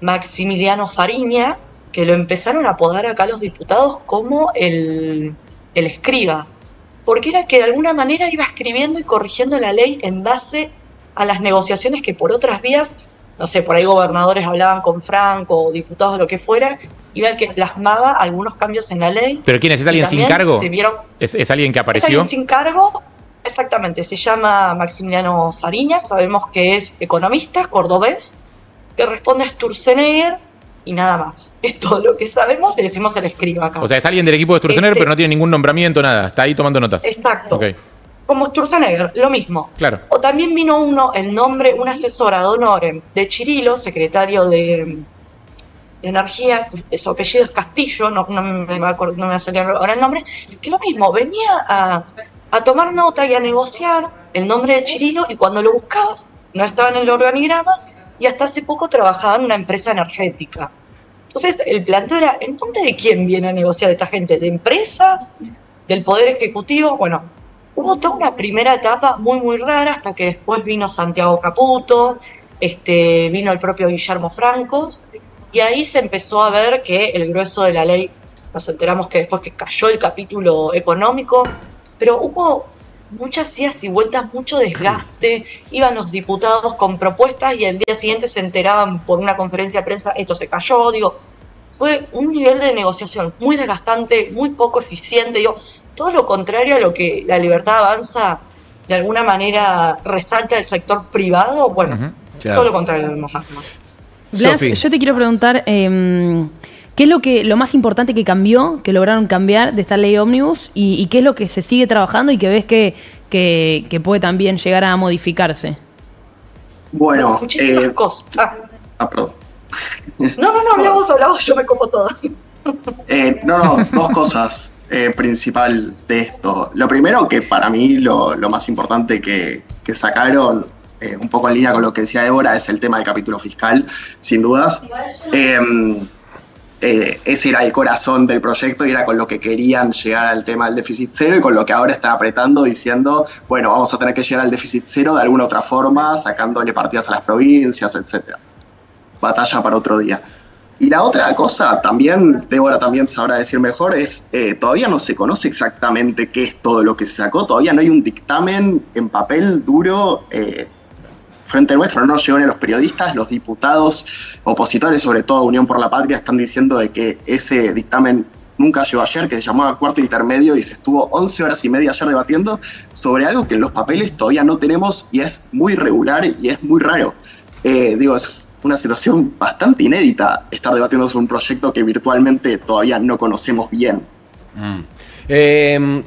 Maximiliano Fariña, que lo empezaron a apodar acá los diputados como el, el escriba, porque era que de alguna manera iba escribiendo y corrigiendo la ley en base a las negociaciones que por otras vías, no sé, por ahí gobernadores hablaban con Franco o diputados o lo que fuera, iba el que plasmaba algunos cambios en la ley. ¿Pero quién es? ¿Es alguien sin cargo? Se vieron ¿Es, es alguien que es apareció? alguien sin cargo, exactamente, se llama Maximiliano Fariñas, sabemos que es economista, cordobés, que responde a Sturzenegger y nada más. Es todo lo que sabemos, le decimos el escriba acá. O sea, es alguien del equipo de Sturzenegger, Este- pero no tiene ningún nombramiento, nada. Está ahí tomando notas. Exacto. Ok, Como Sturzenegger, lo mismo. claro. O también vino uno, el nombre, una asesora de honor de Chirilo, secretario de, de Energía, su apellido es Castillo, no, no me, va a acor- no me va a salir ahora el nombre, que lo mismo, venía a, a tomar nota y a negociar el nombre de Chirilo y cuando lo buscabas no estaba en el organigrama y hasta hace poco trabajaba en una empresa energética. Entonces, el planteo era, ¿en nombre de quién viene a negociar esta gente? ¿De empresas? ¿Del Poder Ejecutivo? Bueno, hubo toda una primera etapa muy, muy rara hasta que después vino Santiago Caputo, este, vino el propio Guillermo Francos, y ahí se empezó a ver que el grueso de la ley, nos enteramos que después que cayó el capítulo económico, pero hubo muchas idas y vueltas, mucho desgaste, iban los diputados con propuestas y el día siguiente se enteraban por una conferencia de prensa, esto se cayó, digo, fue un nivel de negociación muy desgastante, muy poco eficiente, digo, todo lo contrario a lo que la libertad avanza de alguna manera resalta el sector privado, bueno, Claro. todo lo contrario de vemos acá. Blas, yo te quiero preguntar, eh, ¿qué es lo que lo más importante que cambió, que lograron cambiar de esta ley ómnibus y, y qué es lo que se sigue trabajando y que ves que, que, que puede también llegar a modificarse? Bueno, Muchísimas eh, cosas. Ah, ah, perdón. no, no, no, habla vos, habla vos, yo me como toda. Eh, no, no, dos cosas eh, principal de esto. Lo primero, que para mí lo, lo más importante que, que sacaron, eh, un poco en línea con lo que decía Débora, es el tema del capítulo fiscal, sin dudas. Eh, ese era el corazón del proyecto y era con lo que querían llegar al tema del déficit cero y con lo que ahora están apretando diciendo, bueno, vamos a tener que llegar al déficit cero de alguna otra forma, sacándole partidas a las provincias, etcétera. Batalla para otro día. Y la otra cosa, también, Débora también sabrá decir mejor, es eh, todavía no se conoce exactamente qué es todo lo que se sacó, todavía no hay un dictamen en papel duro eh, frente nuestro, no a los periodistas, los diputados opositores, sobre todo Unión por la Patria, están diciendo de que ese dictamen nunca llegó ayer, que se llamaba Cuarto Intermedio y se estuvo 11 horas y media ayer debatiendo sobre algo que en los papeles todavía no tenemos y es muy regular y es muy raro. Eh, digo, es una situación bastante inédita estar debatiendo sobre un proyecto que virtualmente todavía no conocemos bien. Eh,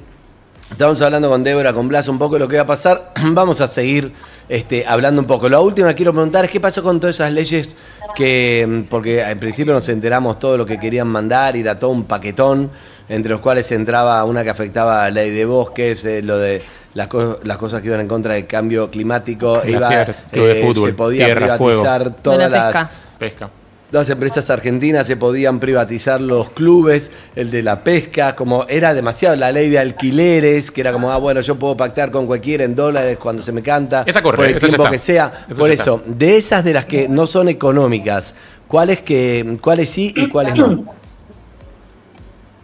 estamos hablando con Débora, con Blas, un poco de lo que va a pasar. Vamos a seguir este, hablando un poco. La última que quiero preguntar es qué pasó con todas esas leyes que, mm, porque en principio nos enteramos todo lo que querían mandar, y era todo un paquetón, entre los cuales entraba una que afectaba a la ley de bosques, eh, lo de las, co- las cosas que iban en contra del cambio climático, iba, de eh, fútbol, se podía tierra, privatizar fuego. todas De la las... pesca. Las empresas argentinas se podían privatizar los clubes, el de la pesca, como era demasiado la ley de alquileres, que era como, ah, bueno, yo puedo pactar con cualquiera en dólares cuando se me canta, Esa corre, por el esa tiempo que sea. Por eso, de esas de las que no son económicas, ¿cuáles que cuáles sí y cuáles no?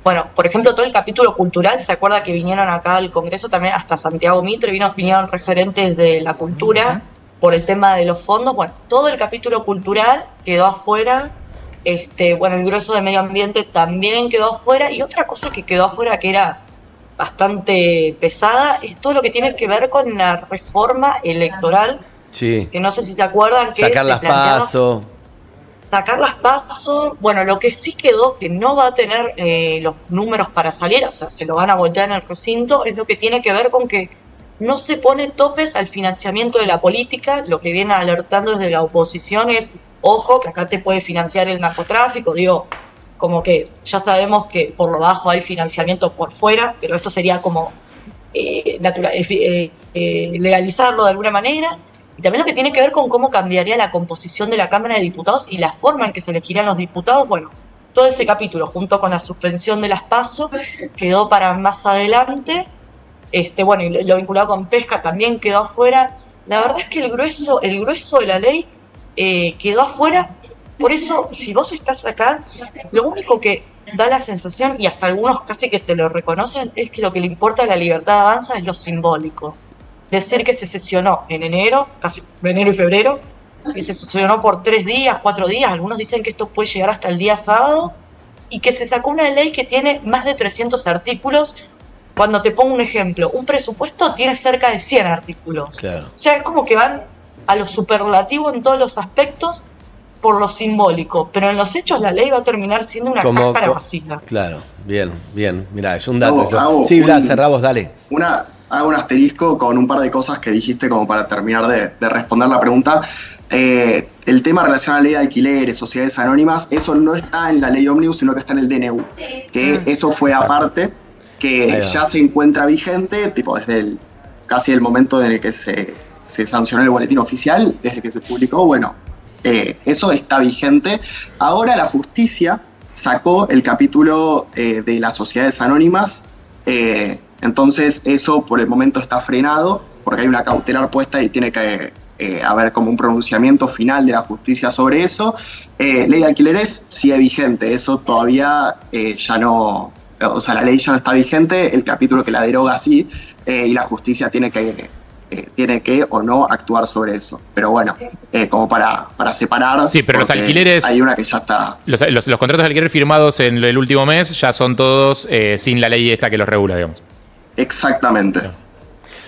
Bueno, por ejemplo, todo el capítulo cultural, ¿se acuerda que vinieron acá al Congreso también hasta Santiago Mitre? Vino, vinieron referentes de la cultura por el tema de los fondos. Bueno, todo el capítulo cultural quedó afuera. Este, bueno, el grueso de medio ambiente también quedó afuera. Y otra cosa que quedó afuera que era bastante pesada es todo lo que tiene que ver con la reforma electoral, Sí. que no sé si se acuerdan que Sacar las pasos. sacar las pasos, bueno, lo que sí quedó que no va a tener eh, los números para salir, o sea, se lo van a voltear en el recinto, es lo que tiene que ver con que no se pone topes al financiamiento de la política, lo que viene alertando desde la oposición es, ojo, que acá te puede financiar el narcotráfico, digo, como que ya sabemos que por lo bajo hay financiamiento por fuera, pero esto sería como eh, natural, eh, eh, legalizarlo de alguna manera. Y también lo que tiene que ver con cómo cambiaría la composición de la Cámara de Diputados y la forma en que se elegirían los diputados. Bueno, todo ese capítulo, junto con la suspensión de las PASO, quedó para más adelante. Este, bueno, y lo, vinculado con pesca también quedó afuera. La verdad es que el grueso, el grueso de la ley eh, quedó afuera. Por eso, si vos estás acá, lo único que da la sensación, y hasta algunos casi que te lo reconocen, es que lo que le importa a la libertad avanza es lo simbólico. Decir que se sesionó en enero, casi enero y febrero, que se sesionó por tres días, cuatro días, algunos dicen que esto puede llegar hasta el día sábado, y que se sacó una ley que tiene más de 300 artículos. Cuando te pongo un ejemplo, un presupuesto tiene cerca de 100 artículos. Claro. O sea, es como que van a lo superlativo en todos los aspectos por lo simbólico, pero en los hechos la ley va a terminar siendo una Como- cáscara vacía. Claro, bien, bien. Mira, es un dato. Sí, Blas, vos, dale. Una, hago un asterisco con un par de cosas que dijiste como para terminar de, de responder la pregunta. Eh, el tema relacionado a la ley de alquileres, sociedades anónimas, eso no está en la ley Omnibus, sino que está en el DNU. Que eso fue Exacto. aparte, que ya se encuentra vigente, tipo desde el, casi el momento en el que se, se sancionó el boletín oficial, desde que se publicó, bueno, eh, eso está vigente. Ahora la justicia sacó el capítulo eh, de las sociedades anónimas, eh, entonces eso por el momento está frenado, porque hay una cautelar puesta y tiene que haber como un pronunciamiento final de la justicia sobre eso. Ley de alquileres sigue vigente, eso todavía ya no, o sea, la ley ya no está vigente, el capítulo que la deroga sí, eh, y la justicia tiene que, eh, tiene que o no actuar sobre eso. Pero bueno, eh, como para, para separar. Sí, pero los alquileres- Hay una que ya está. Los, los- los contratos de alquiler firmados en el último mes ya son todos sin la ley esta que los regula, digamos. Exactamente.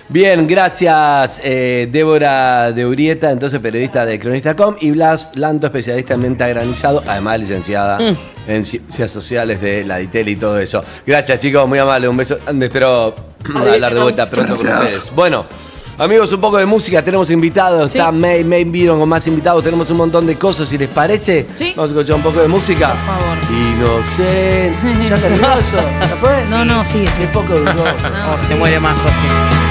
Bien, gracias eh, Débora de Urieta, entonces periodista de Cronista.com y Blas Lanto, especialista en menta granizado, además licenciada Mm. en ciencias sociales de la DITEL y todo eso. Gracias chicos, muy amable, un beso. Espero hablar de vuelta pronto con ustedes. Bueno. Amigos, un poco de música, tenemos invitados, está May, May vieron con más invitados, tenemos un montón de cosas, si les parece, Sí. vamos a escuchar un poco de música. Por favor. Y no sé, ¿ya terminó eso? ¿Ya fue? No, no, sigue, Es poco duró. Oh, se muere más José.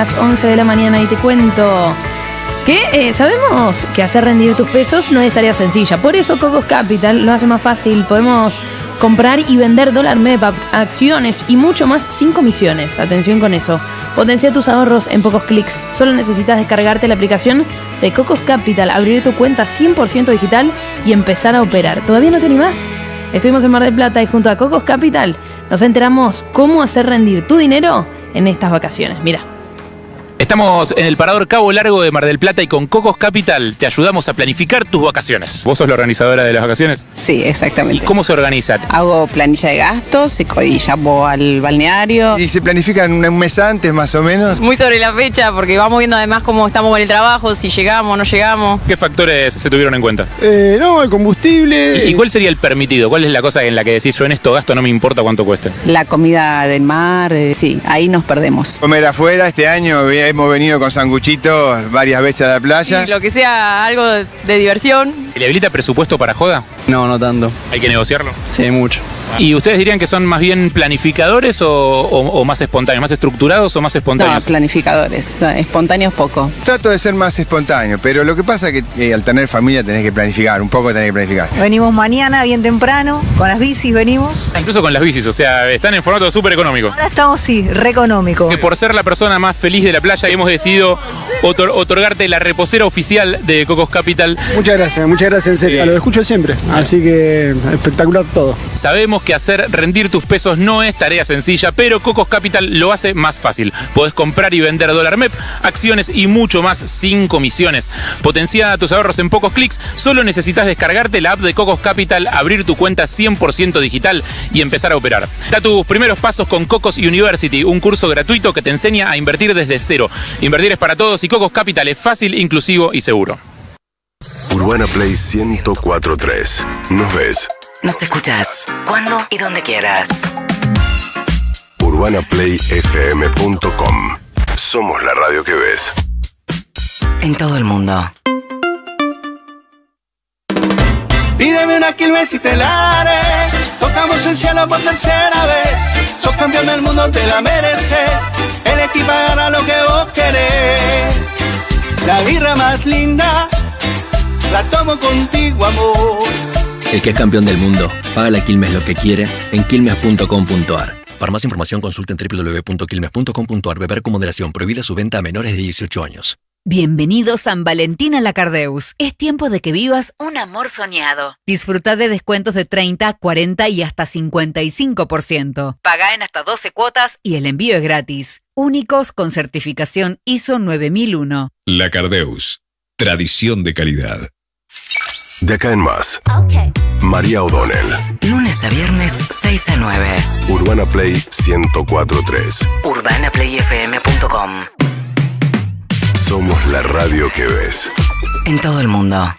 Las 11 de la mañana y te cuento que eh, sabemos que hacer rendir tus pesos no es tarea sencilla. Por eso Cocos Capital lo hace más fácil. Podemos comprar y vender dólar MEP, ac- acciones y mucho más sin comisiones. Atención con eso. Potencia tus ahorros en pocos clics. Solo necesitas descargarte la aplicación de Cocos Capital, abrir tu cuenta 100% digital y empezar a operar. ¿Todavía no te animás? Estuvimos en Mar del Plata y junto a Cocos Capital nos enteramos cómo hacer rendir tu dinero en estas vacaciones. Mira. Estamos en el Parador Cabo Largo de Mar del Plata y con Cocos Capital te ayudamos a planificar tus vacaciones. ¿Vos sos la organizadora de las vacaciones? Sí, exactamente. ¿Y cómo se organiza? Hago planilla de gastos y llamo al balneario. Y se planifican un un mes antes más o menos. Muy sobre la fecha porque vamos viendo además cómo estamos con el trabajo, si llegamos, no llegamos. ¿Qué factores se tuvieron en cuenta? Eh, no, el combustible. ¿Y cuál sería el permitido? ¿Cuál es la cosa en la que decís yo en esto gasto no me importa cuánto cueste? La comida del mar, eh, sí, ahí nos perdemos. Comer afuera, este año hemos venido con sanguchitos varias veces a la playa. Y lo que sea algo de, de diversión. ¿Le habilita presupuesto para joda? No, no tanto. ¿Hay que negociarlo? Sí, mucho. ¿Y ustedes dirían que son más bien planificadores o, o- o más espontáneos? ¿Más estructurados o más No, espontáneos? planificadores, espontáneos poco. Trato de ser más espontáneo, pero lo que pasa es que eh, al tener familia tenés que planificar, un poco tenés que planificar. Venimos mañana bien temprano, con las bicis venimos. Incluso con las bicis, o sea, están en formato súper económico. Ahora estamos, sí, re económico. Que por ser la persona más feliz de la playa hemos decidido otor- otorgarte la reposera oficial de Cocos Capital. Muchas gracias, muchas gracias en serio. Lo escucho siempre, así que espectacular todo. Sabemos que hacer rendir tus pesos no es tarea sencilla, pero Cocos Capital lo hace más fácil. Podés comprar y vender dólar MEP, acciones y mucho más sin comisiones. Potencia tus ahorros en pocos clics. Solo necesitas descargarte la app de Cocos Capital, abrir tu cuenta 100% digital y empezar a operar. Da tus primeros pasos con Cocos University, un curso gratuito que te enseña a invertir desde cero. Invertir es para todos y Cocos Capital es fácil, inclusivo y seguro. Urbana Play 1043. Nos ves. Nos escuchas cuando y donde quieras. UrbanaPlayFM.com. Somos la radio que ves. En todo el mundo. Pídeme una Quilmes y Telares. Tocamos el cielo por tercera vez. Sos campeón del mundo, te la mereces. El equipo hará lo que vos querés. La birra más linda, la tomo contigo, amor. El que es campeón del mundo, paga la Quilmes lo que quiere en quilmes.com.ar. Para más información consulten www.quilmes.com.ar. Beber con moderación. Prohibida su venta a menores de 18 años. Bienvenido San Valentín a la Cardeus. Es tiempo de que vivas un amor soñado. Disfruta de descuentos de 30, 40 y hasta 55%. Paga en hasta 12 cuotas y el envío es gratis. Únicos con certificación ISO 9001. La Cardeus. Tradición de calidad. De acá en más. María O'Donnell. Lunes a viernes, 6 a 9. Urbana Play 1043. UrbanaPlayFM.com. Somos la radio que ves. En todo el mundo.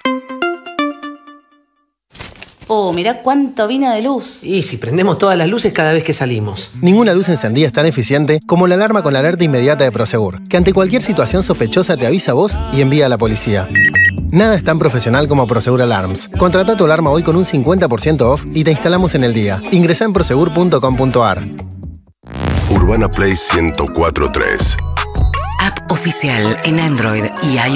Oh, mirá cuánto vino de luz. Y si prendemos todas las luces cada vez que salimos. Ninguna luz encendida es tan eficiente como la alarma con la alerta inmediata de Prosegur, que ante cualquier situación sospechosa te avisa a vos y envía a la policía. Nada es tan profesional como Prosegur Alarms. Contrata tu alarma hoy con un 50% off y te instalamos en el día. Ingresa en prosegur.com.ar. Urbana Play 1043. App oficial en Android y iOS.